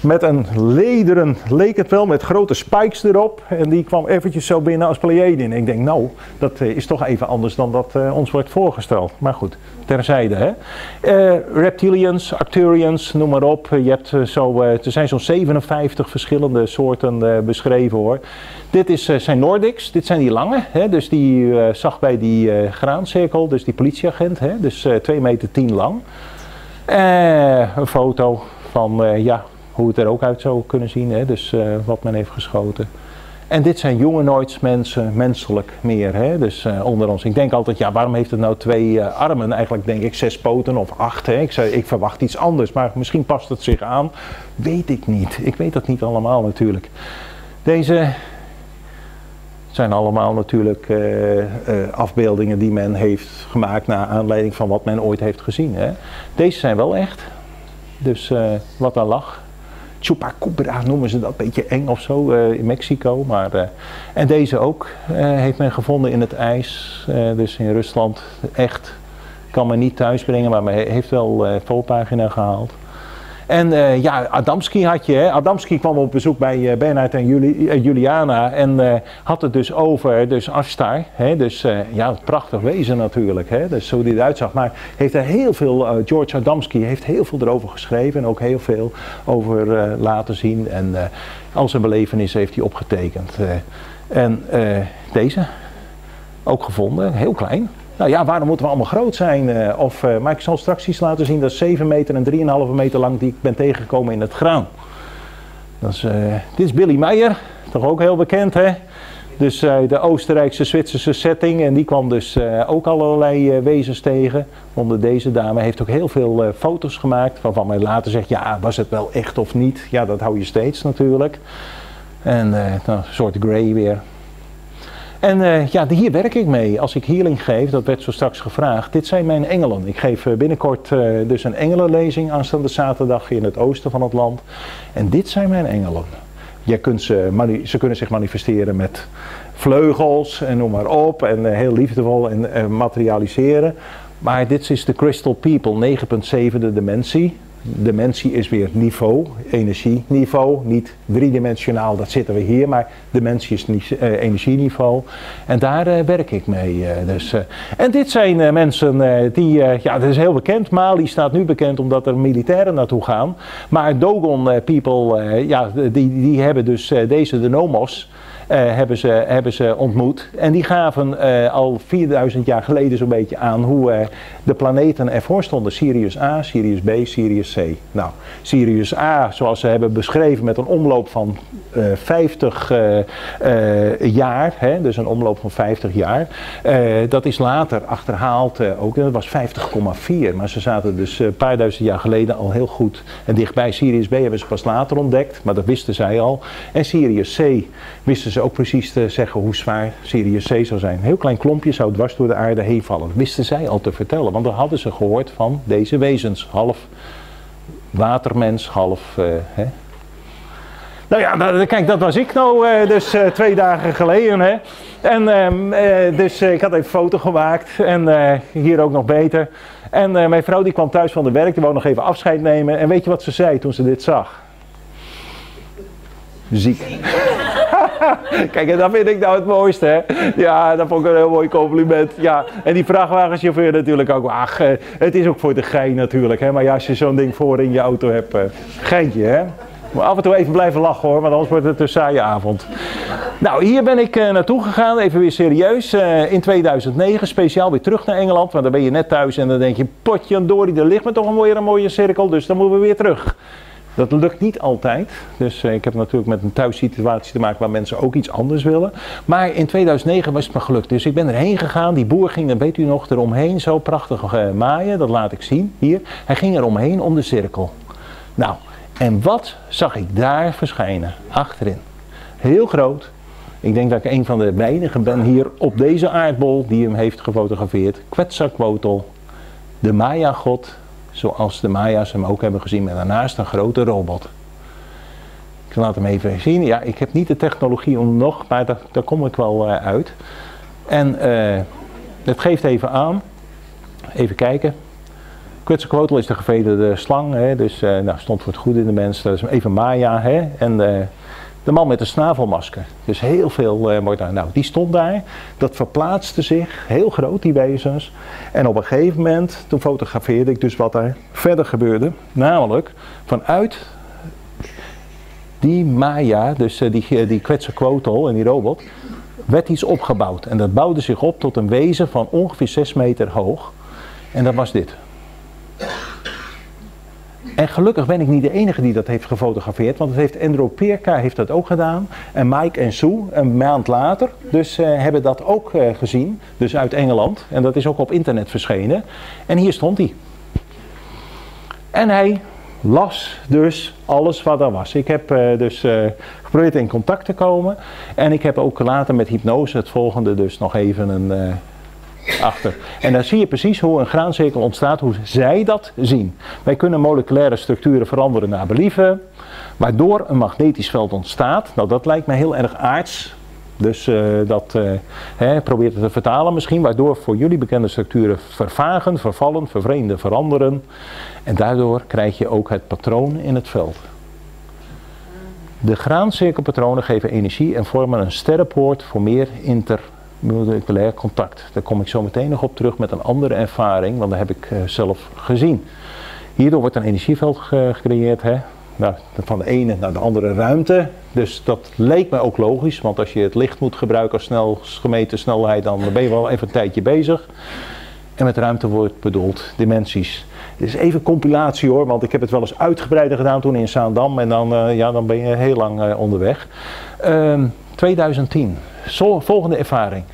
met een lederen, leek het wel, met grote spikes erop. En die kwam eventjes zo binnen als Pleiadian. Ik denk, nou, dat eh, is toch even anders dan dat uh, ons wordt voorgesteld. Maar goed, terzijde. Hè. Uh, reptilians, Arcturians, noem maar op. Je hebt zo, er zijn zo'n 57 verschillende soorten beschreven hoor. Dit is, zijn Nordics, dit zijn die lange. Hè, dus die zag bij die graancirkel, dus die politieagent. Hè, dus 2 meter 10 lang. een foto van uh, ja, hoe het er ook uit zou kunnen zien. Hè? Dus uh, wat men heeft geschoten. En dit zijn jonge mensen, menselijk meer. Hè? Dus uh, onder ons. Ik denk altijd, ja, waarom heeft het nou twee armen? Eigenlijk denk ik zes poten of acht. Hè? Ik, zei, ik verwacht iets anders, maar misschien past het zich aan. Weet ik niet. Ik weet dat niet allemaal natuurlijk. Deze zijn allemaal natuurlijk afbeeldingen die men heeft gemaakt naar aanleiding van wat men ooit heeft gezien. Hè. Deze zijn wel echt. Dus uh, wat daar lag. Chupacabra noemen ze dat, een beetje eng of zo uh, in Mexico. Maar, uh, en deze ook heeft men gevonden in het ijs, dus in Rusland. Echt, kan men niet thuisbrengen, maar men heeft wel voorpagina gehaald. En uh, ja, Adamski had je. Hè? Adamski kwam op bezoek bij uh, Bernhard en uh, Juliana en had het dus over dus Ashtar. Hè? Dus ja, prachtig wezen natuurlijk. Hè? Dus hoe die eruit zag. Maar heeft er heel veel, George Adamski heeft heel veel erover geschreven en ook heel veel over laten zien. En al zijn belevenissen heeft hij opgetekend. en deze, ook gevonden, heel klein. Nou ja, waarom moeten we allemaal groot zijn? Uh, of, uh, maar ik zal straks iets laten zien, dat is 7 meter en 3,5 meter lang die ik ben tegengekomen in het graan. Dat is, uh, dit is Billy Meijer, toch ook heel bekend hè? Dus de Oostenrijkse Zwitserse setting en die kwam dus ook allerlei wezens tegen. Onder deze dame heeft ook heel veel foto's gemaakt waarvan men later zegt, ja was het wel echt of niet? Ja dat hou je steeds natuurlijk. En een soort grey weer. En uh, ja, hier werk ik mee. Als ik healing geef, dat werd zo straks gevraagd. Dit zijn mijn engelen. Ik geef uh, binnenkort uh, dus een engelenlezing aanstaande zaterdag in het oosten van het land. En dit zijn mijn engelen. Je kunt ze, ze kunnen zich manifesteren met vleugels en noem maar op. En eh, heel liefdevol en eh, materialiseren. Maar dit is de Crystal People, 9.7 dimensie. Dimensie is weer niveau, energieniveau, niet driedimensionaal, dat zitten we hier, maar dimensie is eh, energieniveau. En daar eh, werk ik mee. eh, dus. En dit zijn mensen die, ja, dat is heel bekend. Mali staat nu bekend omdat er militairen naartoe gaan. Maar Dogon people, ja, die, die hebben dus deze, de Nomos, hebben, ze, hebben ze ontmoet. En die gaven eh, al 4000 jaar geleden zo'n beetje aan hoe eh, de planeten ervoor stonden. Sirius A, Sirius B, Sirius C. Nou, Sirius A, zoals ze hebben beschreven met een omloop van eh 50 eh, eh, jaar, hè, dus een omloop van 50 jaar. Eh, dat is later achterhaald eh, ook, dat was 50,4. Maar ze zaten dus eh, een paar duizend jaar geleden al heel goed en dichtbij. Sirius B hebben ze pas later ontdekt, maar dat wisten zij al. En Sirius C wisten ze ook precies te zeggen hoe zwaar Sirius C zou zijn. Een heel klein klompje zou dwars door de aarde heen vallen. Dat wisten zij al te vertellen, want dat hadden ze gehoord van deze wezens. Half watermens, half... eh, hè. Nou ja, nou, kijk, dat was ik nou eh, dus eh, twee dagen geleden. Hè. En ehm, eh, dus eh, ik had even foto gemaakt en eh, hier ook nog beter. En eh, mijn vrouw die kwam thuis van de werk, die wou nog even afscheid nemen. En weet je wat ze zei toen ze dit zag? Ziek. Kijk, en dat vind ik nou het mooiste, hè? Ja, dat vond ik een heel mooi compliment. Ja, en die vrachtwagenchauffeur natuurlijk ook. Ach, eh, het is ook voor de gein natuurlijk, hè? Maar ja, als je zo'n ding voor in je auto hebt, eh, geintje, hè? Maar af en toe even blijven lachen hoor, want anders wordt het een saaie avond. Nou, hier ben ik eh, naartoe gegaan, even weer serieus. in 2009, speciaal weer terug naar Engeland. Want dan ben je net thuis en dan denk je, potje Dori, er ligt me toch een mooie, een mooie cirkel. Dus dan moeten we weer terug. Dat lukt niet altijd. Dus eh, ik heb natuurlijk met een thuissituatie te maken waar mensen ook iets anders willen. Maar in 2009 was het me gelukt. Dus ik ben erheen gegaan. Die boer ging, dan weet u nog, eromheen zo prachtig eh, maaien. Dat laat ik zien hier. Hij ging eromheen om de cirkel. Nou, en wat zag ik daar verschijnen? Achterin. Heel groot. Ik denk dat ik een van de weinigen ben hier op deze aardbol die hem heeft gefotografeerd. Quetzalcoatl, de Maya-god, zoals de Maya's hem ook hebben gezien, met daarnaast een grote robot. Ik laat hem even zien. Ja, ik heb niet de technologie om nog, maar daar, daar kom ik wel eh, uit. En eh het geeft even aan. Even kijken. Quetzalcoatl is de gevederde slang, hè, dus eh nou, stond voor het goede in de mens. Dat is even Maya. Hè, en eh, de man met een snavelmasker. Dus heel veel wordt daar. Nou, die stond daar. Dat verplaatste zich, heel groot die wezens. En op een gegeven moment, toen fotografeerde ik dus wat daar verder gebeurde. Namelijk, vanuit die Maya, dus eh, die, eh, die Quetzalcoatl en die robot, werd iets opgebouwd. En dat bouwde zich op tot een wezen van ongeveer 6 meter hoog. En dat was dit. En gelukkig ben ik niet de enige die dat heeft gefotografeerd, want het heeft Andrew Peerka heeft dat ook gedaan. En Mike en Sue een maand later, dus eh, hebben dat ook eh, gezien, dus uit Engeland. En dat is ook op internet verschenen. En hier stond hij. En hij las dus alles wat er was. Ik heb eh, dus geprobeerd in contact te komen. En ik heb ook later met hypnose het volgende dus nog even een... achter. En dan zie je precies hoe een graancirkel ontstaat, hoe zij dat zien. Wij kunnen moleculaire structuren veranderen naar believen, waardoor een magnetisch veld ontstaat. Nou, dat lijkt me heel erg aards. Dus eh, dat eh hè, probeert het te vertalen misschien, waardoor voor jullie bekende structuren vervagen, vervallen, vervreemden, veranderen. En daardoor krijg je ook het patroon in het veld. De graancirkelpatronen geven energie en vormen een sterrenpoort voor meer intermoleculair contact. Daar kom ik zo meteen nog op terug met een andere ervaring, want dat heb ik eh, zelf gezien. Hierdoor wordt een energieveld ge- gecreëerd, hè? Nou, van de ene naar de andere ruimte. Dus dat leek me ook logisch, want als je het licht moet gebruiken als snel, gemeten snelheid, dan ben je wel even een tijdje bezig. En met ruimte wordt bedoeld dimensies. Dit is even compilatie hoor, want ik heb het wel eens uitgebreider gedaan toen in Zaandam. En dan, eh, ja, dan ben je heel lang eh, onderweg. Ehm, 2010, Zo- volgende ervaring.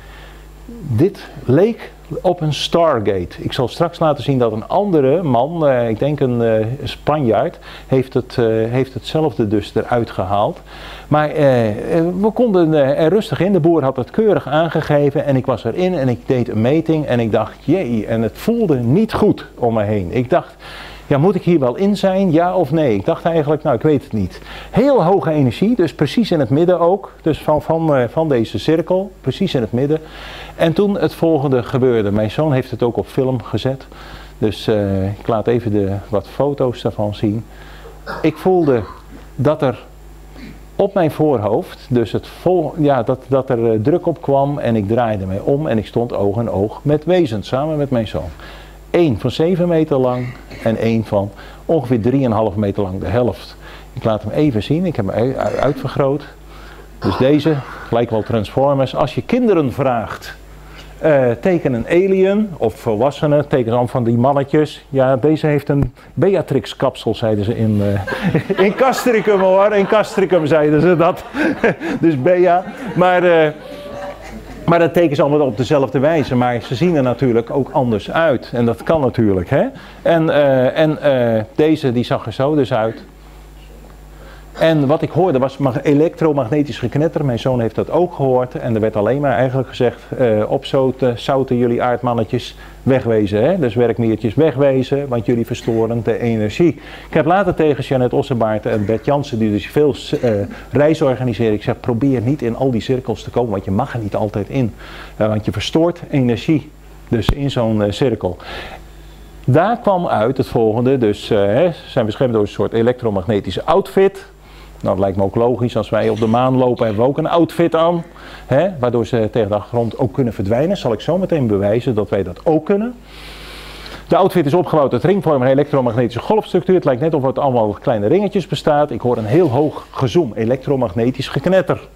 Dit leek op een Stargate. Ik zal straks laten zien dat een andere man, eh, ik denk een eh, Spanjaard, heeft, het, eh, heeft hetzelfde dus eruit gehaald. Maar we konden er rustig in. De boer had het keurig aangegeven en ik was erin en ik deed een meting en ik dacht, jee, en het voelde niet goed om me heen. Ik dacht, Ja, moet ik hier wel in zijn? Ja of nee? Ik dacht eigenlijk, nou ik weet het niet. Heel hoge energie, dus precies in het midden ook. Dus van, van, eh, van deze cirkel, precies in het midden. En toen het volgende gebeurde. Mijn zoon heeft het ook op film gezet. Dus eh, ik laat even de, wat foto's daarvan zien. Ik voelde dat er op mijn voorhoofd, dus het vol, ja, dat, dat er eh, druk op kwam en ik draaide mij om en ik stond oog in oog met wezens samen met mijn zoon. Eén van 7 meter lang en één van ongeveer 3,5 meter lang, de helft. Ik laat hem even zien, ik heb hem u- uitvergroot. Dus deze lijkt wel Transformers. Als je kinderen vraagt, eh, teken een alien of volwassenen, teken dan van die mannetjes. Ja, deze heeft een Beatrix kapsel, zeiden ze in, eh, in Castricum hoor. In Castricum zeiden ze dat. dus Bea. Maar, eh, maar dat tekenen ze allemaal op dezelfde wijze. Maar ze zien er natuurlijk ook anders uit. En dat kan natuurlijk. Hè? En, eh, en eh, deze die zag er zo dus uit. En wat ik hoorde was mag- elektromagnetisch geknetter. Mijn zoon heeft dat ook gehoord. En er werd alleen maar eigenlijk gezegd, eh opzouten, zouten jullie aardmannetjes wegwezen. Hè? Dus werkmiertjes wegwezen, want jullie verstoren de energie. Ik heb later tegen Janet Ossenbaard en Bert Jansen, die dus veel eh, reizen organiseren. Ik zeg, probeer niet in al die cirkels te komen, want je mag er niet altijd in. Eh, want je verstoort energie. Dus in zo'n cirkel. Daar kwam uit het volgende, dus hè, zijn beschermd door een soort elektromagnetische outfit. Nou, dat lijkt me ook logisch. Als wij op de maan lopen, hebben we ook een outfit aan. Hè, waardoor ze tegen de grond ook kunnen verdwijnen. Zal ik zo meteen bewijzen dat wij dat ook kunnen. De outfit is opgebouwd uit ringvormige elektromagnetische golfstructuur. Het lijkt net of het allemaal kleine ringetjes bestaat. Ik hoor een heel hoog gezoom, elektromagnetisch geknetter.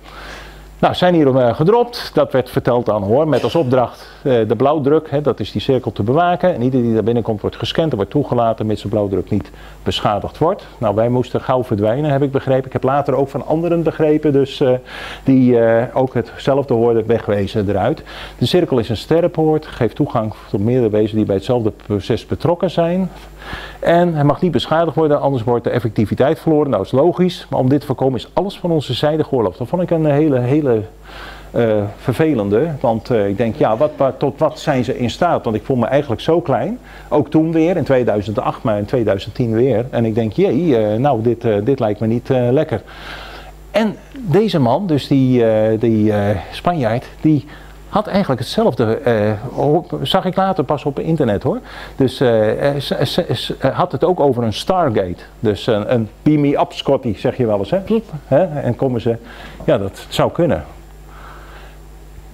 Nou, zijn hier eh, gedropt. Dat werd verteld aan hoor. Met als opdracht eh, de blauwdruk. Hè, dat is die cirkel te bewaken. En ieder die daar binnenkomt wordt gescand en wordt toegelaten. Mits de blauwdruk niet beschadigd wordt. Nou, wij moesten gauw verdwijnen, heb ik begrepen. Ik heb later ook van anderen begrepen. Dus eh, die ook hetzelfde hoorden wegwezen eruit. De cirkel is een sterrenpoort. Geeft toegang tot meerdere wezens die bij hetzelfde proces betrokken zijn. En hij mag niet beschadigd worden, anders wordt de effectiviteit verloren. Nou, dat is logisch. Maar om dit te voorkomen is alles van onze zijde geoorloofd. Dat vond ik een hele, hele eh, vervelende. Want eh, ik denk, ja, wat, tot wat zijn ze in staat? Want ik voel me eigenlijk zo klein. Ook toen weer, in 2008, maar in 2010 weer. En ik denk, jee, eh, nou, dit, dit lijkt me niet lekker. En deze man, dus die, die Spanjaard, die had eigenlijk hetzelfde, eh, op- zag ik later pas op internet hoor. Dus eh, eh, had het ook over een Stargate. Dus een, een beam me up Scotty, zeg je wel eens hè? En komen ze, ja dat zou kunnen.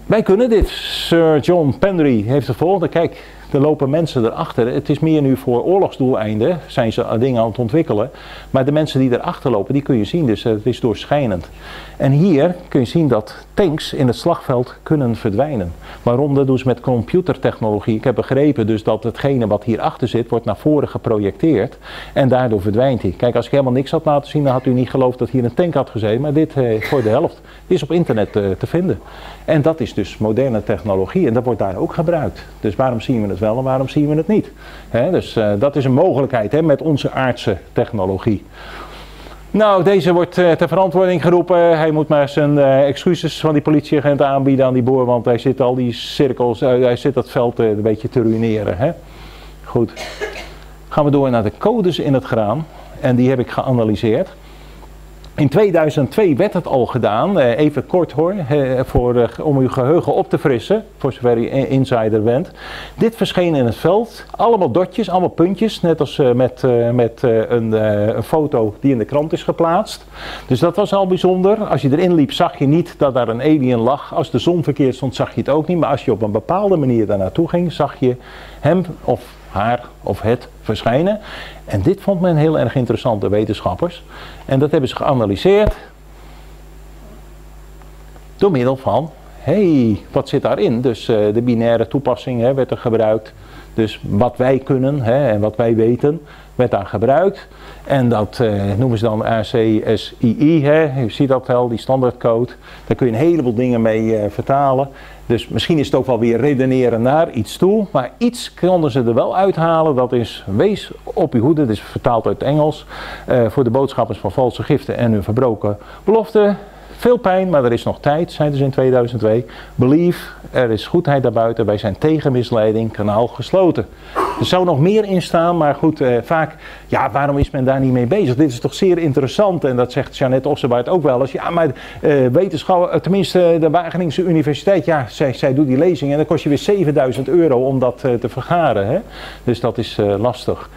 Wij kunnen dit. Sir John Penry heeft de volgende. Kijk, er lopen mensen erachter. Het is meer nu voor oorlogsdoeleinden zijn ze dingen aan het ontwikkelen. Maar de mensen die erachter lopen, die kun je zien. Dus het is doorschijnend. En hier kun je zien dat tanks in het slagveld kunnen verdwijnen. Waarom? Dat doen ze met computertechnologie. Ik heb begrepen dus dat hetgene wat hierachter zit, wordt naar voren geprojecteerd. En daardoor verdwijnt hij. Kijk, als ik helemaal niks had laten zien, dan had u niet geloofd dat hier een tank had gezeten. Maar dit eh, voor de helft is op internet eh, te vinden. En dat is dus moderne technologie en dat wordt daar ook gebruikt. Dus waarom zien we het wel en waarom zien we het niet? Dus eh, dat is een mogelijkheid met onze aardse technologie. Nou, deze wordt eh, ter verantwoording geroepen. Hij moet maar zijn eh, excuses van die politieagent aanbieden aan die boer, want hij zit al die cirkels, eh, hij zit dat veld een beetje te ruïneren. Hè? Goed. Gaan we door naar de codes in het graan en die heb ik geanalyseerd. In 2002 werd het al gedaan, eh, even kort hoor, voor, eh, om uw geheugen op te frissen, voor zover u in- insider bent. Dit verscheen in het veld, allemaal dotjes, allemaal puntjes, net als eh, met, met een, een foto die in de krant is geplaatst. Dus dat was al bijzonder. Als je erin liep zag je niet dat daar een alien lag. Als de zon verkeerd stond zag je het ook niet, maar als je op een bepaalde manier daar naartoe ging, zag je hem of haar of het verschijnen. En dit vond men heel erg interessant, de wetenschappers. En dat hebben ze geanalyseerd door middel van, hey, wat zit daarin? Dus eh, de binaire toepassing hè, werd er gebruikt. Dus wat wij kunnen hè, en wat wij weten, werd daar gebruikt. En dat eh, noemen ze dan ACSII, hè. u ziet dat wel, die standaardcode. Daar kun je een heleboel dingen mee eh, vertalen. Dus misschien is het ook wel weer redeneren naar iets toe. Maar iets konden ze er wel uithalen. Dat is wees op uw hoede. Dit is vertaald uit het Engels. eh, voor de boodschappers van valse giften en hun verbroken beloften. Veel pijn, maar er is nog tijd, zeiden ze in 2002. Believe, er is goedheid daarbuiten. Wij zijn tegen misleiding, kanaal gesloten. Er zou nog meer in staan, maar goed, eh, vaak, ja, waarom is men daar niet mee bezig? Dit is toch zeer interessant en dat zegt Jeannette Ossebaard ook wel eens. Ja, maar eh, wetenschap, eh, tenminste de Wageningse Universiteit, ja, zij, zij doet die lezing en dan kost je weer 7000 euro om dat eh, te vergaren. Hè? Dus dat is eh, lastig.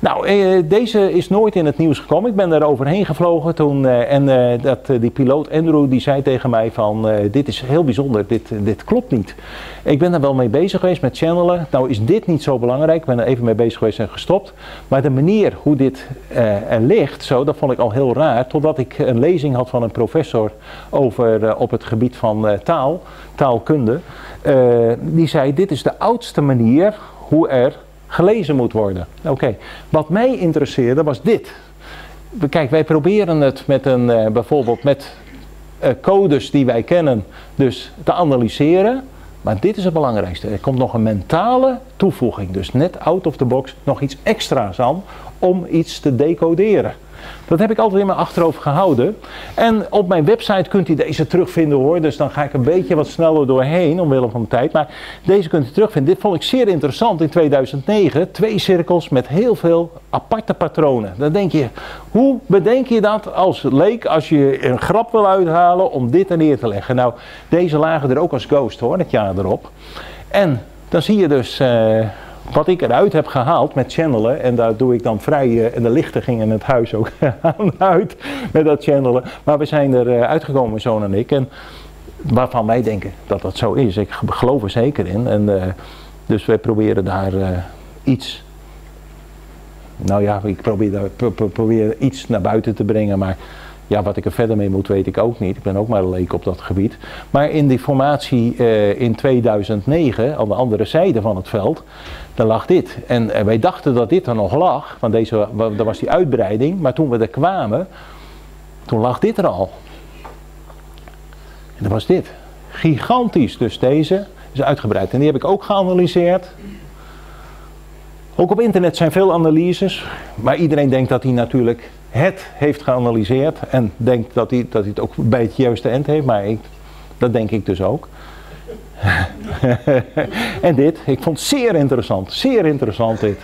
Nou, eh, deze is nooit in het nieuws gekomen. Ik ben daar overheen gevlogen toen. eh, en eh, dat, die piloot Andrew die zei tegen mij van... dit is heel bijzonder, dit, dit klopt niet. Ik ben daar wel mee bezig geweest met channelen. Nou is dit niet zo belangrijk. Ik ben er even mee bezig geweest en gestopt. Maar de manier hoe dit er ligt, zo, dat vond ik al heel raar. Totdat ik een lezing had van een professor over, op het gebied van taal, taalkunde. Die zei, dit is de oudste manier hoe er gelezen moet worden. Oké, wat mij interesseerde was dit. Kijk, wij proberen het met een, eh, bijvoorbeeld met eh, codes die wij kennen, dus te analyseren. Maar dit is het belangrijkste. Er komt nog een mentale toevoeging. Dus net out of the box nog iets extra's aan om iets te decoderen. Dat heb ik altijd in mijn achterhoofd gehouden. En op mijn website kunt u deze terugvinden hoor. Dus dan ga ik een beetje wat sneller doorheen omwille van de tijd. Maar deze kunt u terugvinden. Dit vond ik zeer interessant in 2009. Twee cirkels met heel veel aparte patronen. Dan denk je, hoe bedenk je dat als leek als je een grap wil uithalen om dit er neer te leggen? Nou, deze lagen er ook als ghost hoor, het jaar erop. En dan zie je dus eh, wat ik eruit heb gehaald met channelen. En daar doe ik dan vrij. eh, en de lichten gingen het huis ook aan uit met dat channelen. Maar we zijn er eh, uitgekomen, zoon en ik. En waarvan wij denken dat dat zo is. Ik geloof er zeker in. En, eh, dus wij proberen daar iets. Nou ja, ik probeer, probeer iets naar buiten te brengen. Maar ja, wat ik er verder mee moet, weet ik ook niet. Ik ben ook maar een leek op dat gebied. Maar in die formatie eh, in 2009, aan de andere zijde van het veld, daar lag dit. En eh, wij dachten dat dit er nog lag, want deze, dat was die uitbreiding. Maar toen we er kwamen, toen lag dit er al. En dat was dit. Gigantisch. Dus deze is uitgebreid. En die heb ik ook geanalyseerd. Ook op internet zijn veel analyses. Maar iedereen denkt dat hij natuurlijk het heeft geanalyseerd. En denkt dat hij, dat hij het ook bij het juiste eind heeft. Maar ik, dat denk ik dus ook. en dit, ik vond het zeer interessant. Zeer interessant dit.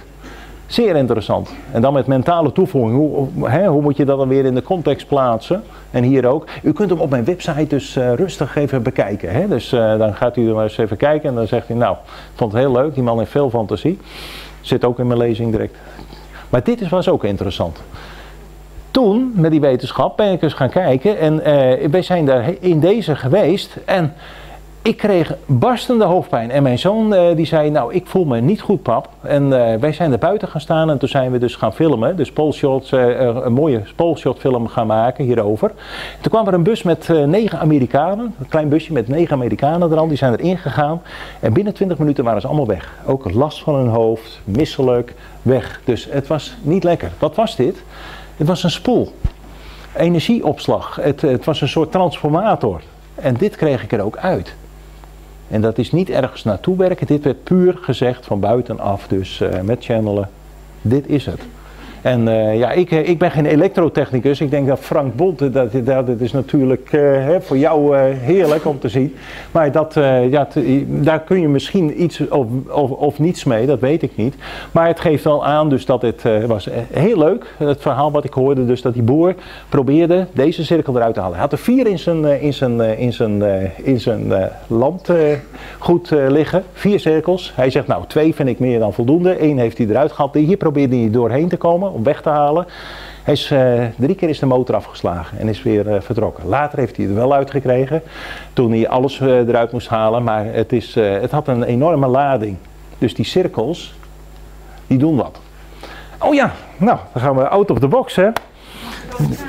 Zeer interessant. En dan met mentale toevoeging. Hoe, hè, hoe moet je dat dan weer in de context plaatsen? En hier ook. U kunt hem op mijn website dus eh, rustig even bekijken. Hè? Dus eh, dan gaat u er maar eens even kijken. En dan zegt hij, nou, ik vond het heel leuk. Die man heeft veel fantasie. Zit ook in mijn lezing direct. Maar dit is, was ook interessant. Toen, met die wetenschap, ben ik eens gaan kijken. En eh, wij zijn daar in deze geweest. En ik kreeg barstende hoofdpijn. En mijn zoon eh, die zei, nou ik voel me niet goed pap. En eh, wij zijn er buiten gaan staan en toen zijn we dus gaan filmen. Dus polshots, een mooie polshot film gaan maken hierover. Toen kwam er een bus met negen Amerikanen. Een klein busje met negen Amerikanen eran. Die zijn erin gegaan. En binnen 20 minuten waren ze allemaal weg. Ook last van hun hoofd, misselijk, weg. Dus het was niet lekker. Wat was dit? Het was een spoel. Energieopslag. Het, het was een soort transformator. En dit kreeg ik er ook uit. En dat is niet ergens naartoe werken. Dit werd puur gezegd van buitenaf. Dus eh, met channelen. Dit is het. En eh, ja, ik, eh, ik ben geen elektrotechnicus. Ik denk dat Frank Bont, dat, dat, dat is natuurlijk eh, voor jou eh, heerlijk om te zien. Maar dat, eh, ja, daar kun je misschien iets of, of, of niets mee, dat weet ik niet. Maar het geeft wel aan dus dat het eh, was eh, heel leuk. Het verhaal wat ik hoorde, dus dat die boer probeerde deze cirkel eruit te halen. Hij had er vier in zijn, eh, in zijn, eh, in zijn, eh, in zijn eh, landgoed eh, liggen. Vier cirkels. Hij zegt nou twee vind ik meer dan voldoende. Eén heeft hij eruit gehaald. Hier probeerde hij doorheen te komen om weg te halen. Hij is, eh, drie keer is de motor afgeslagen en is weer eh, vertrokken. Later heeft hij het wel uitgekregen toen hij alles eh, eruit moest halen. Maar het, is, het had een enorme lading. Dus die cirkels, die doen wat. Oh ja, nou, dan gaan we out of the box hè.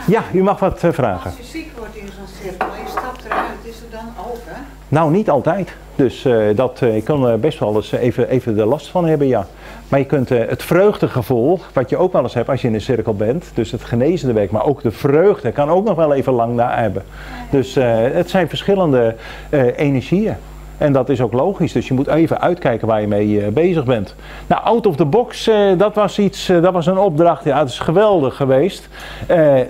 Ja, u mag wat vragen. Als je ziek wordt in zo'n cirkel en je stapt eruit, is het dan over? Nou, niet altijd. Dus dat, ik kan er best wel eens even, even de last van hebben, ja. Maar je kunt eh, het vreugdegevoel, wat je ook wel eens hebt als je in een cirkel bent, dus het genezende werk, maar ook de vreugde, kan ook nog wel even lang na hebben. Dus eh, het zijn verschillende eh, energieën. En dat is ook logisch, dus je moet even uitkijken waar je mee bezig bent. Nou, out of the box, dat was iets, dat was een opdracht. Ja, het is geweldig geweest.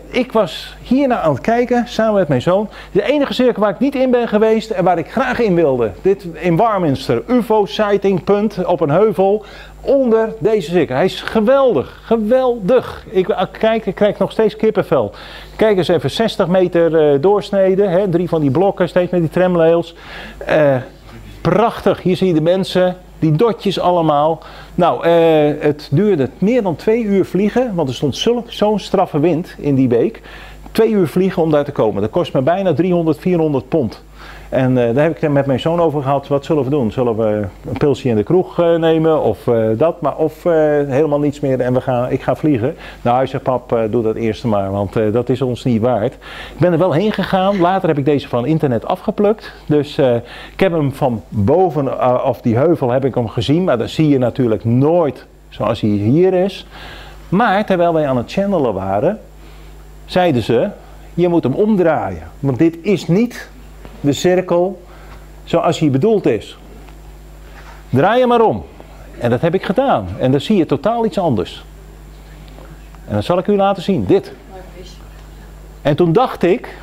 Ik was hiernaar aan het kijken, samen met mijn zoon. De enige cirkel waar ik niet in ben geweest en waar ik graag in wilde. Dit in Warminster, UFO-sighting, punt, op een heuvel. Onder deze cirkel. Hij is geweldig, geweldig. Ik eh, kijk, ik krijg nog steeds kippenvel. Kijk eens even, 60 meter uh, doorsneden. Hè? Drie van die blokken, steeds met die tramrails. Uh, prachtig, hier zie je de mensen, die dotjes allemaal. Nou, uh, het duurde meer dan twee uur vliegen, want er stond zo'n straffe wind in die beek. Twee uur vliegen om daar te komen. Dat kost me bijna 300, 400 pond. En uh, daar heb ik met mijn zoon over gehad. Wat zullen we doen? Zullen we een pilsje in de kroeg uh, nemen of uh, dat? Maar of helemaal niets meer en we gaan, ik ga vliegen. Nou, hij zegt pap, doe dat eerste maar, want dat is ons niet waard. Ik ben er wel heen gegaan. Later heb ik deze van internet afgeplukt. Dus ik heb hem van boven af die heuvel heb ik hem gezien. Maar dat zie je natuurlijk nooit zoals hij hier is. Maar terwijl wij aan het channelen waren, zeiden ze, je moet hem omdraaien. Want dit is niet de cirkel zoals hij bedoeld is. Draai hem maar om. En dat heb ik gedaan. En dan zie je totaal iets anders. En dat zal ik u laten zien. Dit. En toen dacht ik,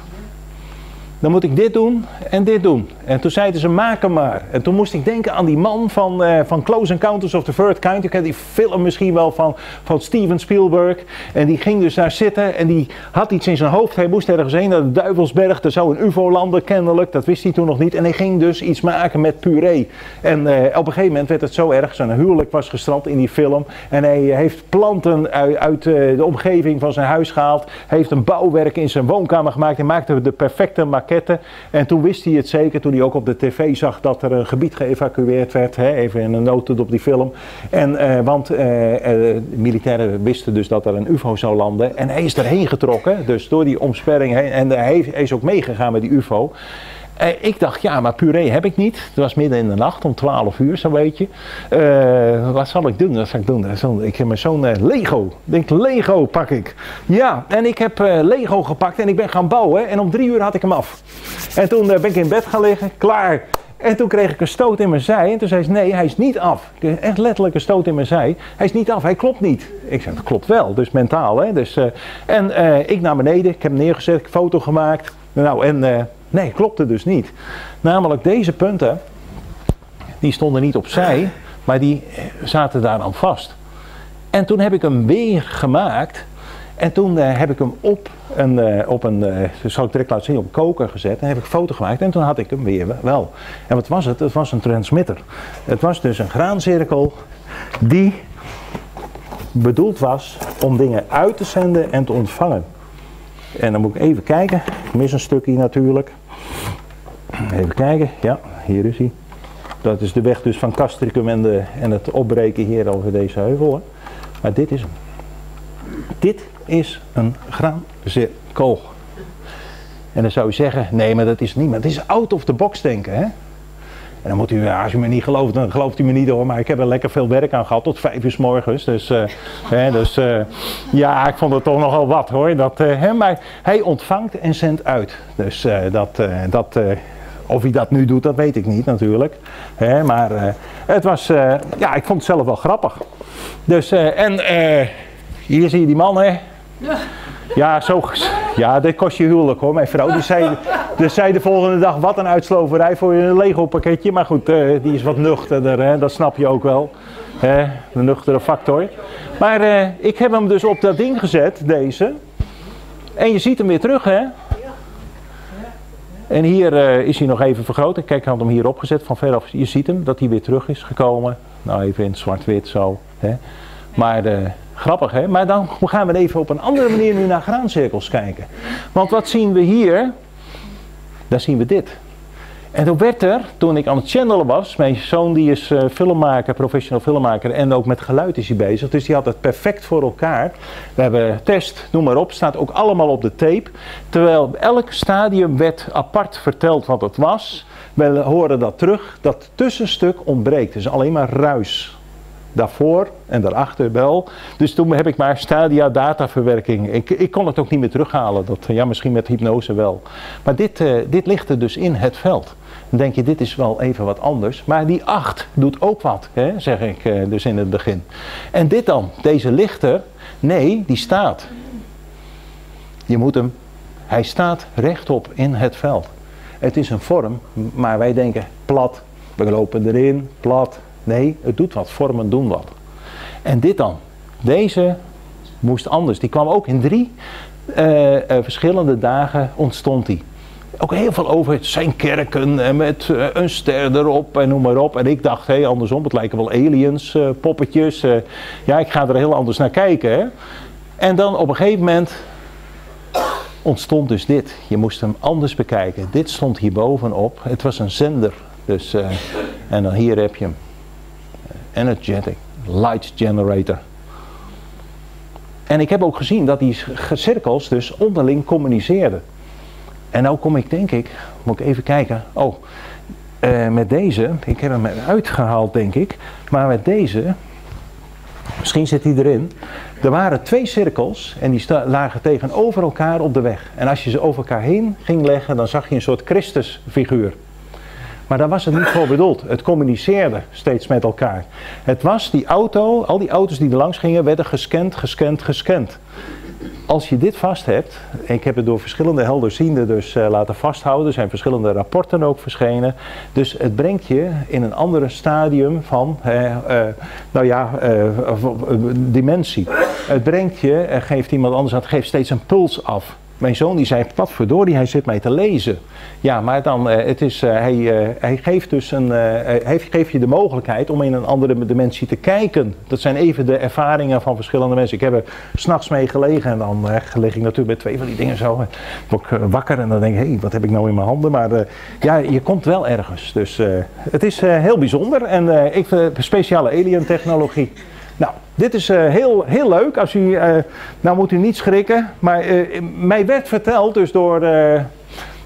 dan moet ik dit doen en dit doen. En toen zeiden ze, maak hem maar. En toen moest ik denken aan die man van, uh, van Close Encounters of the Third Kind. Je kent die film misschien wel van, van Steven Spielberg. En die ging dus daar zitten en die had iets in zijn hoofd. Hij moest ergens heen naar de Duivelsberg. Er zou een ufo landen kennelijk, dat wist hij toen nog niet. En hij ging dus iets maken met puree. En uh, op een gegeven moment werd het zo erg. Zijn huwelijk was gestrand in die film. En hij heeft planten uit, de omgeving van zijn huis gehaald. Heeft een bouwwerk in zijn woonkamer gemaakt. Hij maakte de perfecte maquette. En toen wist hij het zeker, toen hij ook op de tv zag dat er een gebied geëvacueerd werd. Hè, even in een noot op die film. En, uh, want uh, militairen wisten dus dat er een ufo zou landen. En hij is erheen getrokken, dus door die omsperring. En hij is ook meegegaan met die ufo. Uh, ik dacht, ja, maar puree heb ik niet. Het was midden in de nacht, om 12 uur, zo weet je. Uh, wat zal ik doen? Wat zal ik doen? Ik heb mijn zo'n uh, Lego. Ik denk, Lego pak ik. Ja, en ik heb Lego gepakt en ik ben gaan bouwen. En om drie uur had ik hem af. En toen ben ik in bed gaan liggen, klaar. En toen kreeg ik een stoot in mijn zij. En toen zei ze, nee, hij is niet af. Echt letterlijk een stoot in mijn zij. Hij is niet af, hij klopt niet. Ik zei, dat klopt wel. Dus mentaal, hè. Dus, en ik naar beneden, ik heb hem neergezet, ik heb een foto gemaakt. Nou, en... Nee, klopte dus niet. Namelijk deze punten, die stonden niet opzij, maar die zaten daar dan vast. En toen heb ik hem weer gemaakt. En toen uh, heb ik hem op een, uh, op een zal ik direct laten zien, op een koker gezet. En heb ik een foto gemaakt en toen had ik hem weer wel. En wat was het? Het was een transmitter. Het was dus een graancirkel die bedoeld was om dingen uit te zenden en te ontvangen. En dan moet ik even kijken. Ik mis een stukje natuurlijk. Even kijken. Ja, hier is hij. Dat is de weg dus van Castricum en, de, en het opbreken hier over deze heuvel. Hè. Maar dit is hem. Dit is een graancirkel. En dan zou je zeggen, nee maar dat is niet, maar het is out of the box denken hè. En dan moet u, als u me niet gelooft, dan gelooft u me niet hoor. Maar ik heb er lekker veel werk aan gehad, tot vijf uur s morgens. Dus, uh, hè, dus uh, ja, ik vond het toch nogal wat hoor. Dat, hè, maar hij ontvangt en zendt uit. Dus dat, dat of hij dat nu doet, dat weet ik niet natuurlijk. Hè, maar het was, ja, ik vond het zelf wel grappig. Dus, en hier zie je die man hè. Ja, zo, ja, dit kost je huwelijk hoor. Mijn vrouw die zei, dus zei de volgende dag, wat een uitsloverij voor je een Lego pakketje. Maar goed, uh, die is wat nuchterder, hè? dat snap je ook wel. Hè? De nuchtere factor. Maar uh, ik heb hem dus op dat ding gezet, deze. En je ziet hem weer terug, hè. En hier uh, is hij nog even vergroot. Kijk, ik had hem hier opgezet van veraf. Je ziet hem, dat hij weer terug is gekomen. Nou, even in zwart-wit zo. Hè? Maar... Grappig hè? Maar dan gaan we even op een andere manier nu naar graancirkels kijken. Want wat zien we hier? Daar zien we dit. En toen werd er, toen ik aan het channelen was, mijn zoon die is uh, filmmaker, professional filmmaker en ook met geluid is hij bezig. Dus die had het perfect voor elkaar. We hebben test, noem maar op, staat ook allemaal op de tape. Terwijl elk stadium werd apart verteld wat het was. We horen dat terug, dat tussenstuk ontbreekt. Dus alleen maar ruis daarvoor en daarachter wel. Dus toen heb ik maar stadia dataverwerking. Ik, ik kon het ook niet meer terughalen. Dat, ja, misschien met hypnose wel. Maar dit, uh, dit ligt er dus in het veld. Dan denk je, dit is wel even wat anders. Maar die 8 doet ook wat, hè, zeg ik uh, dus in het begin. En dit dan, deze lichter, nee, die staat. Je moet hem, hij staat rechtop in het veld. Het is een vorm, maar wij denken plat. We lopen erin, plat, Nee, het doet wat. Vormen doen wat. En dit dan. Deze moest anders. Die kwam ook in drie eh, eh, verschillende dagen ontstond die. Ook heel veel over zijn kerken en met eh, een ster erop en noem maar op. En ik dacht, hé, andersom, het lijken wel aliens, poppetjes. ja, ik ga er heel anders naar kijken. Hè. En dan op een gegeven moment ontstond dus dit. Je moest hem anders bekijken. Dit stond hier bovenop. Het was een zender. Dus, en dan hier heb je hem. Energetic Light Generator. En ik heb ook gezien dat die cirkels dus onderling communiceerden. En nou kom ik denk ik, moet ik even kijken. Oh, eh, met deze, ik heb hem eruit gehaald denk ik. Maar met deze, misschien zit hij erin. Er waren twee cirkels en die lagen tegenover elkaar op de weg. En als je ze over elkaar heen ging leggen, dan zag je een soort Christusfiguur. Maar daar was het niet voor bedoeld. Het communiceerde steeds met elkaar. Het was die auto, al die auto's die er langs gingen, werden gescand, gescand, gescand. Als je dit vast hebt, ik heb het door verschillende helderzienden dus eh, laten vasthouden, er zijn verschillende rapporten ook verschenen. Dus het brengt je in een andere stadium van, eh, nou ja, eh, dimensie. Het brengt je, geeft iemand anders aan, het geeft steeds een puls af. Mijn zoon die zei, wat verdorie, hij zit mij te lezen. Ja, maar dan, eh, het is, eh, hij, eh, hij geeft dus een, hij geeft je de mogelijkheid om in een andere dimensie te kijken. Dat zijn even de ervaringen van verschillende mensen. Ik heb er s'nachts mee gelegen en dan lig ik natuurlijk met twee van die dingen zo. eh, word wakker en dan denk ik, hé, wat heb ik nou in mijn handen? Maar ja, je komt wel ergens. Dus het is heel bijzonder en ik speciale alien technologie. Nou, dit is eh, heel, heel leuk. Als u, eh, nou moet u niet schrikken, maar eh, mij werd verteld dus door de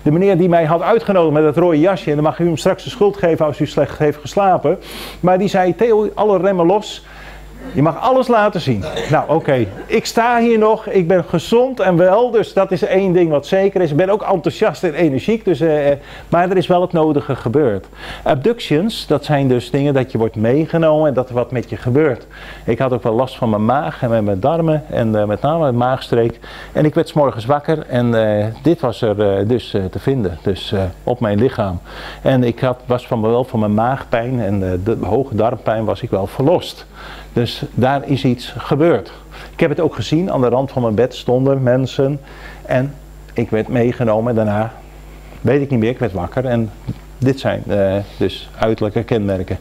meneer die mij had uitgenodigd met het rode jasje. En dan mag u hem straks de schuld geven als u slecht heeft geslapen. Maar die zei, Theo, alle remmen los. Je mag alles laten zien. Nou, oké. Ik sta hier nog. Ik ben gezond en wel. Dus dat is één ding wat zeker is. Ik ben ook enthousiast en energiek. Dus, eh, eh, maar er is wel het nodige gebeurd. Abductions, dat zijn dus dingen dat je wordt meegenomen en dat er wat met je gebeurt. Ik had ook wel last van mijn maag en met mijn darmen. En eh, met name mijn maagstreek. En ik werd 's morgens wakker. En dit was er dus te vinden. Dus op mijn lichaam. En ik had, was van wel van mijn maagpijn en de hoge darmpijn was ik wel verlost. Dus daar is iets gebeurd. Ik heb het ook gezien, aan de rand van mijn bed stonden mensen. En ik werd meegenomen en daarna, weet ik niet meer, ik werd wakker. En dit zijn eh, dus uiterlijke kenmerken.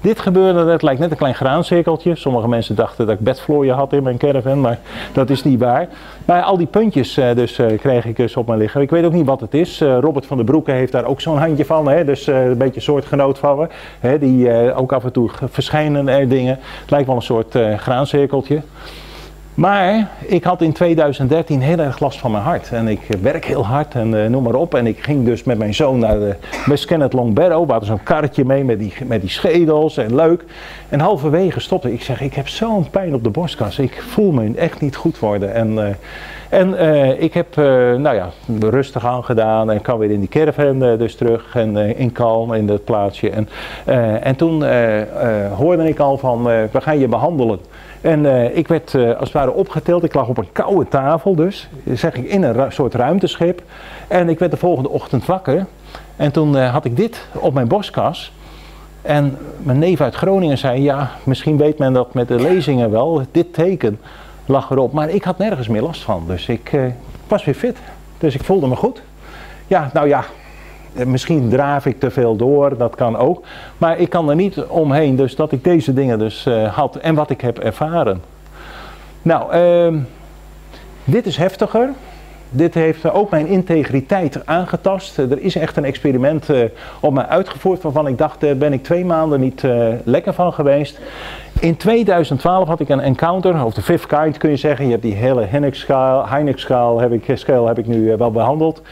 Dit gebeurde, het lijkt net een klein graancirkeltje. Sommige mensen dachten dat ik bedvlooien had in mijn caravan, maar dat is niet waar. Maar al die puntjes eh, dus, eh, kreeg ik dus op mijn lichaam. Ik weet ook niet wat het is. Robert van der Broeke heeft daar ook zo'n handje van. Hè? Dus een beetje soortgenoot van me. Hè? Die ook af en toe verschijnen er dingen. Het lijkt wel een soort graancirkeltje. Maar ik had in 2013 heel erg last van mijn hart. En ik werk heel hard en eh, noem maar op. En ik ging dus met mijn zoon naar de West Long Barrow. We hadden zo'n karretje mee met die, met die schedels en leuk. En halverwege stopte ik. zeg, ik heb zo'n pijn op de borstkas. Ik voel me echt niet goed worden. En, eh, en eh, ik heb, eh, nou ja, rustig aangedaan. En kwam weer in die caravan eh, dus terug. En eh, in kalm in dat plaatsje. En, eh, en toen eh, eh, hoorde ik al van, eh, we gaan je behandelen. En eh, ik werd eh, als het ware opgetild. Ik lag op een koude tafel dus. Zeg ik in een soort ruimteschip. En ik werd de volgende ochtend wakker. En toen eh, had ik dit op mijn borstkas. En mijn neef uit Groningen zei, ja, misschien weet men dat met de lezingen wel. Dit teken lag erop. Maar ik had nergens meer last van. Dus ik was weer fit. Dus ik voelde me goed. Ja, nou ja, Misschien draaf ik te veel door, dat kan ook. Maar ik kan er niet omheen, dus dat ik deze dingen dus eh, had en wat ik heb ervaren. Nou, ehm, dit is heftiger. Dit heeft eh, ook mijn integriteit aangetast. Eh, Er is echt een experiment eh, op mij uitgevoerd waarvan ik dacht, daar ben ik twee maanden niet eh, lekker van geweest. In 2012 had ik een encounter, of de fifth kind kun je zeggen. Je hebt die hele Heineck-schaal heb ik, heb ik nu eh, wel behandeld.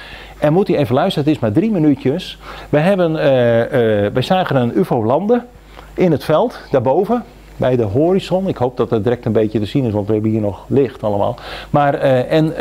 En moet u even luisteren, het is maar drie minuutjes. We hebben, eh, eh, wij zagen een ufo landen in het veld, daarboven bij de horizon. Ik hoop dat het direct een beetje te zien is, want we hebben hier nog licht allemaal. Maar, eh, en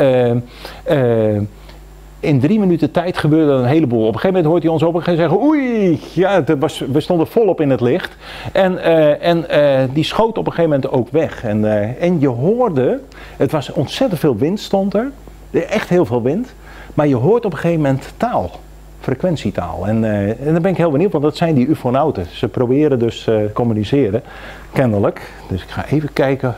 in drie minuten tijd gebeurde er een heleboel. Op een gegeven moment hoort hij ons op en zeggen, oei, ja, was, we stonden volop in het licht. En, en die schoot op een gegeven moment ook weg. En, en je hoorde, het was ontzettend veel wind stond er, echt heel veel wind. Maar je hoort op een gegeven moment taal. frequentietaal. En, eh, en daar ben ik heel benieuwd, want dat zijn die ufonauten. Ze proberen dus eh, te communiceren, kennelijk. Dus ik ga even kijken.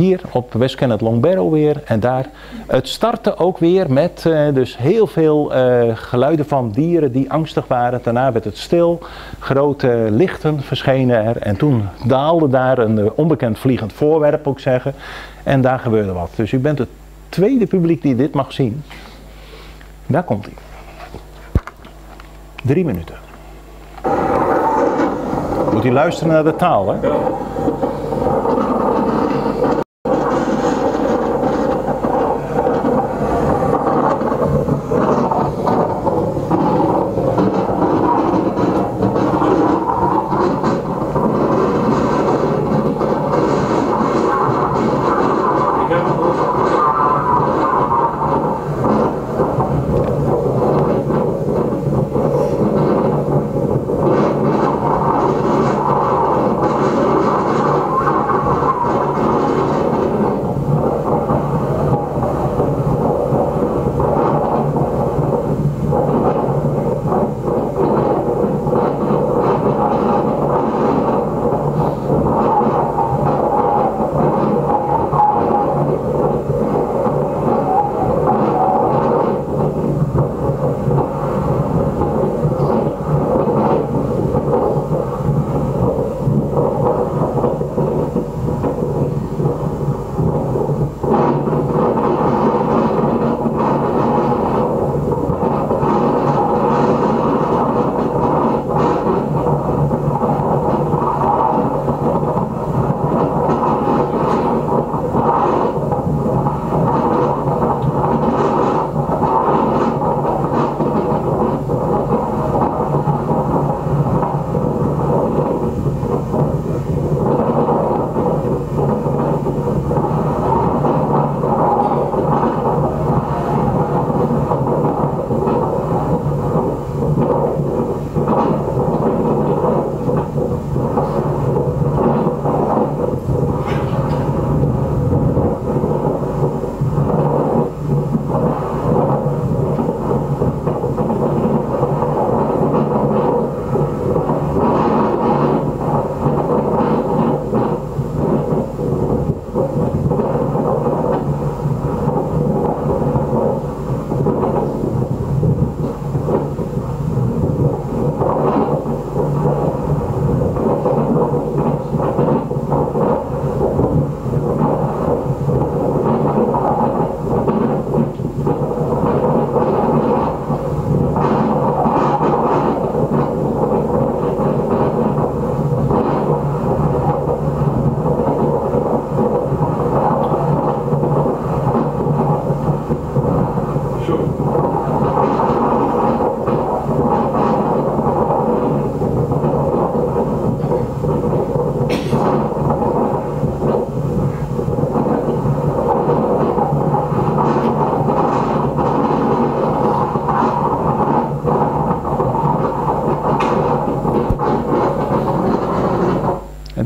Hier op West Kenneth Long Barrow weer. En daar. Het startte ook weer met eh, dus heel veel eh, geluiden van dieren die angstig waren. Daarna werd het stil. Grote lichten verschenen er. En toen daalde daar een eh, onbekend vliegend voorwerp, ook zeggen. En daar gebeurde wat. Dus u bent het tweede publiek die dit mag zien. Daar komt hij. Drie minuten. Moet u luisteren naar de taal, hè?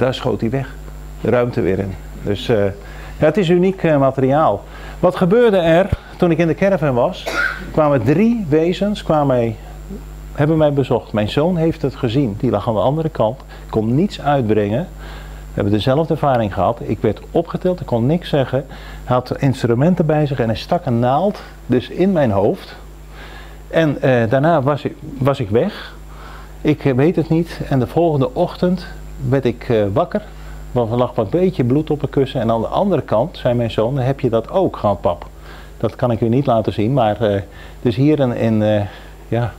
Daar schoot hij weg. De ruimte weer in. Dus eh, ja, het is uniek eh, materiaal. Wat gebeurde er toen ik in de caravan was? kwamen drie wezens kwamen hebben mij bezocht. Mijn zoon heeft het gezien. Die lag aan de andere kant. Kon niets uitbrengen. We hebben dezelfde ervaring gehad. Ik werd opgetild, ik kon niks zeggen. Hij had instrumenten bij zich en hij stak een naald dus in mijn hoofd. En eh, daarna was ik, was ik weg. Ik weet het niet. En de volgende ochtend werd ik eh, wakker. Want er lag wat beetje bloed op een kussen. En aan de andere kant, zei mijn zoon, heb je dat ook gehad, pap. Dat kan ik u niet laten zien, maar eh dus hier in eh, ja,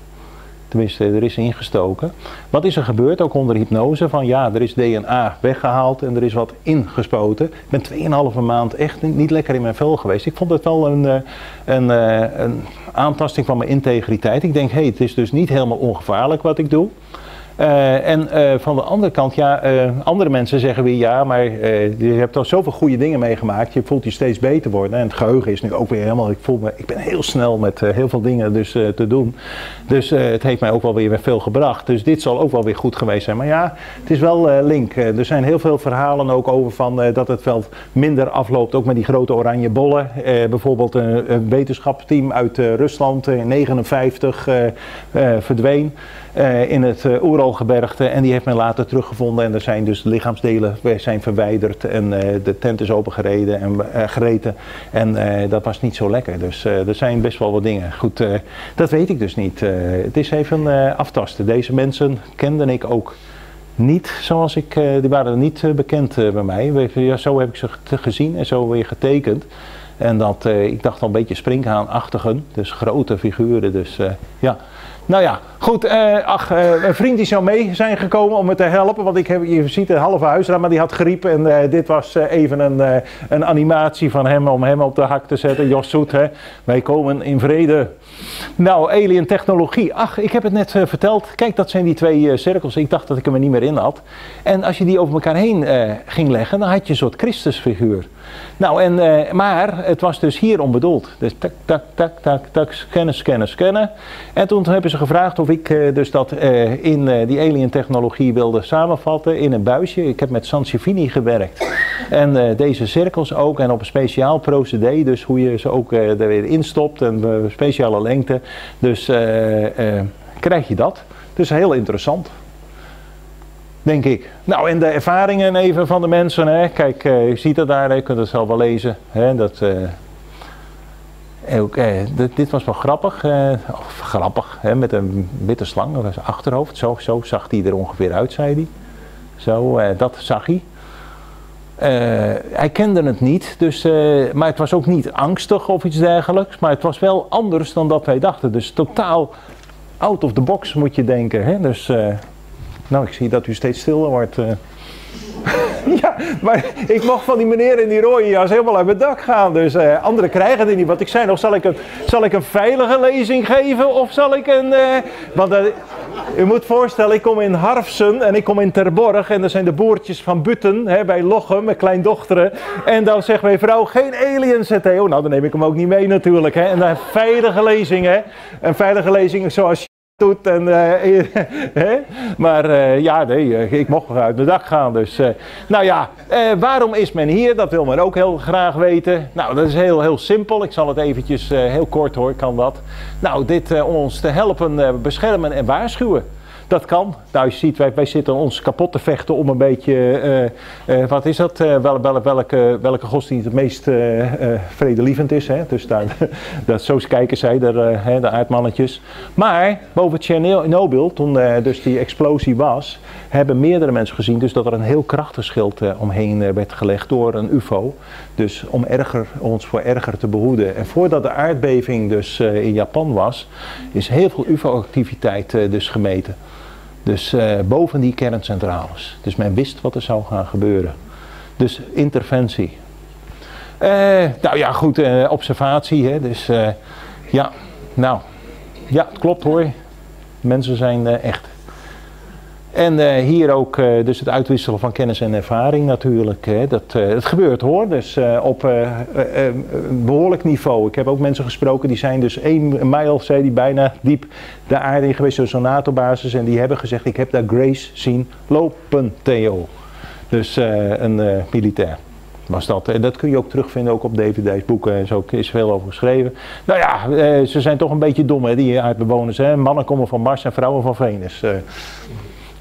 tenminste, er is ingestoken. Wat is er gebeurd, ook onder hypnose, van ja, er is DNA weggehaald en er is wat ingespoten. Ik ben 2,5 maand echt niet- lekker in mijn vel geweest. Ik vond het wel een, een, een aantasting van mijn integriteit. Ik denk, hé, hey, het is dus niet helemaal ongevaarlijk wat ik doe. Eh, en eh, van de andere kant, ja, eh, andere mensen zeggen weer ja, maar je hebt al zoveel goede dingen meegemaakt. Je voelt je steeds beter worden. En het geheugen is nu ook weer helemaal, ik voel me, ik ben heel snel met heel veel dingen dus te doen. Dus het heeft mij ook wel weer veel gebracht. Dus dit zal ook wel weer goed geweest zijn. Maar ja, het is wel link. Er zijn heel veel verhalen ook over van dat het wel minder afloopt. Ook met die grote oranje bollen. Bijvoorbeeld een, een wetenschapsteam uit Rusland in 59 eh, eh, verdween eh, in het uh, Oeralgebergte. En die heeft men later teruggevonden. En er zijn dus lichaamsdelen zijn verwijderd. En eh, de tent is opengereden en gereten. En dat was niet zo lekker. Dus er zijn best wel wat dingen. Goed, dat weet ik dus niet. Het is even aftasten. Deze mensen kende ik ook niet zoals ik, die waren niet bekend bij mij. Zo heb ik ze gezien en zo weer getekend. En dat, ik dacht al een beetje springhaanachtigen, dus grote figuren. Dus ja, nou ja, goed. eh, ach, eh, een vriend die zou mee zijn gekomen om me te helpen. Want ik heb, je ziet een halve huisraad, maar die had griep. En eh, dit was even een, een animatie van hem om hem op de hak te zetten. Jos Soet, hè. wij komen in vrede. Nou, alien technologie. Ach, ik heb het net eh, verteld. Kijk, dat zijn die twee eh, cirkels. Ik dacht dat ik hem er niet meer in had. En als je die over elkaar heen eh, ging leggen, dan had je een soort Christusfiguur. Nou, en, maar het was dus hierom bedoeld. Dus tak, tak, tak, tak, tak, scannen, scannen, scannen. En toen hebben ze gevraagd of ik dus dat in die alien technologie wilde samenvatten in een buisje. Ik heb met Sansevini gewerkt. En deze cirkels ook. En op een speciaal procedé. Dus hoe je ze ook er weer instopt. En speciale Dus eh, eh, krijg je dat. Dus heel interessant. Denk ik. Nou, en de ervaringen even van de mensen. Hè. Kijk, eh, je ziet het daar, je kunt het zelf wel lezen. Hè. Dat, ook, dit, was wel grappig. grappig, hè, met een witte slang op zijn achterhoofd. Zo, zo zag hij er ongeveer uit, zei hij. Zo, dat zag hij. Eh, hij kende het niet, dus, eh, maar het was ook niet angstig of iets dergelijks. Maar het was wel anders dan dat wij dachten. Dus totaal out of the box moet je denken. Hè? Dus, eh, nou, ik zie dat u steeds stiller wordt. ja, maar ik mocht van die meneer in die rode jas helemaal uit mijn dak gaan. Dus eh, anderen krijgen het niet. Want ik zei nog, zal ik een, zal ik een veilige lezing geven of zal ik een... eh, want eh, u moet voorstellen, ik kom in Harfsen en ik kom in Terborg. En er zijn de boertjes van Butten hè, bij Lochem, mijn kleindochteren. En dan zegt mijn vrouw, geen aliens, hij. Oh, nou, dan neem ik hem ook niet mee natuurlijk. Hè. En dan veilige lezing, hè. Een veilige lezing zoals doet. En, eh? Maar eh, ja, nee, eh, ik mocht uit mijn dak gaan. Dus, nou ja, waarom is men hier? Dat wil men ook heel graag weten. Nou, dat is heel, heel simpel. Ik zal het eventjes heel kort hoor, kan dat. Nou, dit om ons te helpen beschermen en waarschuwen. Dat kan. Nou, je ziet, wij, wij zitten ons kapot te vechten om een beetje, eh, eh, wat is dat, eh, wel, wel, welke, welke godsdienst het meest vredelievend is. Hè? Dus daar, dat, zo kijken zij, de, aardmannetjes. Maar boven Tsjernobyl, toen dus die explosie was, hebben meerdere mensen gezien dus dat er een heel eh, omheen werd gelegd door een ufo. Dus om erger, ons voor erger te behoeden. En voordat de aardbeving dus eh, in Japan was, is heel veel ufo-activiteit eh, dus gemeten. Dus eh, boven die kerncentrales. Dus men wist wat er zou gaan gebeuren. Dus interventie. Nou ja, goed, observatie. Hè? Dus ja, nou, ja, het klopt hoor. Mensen zijn echt. En eh, hier ook eh, dus het uitwisselen van kennis en ervaring natuurlijk. Hè. Dat, eh, het gebeurt hoor, dus op eh, eh, eh, behoorlijk niveau. Ik heb ook mensen gesproken die zijn dus één mijl, zei die bijna diep de aarde in geweest, zo'n NATO-basis. En die hebben gezegd, ik heb daar Grace zien lopen, Theo. Dus een militair was dat. En dat kun je ook terugvinden ook op dvd's, boeken en zo is veel over geschreven. Nou ja, ze zijn toch een beetje dom hè, die aardbewoners. Hè. Mannen komen van Mars en vrouwen van Venus.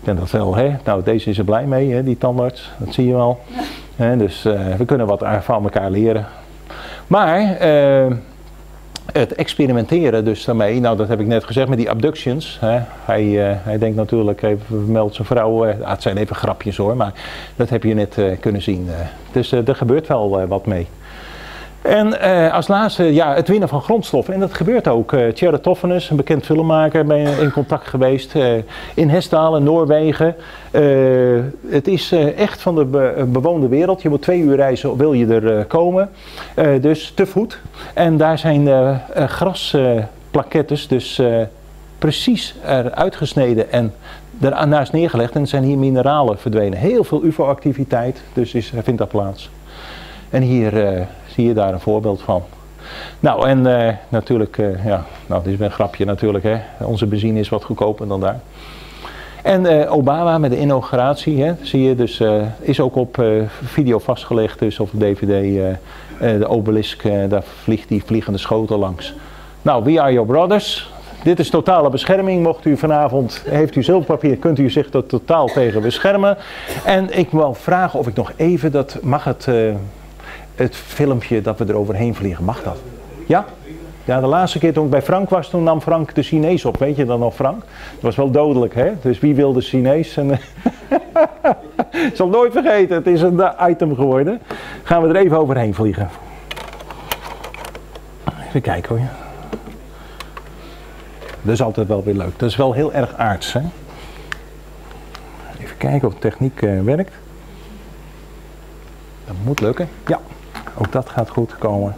Eh, ken dat wel, hè. Nou, deze is er blij mee, hè, die tandarts. Dat zie je wel. Dus eh, we kunnen wat van elkaar leren. Maar eh, het experimenteren dus daarmee, nou dat heb ik net gezegd met die abductions. Hè. Hij, eh, hij denkt natuurlijk, even vermeldt zijn vrouw, eh, ah, het zijn even grapjes hoor, maar dat heb je net eh, kunnen zien. eh. dus eh, er gebeurt wel eh, wat mee. En eh, als laatste, ja, het winnen van grondstoffen. En dat gebeurt ook. Uh, Thierry een bekend filmmaker, ben in contact geweest. eh, in Hestdalen, Noorwegen. Het is echt van de be- bewoonde wereld. Je moet twee uur reizen, wil je er komen. Dus te voet. En daar zijn grasplakettes, dus precies eruit gesneden en daarnaast neergelegd en zijn hier mineralen verdwenen. Heel veel UFO-activiteit, dus is, vindt dat plaats. En hier zie je daar een voorbeeld van. Nou, en eh, natuurlijk, eh, ja, nou, dit is een grapje natuurlijk, hè. Onze benzine is wat goedkoper dan daar. En eh, Obama met de inauguratie, hè, zie je, dus is ook op video vastgelegd, dus op DVD, de obelisk, daar vliegt die vliegende schotel langs. Nou, we are your brothers. Dit is totale bescherming. Mocht u vanavond, heeft u zilverpapier, kunt u zich er totaal tegen beschermen. En ik wil vragen of ik nog even, dat mag het, het filmpje dat we er overheen vliegen, mag dat? Ja? Ja, de laatste keer toen ik bij Frank was, toen nam Frank de Chinees op. Weet je dan nog, Frank? Dat was wel dodelijk, hè? Dus wie wil de Chinees? Ik zal het nooit vergeten, het is een eh, item geworden. Gaan we er even overheen vliegen. Even kijken hoor. Dat is altijd wel weer leuk. Dat is wel heel erg aards, hè? Even kijken of de techniek eh, werkt. Dat moet lukken. Ja, ook dat gaat goed komen.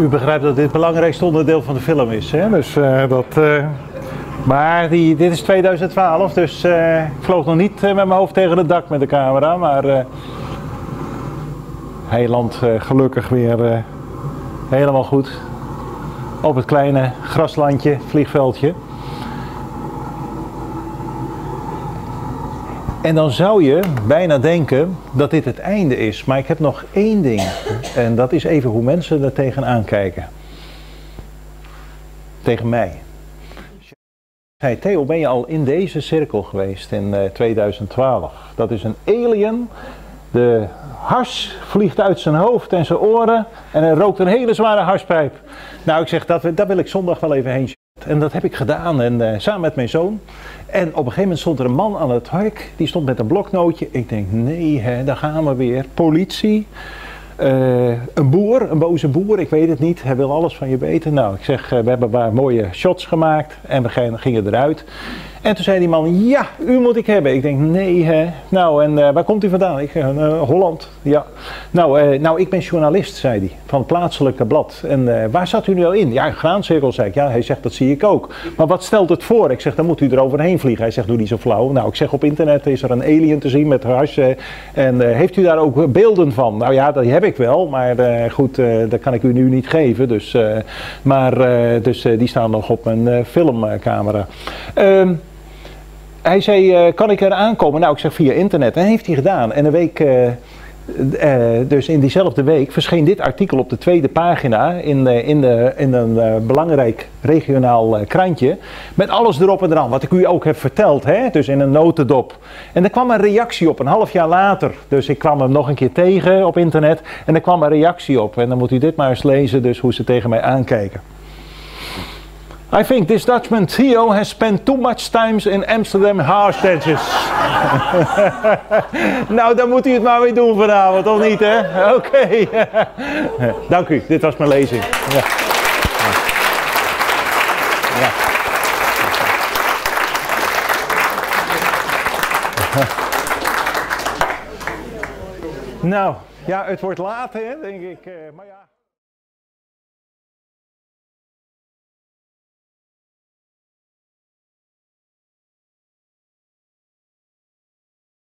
U begrijpt dat dit het belangrijkste onderdeel van de film is. Hè? Dus, eh, dat, eh, maar die, dit is 2012, dus eh, ik vloog nog niet met mijn hoofd tegen het dak met de camera. Maar hij landt gelukkig weer helemaal goed op het kleine graslandje, vliegveldje. En dan zou je bijna denken dat dit het einde is. Maar ik heb nog één ding. En dat is even hoe mensen er tegenaan kijken. Tegen mij. Hey Theo, ben je al in deze cirkel geweest in eh, 2012? Dat is een alien. De hars vliegt uit zijn hoofd en zijn oren. En hij rookt een hele zware harspijp. Nou, ik zeg, dat, daar wil ik zondag wel even heen. En dat heb ik gedaan. En eh, samen met mijn zoon. En op een gegeven moment stond er een man aan het hek. Die stond met een bloknootje. Ik denk, nee, hè, daar gaan we weer. Politie. Eh, een boer, een boze boer, ik weet het niet. Hij wil alles van je weten. Nou, ik zeg, eh, we hebben maar mooie shots gemaakt. En we gingen eruit. En toen zei die man, ja, u moet ik hebben. Ik denk, nee hè. Nou, en eh, waar komt u vandaan? Ik zeg, "Eh, Holland. Ja. Nou, eh, nou, ik ben journalist, zei hij, van het plaatselijke blad. En waar zat u nu al in? Ja, een graancirkel, zei ik. Ja, hij zegt, dat zie ik ook. Maar wat stelt het voor? Ik zeg, dan moet u er overheen vliegen. Hij zegt, doe niet zo flauw. Nou, ik zeg, op internet is er een alien te zien met hars. eh, en heeft u daar ook beelden van? Nou ja, dat heb ik wel. Maar goed, dat kan ik u nu niet geven. Dus, maar dus, die staan nog op mijn filmcamera. Ehm, hij zei, eh, kan ik er aankomen? Nou, ik zeg via internet. En heeft hij gedaan. En een week, eh, eh, dus in diezelfde week, verscheen dit artikel op de tweede pagina in, in, de, in een belangrijk regionaal krantje. Met alles erop en eraan, wat ik u ook heb verteld, hè? dus in een notendop. En er kwam een reactie op, een half jaar later. Dus ik kwam hem nog een keer tegen op internet en er kwam een reactie op. En dan moet u dit maar eens lezen, dus hoe ze tegen mij aankijken. I think this Dutchman Theo has spent too much time in Amsterdam harsh dances. nou, dan moet u het maar weer doen vanavond, of niet hè? Oké. Dank u, dit was mijn lezing. Ja. Nou, ja, het wordt laat hè, denk ik. eh, Maar ja.